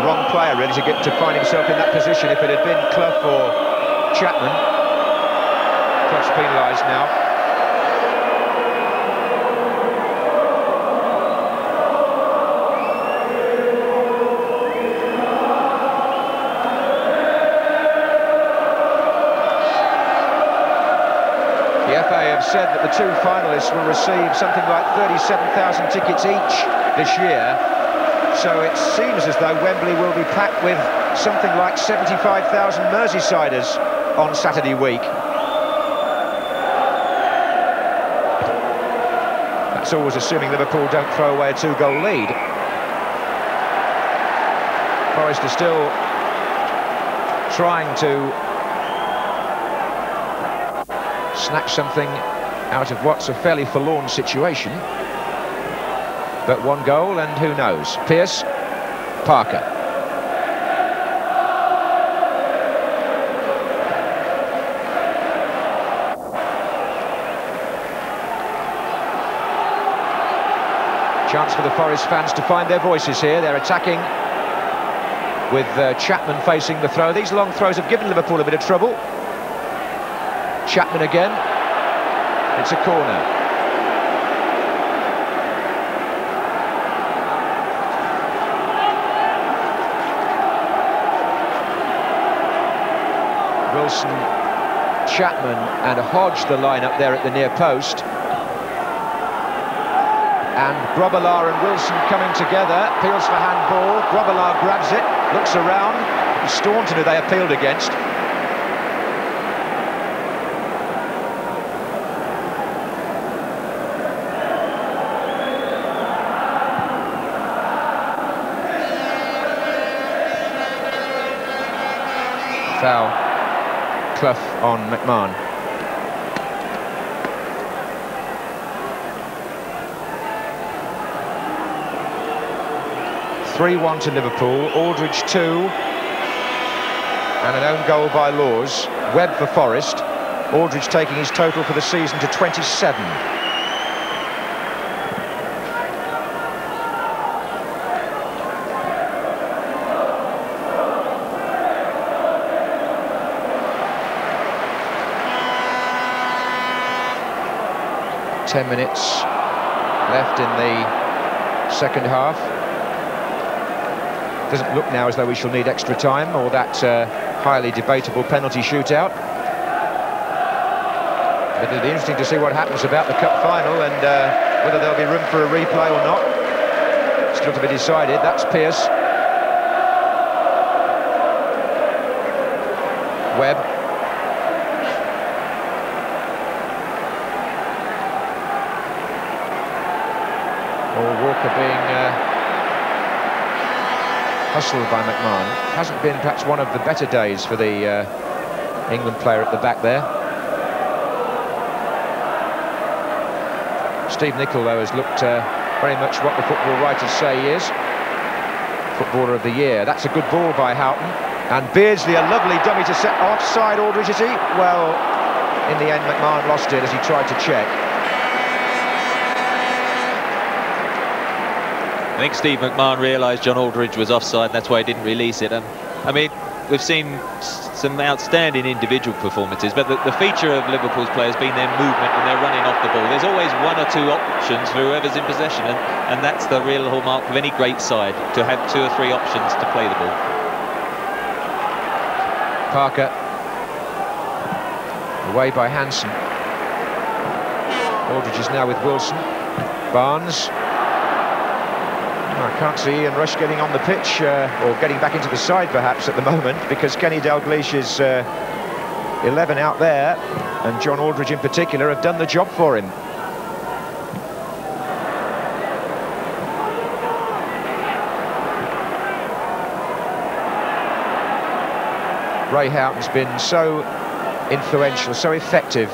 wrong player really to get to find himself in that position if it had been Clough or Chapman. Clough's penalised now. Said that the two finalists will receive something like 37,000 tickets each this year. So it seems as though Wembley will be packed with something like 75,000 Merseysiders on Saturday week. That's always assuming Liverpool don't throw away a two-goal lead. Forest are still trying to snatch something out of what's a fairly forlorn situation. But one goal, and who knows? Pearce, Parker. Chance for the Forest fans to find their voices here. They're attacking with uh, Chapman facing the throw. These long throws have given Liverpool a bit of trouble. Chapman again. It's a corner. Wilson, Chapman and Hodge the line up there at the near post. And Grobbelaar and Wilson coming together, appeals for handball, Grobbelaar grabs it, looks around, Staunton who they appealed against. Clough on McMahon. Three-one to Liverpool. Aldridge two, and an own goal by Laws. Webb for Forest. Aldridge taking his total for the season to 27. Ten minutes left in the second half. Doesn't look now as though we shall need extra time or that uh, highly debatable penalty shootout. But it'll be interesting to see what happens about the cup final and uh, whether there'll be room for a replay or not. Still to be decided. That's Pearce. Webb. Or Walker being uh, hustled by McMahon. Hasn't been perhaps one of the better days for the uh, England player at the back there. Steve Nicol, though, has looked uh, very much what the football writers say he is. Footballer of the year. That's a good ball by Houghton. And Beardsley, a lovely dummy to set offside Aldridge, is he? Well, in the end, McMahon lost it as he tried to check. I think Steve McMahon realised John Aldridge was offside, that's why he didn't release it. And I mean, we've seen some outstanding individual performances, but the, the, feature of Liverpool's play has been their movement and their running off the ball. There's always one or two options for whoever's in possession, and, and that's the real hallmark of any great side, to have two or three options to play the ball. Parker. Away by Hansen. Aldridge is now with Wilson. Barnes. I can't see Ian Rush getting on the pitch uh, or getting back into the side perhaps at the moment because Kenny Dalglish is uh, 11 out there and John Aldridge in particular have done the job for him. Ray Houghton's been so influential, so effective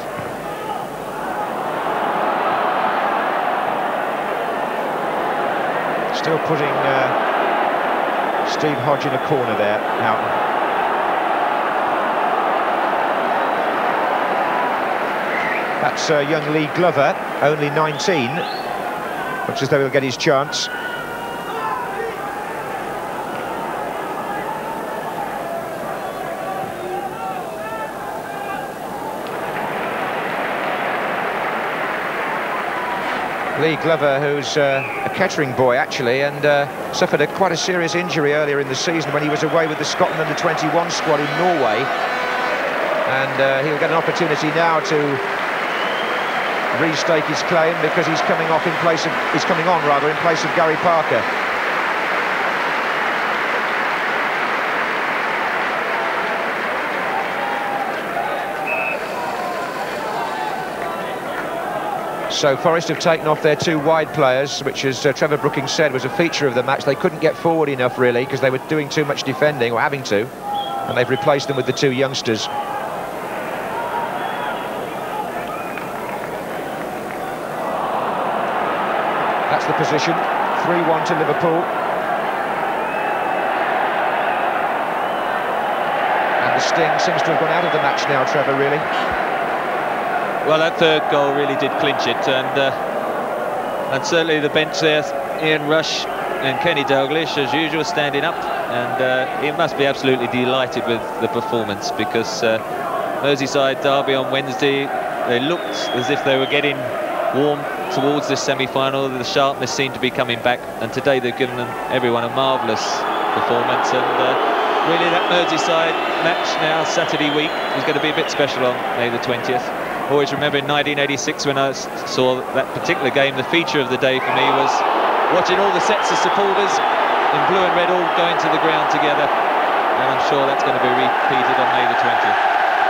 Still putting uh, Steve Hodge in a corner there, Houghton. That's uh, young Lee Glover, only 19. Looks as though he'll get his chance. Lee Glover, who's uh, a Kettering boy, actually, and uh, suffered a, quite a serious injury earlier in the season when he was away with the Scotland under-21 squad in Norway. And uh, he'll get an opportunity now to restake his claim because he's coming off in place of, he's coming on rather in place of Gary Parker. So Forest have taken off their two wide players, which, as uh, Trevor Brooking said, was a feature of the match. They couldn't get forward enough, really, because they were doing too much defending, or having to. And they've replaced them with the two youngsters. That's the position. 3-1 to Liverpool. And the sting seems to have gone out of the match now, Trevor, really. Well, that third goal really did clinch it, and uh, and certainly the bench there, Ian Rush and Kenny Dalglish, as usual, standing up, and uh, he must be absolutely delighted with the performance because uh, Merseyside derby on Wednesday, they looked as if they were getting warm towards this semi-final. The sharpness seemed to be coming back, and today they've given them, everyone a marvellous performance, and uh, really that Merseyside match now, Saturday week, is going to be a bit special on May the 20th always remember in 1986 when I saw that particular game, the feature of the day for me was watching all the sets of supporters in blue and red all going to the ground together. And I'm sure that's going to be repeated on May the 20th.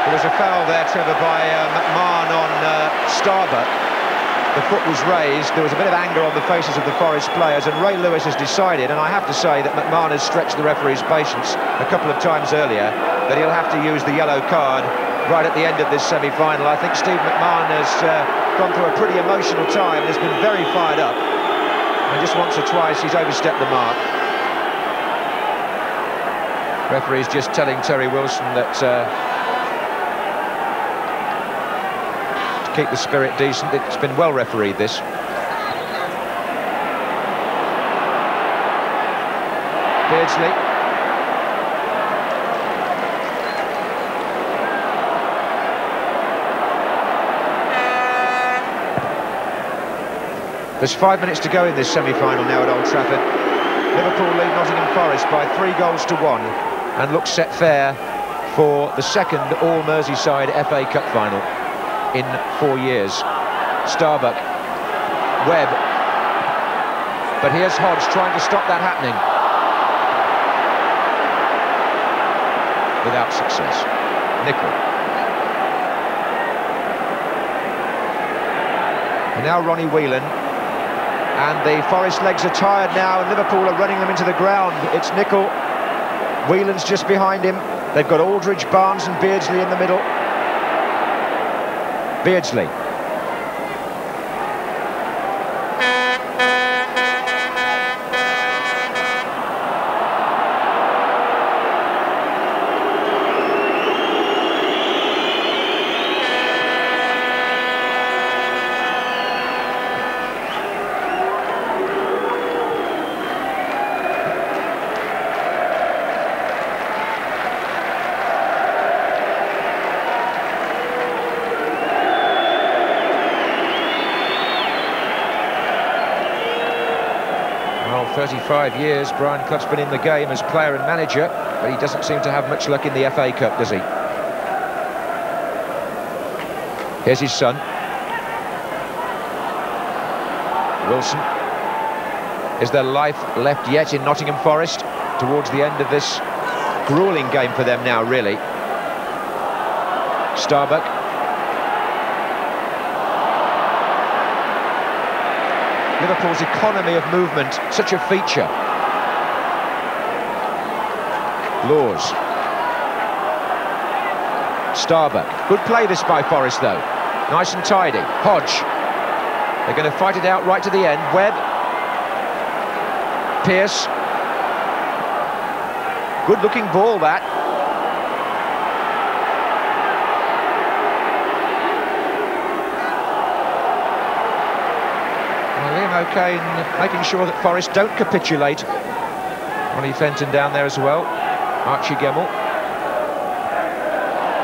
There was a foul there, Trevor, by uh, McMahon on uh, Starbuck. The foot was raised. There was a bit of anger on the faces of the Forest players, and Ray Lewis has decided, and I have to say that McMahon has stretched the referee's patience a couple of times earlier, that he'll have to use the yellow card right at the end of this semi-final. I think Steve McMahon has uh, gone through a pretty emotional time and has been very fired up. And just once or twice he's overstepped the mark. Referee's just telling Terry Wilson that uh, to keep the spirit decent. It's been well refereed, this. Beardsley. There's five minutes to go in this semi-final now at Old Trafford. Liverpool lead Nottingham Forest by three goals to one and look set fair for the second All-Merseyside FA Cup final in four years. Starbuck, Webb, but here's Hodge trying to stop that happening. Without success. Nicol. And now Ronnie Whelan and the Forest legs are tired now and Liverpool are running them into the ground. It's Nicol. Whelan's just behind him. They've got Aldridge, Barnes and Beardsley in the middle. Beardsley. Well, 35 years Brian Clough's been in the game as player and manager, but he doesn't seem to have much luck in the FA Cup, does he? Here's his son. Wilson. Is there life left yet in Nottingham Forest towards the end of this grueling game for them now, really? Starbuck. Liverpool's economy of movement, such a feature. Laws. Starbuck. Good play this by Forest, though. Nice and tidy. Hodge. They're going to fight it out right to the end. Webb. Pearce. Good-looking ball, that. O'Kane making sure that Forest don't capitulate. Ronnie Fenton down there as well. Archie Gemmill.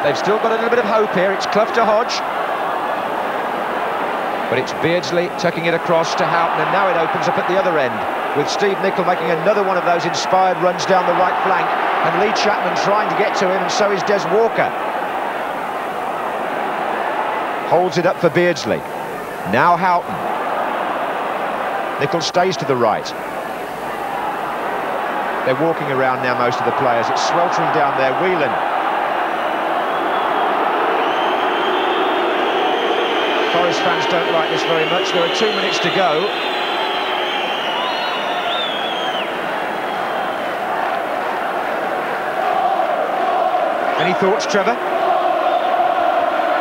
They've still got a little bit of hope here. It's Clough to Hodge. But it's Beardsley tucking it across to Houghton, and now it opens up at the other end, with Steve Nicol making another one of those inspired runs down the right flank, and Lee Chapman trying to get to him, and so is Des Walker. Holds it up for Beardsley. Now Houghton. Nicol stays to the right. They're walking around now, most of the players. It's sweltering down there. Whelan. Forest fans don't like this very much. There are two minutes to go. Any thoughts, Trevor?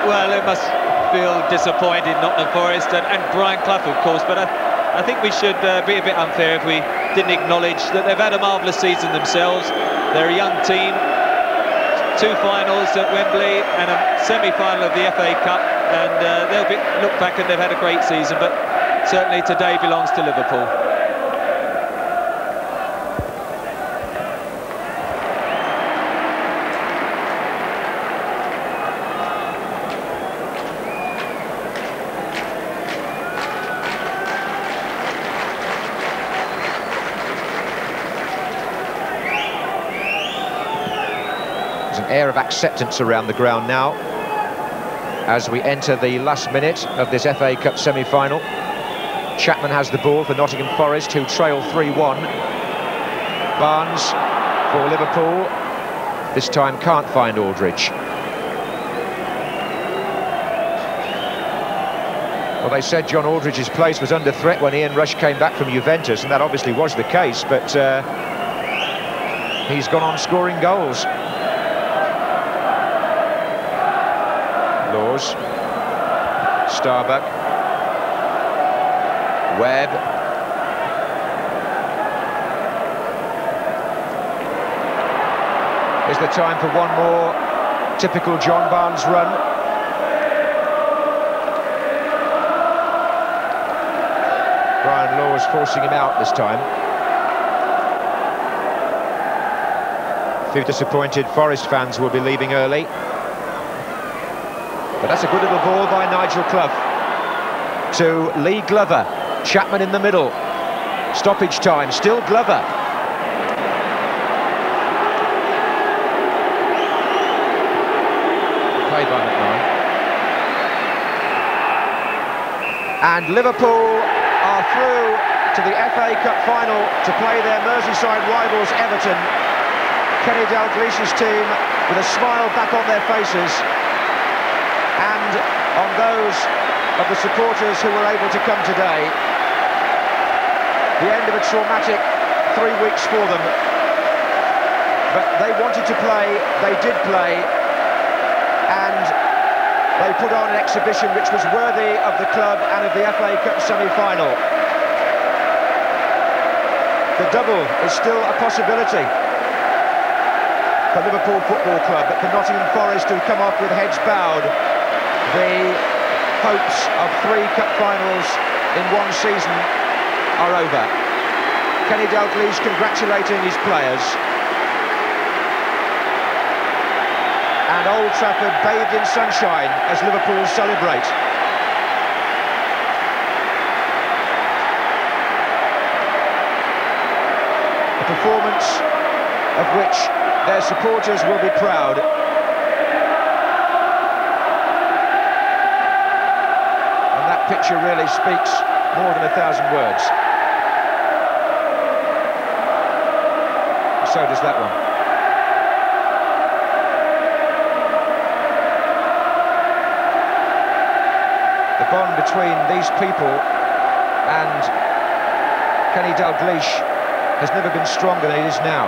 Well, it must feel disappointed, Nottingham Forest, and, and Brian Clough, of course, but I, I think we should uh, be a bit unfair if we didn't acknowledge that they've had a marvellous season themselves. They're a young team, two finals at Wembley and a semi-final of the FA Cup, and uh, they'll be, look back and they've had a great season, but certainly today belongs to Liverpool. Air of acceptance around the ground now as we enter the last minute of this FA Cup semi-final. Chapman has the ball for Nottingham Forest, who trail 3-1. Barnes for Liverpool. This time can't find Aldridge. Well, they said John Aldridge's place was under threat when Ian Rush came back from Juventus, and that obviously was the case, but uh, he's gone on scoring goals. Starbuck. Webb. Is the time for one more typical John Barnes run? Brian Laws is forcing him out this time. A few disappointed Forest fans will be leaving early. That's a good little ball by Nigel Clough to Lee Glover. Chapman in the middle. Stoppage time, still Glover. Played by McMahon. And Liverpool are through to the FA Cup final to play their Merseyside rivals Everton. Kenny Dalglish's team with a smile back on their faces on those of the supporters who were able to come today. The end of a traumatic three weeks for them. But they wanted to play, they did play, and they put on an exhibition which was worthy of the club and of the FA Cup semi-final. The double is still a possibility for Liverpool Football Club, but for Nottingham Forest who come off with heads bowed, the hopes of three cup finals in one season are over. Kenny Dalglish congratulating his players. And Old Trafford bathed in sunshine as Liverpool celebrate. A performance of which their supporters will be proud. Picture really speaks more than a thousand words. So does that one. The bond between these people and Kenny Dalglish has never been stronger than it is now.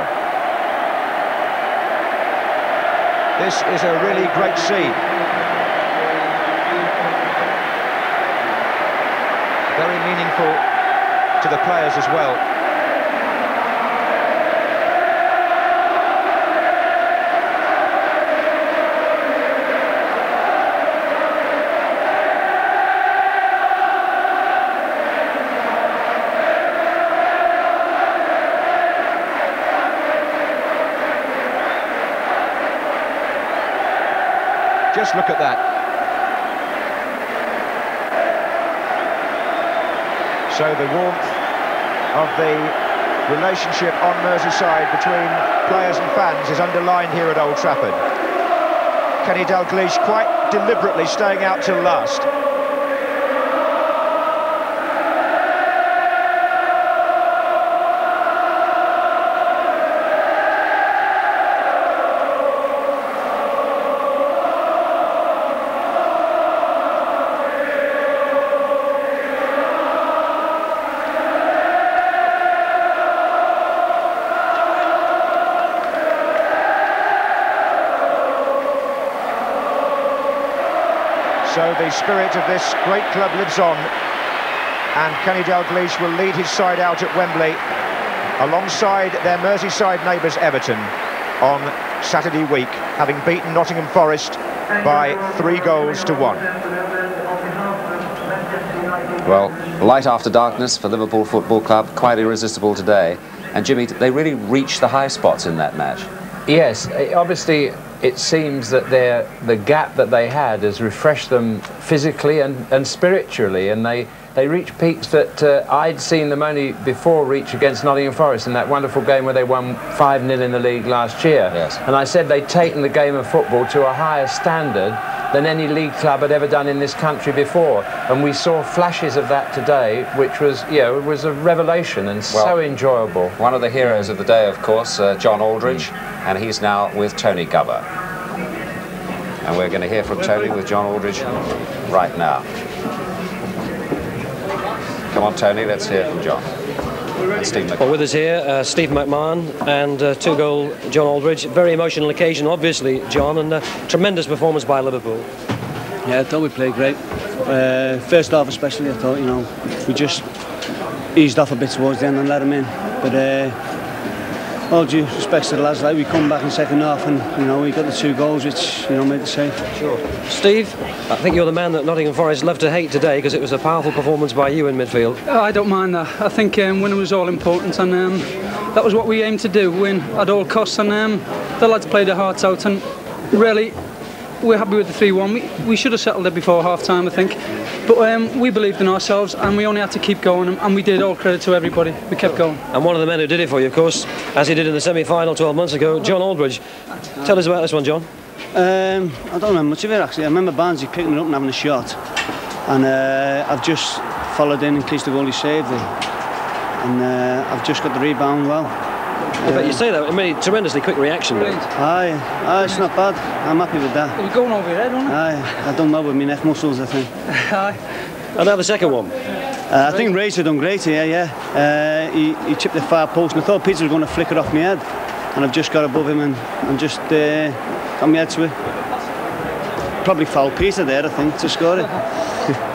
This is a really great scene. Meaningful to the players as well. Just look at that. So the warmth of the relationship on Merseyside between players and fans is underlined here at Old Trafford. Kenny Dalglish quite deliberately staying out till last. The spirit of this great club lives on and Kenny Dalglish will lead his side out at Wembley alongside their Merseyside neighbours Everton on Saturday week, having beaten Nottingham Forest by three goals to one. Well, light after darkness for Liverpool Football Club, quite irresistible today. And Jimmy, they really reached the high spots in that match. Yes, eh, obviously it seems that the gap that they had has refreshed them physically and, and spiritually, and they, they reached peaks that uh, I'd seen them only before reach against Nottingham Forest in that wonderful game where they won 5-0 in the league last year. Yes. And I said they'd taken the game of football to a higher standard than any league club had ever done in this country before. And we saw flashes of that today, which was, you know, it was a revelation and Well, so enjoyable. One of the heroes of the day, of course, uh, John Aldridge, and he's now with Tony Gubba. And we're going to hear from Tony with John Aldridge right now. Come on, Tony, let's hear from John. Steve Well, with us here, uh, Steve McMahon and uh, two-goal John Aldridge. Very emotional occasion, obviously, John, and a tremendous performance by Liverpool. Yeah, I thought we played great. Uh, first half especially, I thought, you know, we just eased off a bit towards the end and let them in. But uh, all due respect to the lads, like we come back in second half and you know we got the two goals, which you know made the save. Sure. Steve, I think you're the man that Nottingham Forest love to hate today because it was a powerful performance by you in midfield. Oh, I don't mind that. I think um, winning was all important, and um, that was what we aimed to do: win at all costs. And um, the lads played their hearts out, and really, we're happy with the 3-1. We, we should have settled it before half time, I think. But um, we believed in ourselves and we only had to keep going and, and we did all credit to everybody. We kept going. And one of the men who did it for you, of course, as he did in the semi-final 12 months ago, John Aldridge. Tell us about this one, John. Um, I don't remember much of it actually. I remember Beardsley picking it up and having a shot. And uh, I've just followed in in case the goalie saved it. And uh, I've just got the rebound well. Yeah, but you say that, it made a tremendously quick reaction. Aye, aye, it's not bad. I'm happy with that. You're going over your head, aren't you? Aye, I've done well with my neck muscles, I think. Aye. And now the second one. Uh, I think Razor done great here, yeah. Uh, he, he chipped the far post, and I thought Peter was going to flick it off my head. And I've just got above him and, and just uh, got my head to it. Probably foul Peter there, I think, to score it.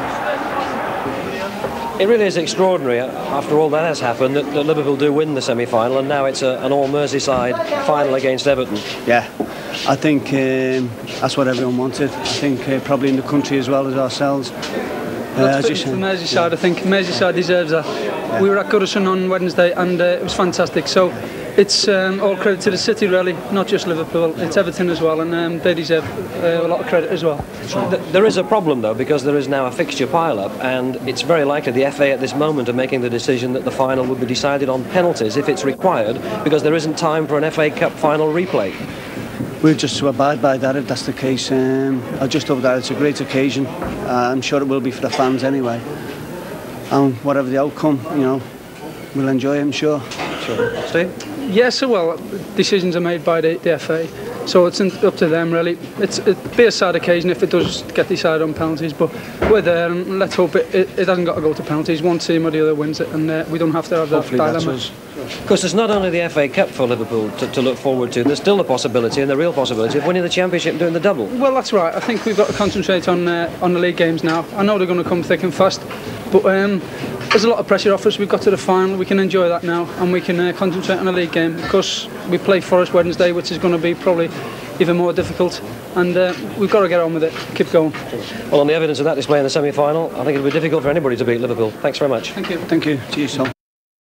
It really is extraordinary, uh, after all that has happened, that, that Liverpool do win the semi-final, and now it's a, an all-Merseyside final against Everton. Yeah, I think um, that's what everyone wanted. I think uh, probably in the country as well as ourselves. That's uh, for Merseyside, I think. Merseyside deserves that. Yeah. We were at Goodison on Wednesday, and uh, it was fantastic. So it's um, all credit to the city, really, not just Liverpool. It's Everton as well, and um, they deserve uh, a lot of credit as well. There is a problem, though, because there is now a fixture pile-up, and it's very likely the FA at this moment are making the decision that the final would be decided on penalties if it's required, because there isn't time for an FA Cup final replay. We're just to abide by that if that's the case. Um, I just hope that it's a great occasion. Uh, I'm sure it will be for the fans anyway. And whatever the outcome, you know, we'll enjoy it, I'm sure. Sure. Steve? Yes, well, decisions are made by the, the FA, so it's up to them really. It's it'd be a sad occasion if it does get decided on penalties, but we're there and let's hope it, it, it hasn't got to go to penalties. One team or the other wins it, and uh, we don't have to have that Hopefully dilemma. Of course, there's not only the FA Cup for Liverpool to, to, look forward to, there's still the possibility and the real possibility of winning the Championship and doing the double. Well, that's right. I think we've got to concentrate on uh, on the league games now. I know they're going to come thick and fast, but um, there's a lot of pressure off us. We've got to the final. We can enjoy that now, and we can uh, concentrate on the league game. Of course, we play Forest Wednesday, which is going to be probably even more difficult. And uh, we've got to get on with it. Keep going. Well, on the evidence of that display in the semi-final, I think it'll be difficult for anybody to beat Liverpool. Thanks very much. Thank you. Thank you. Cheers, Tom.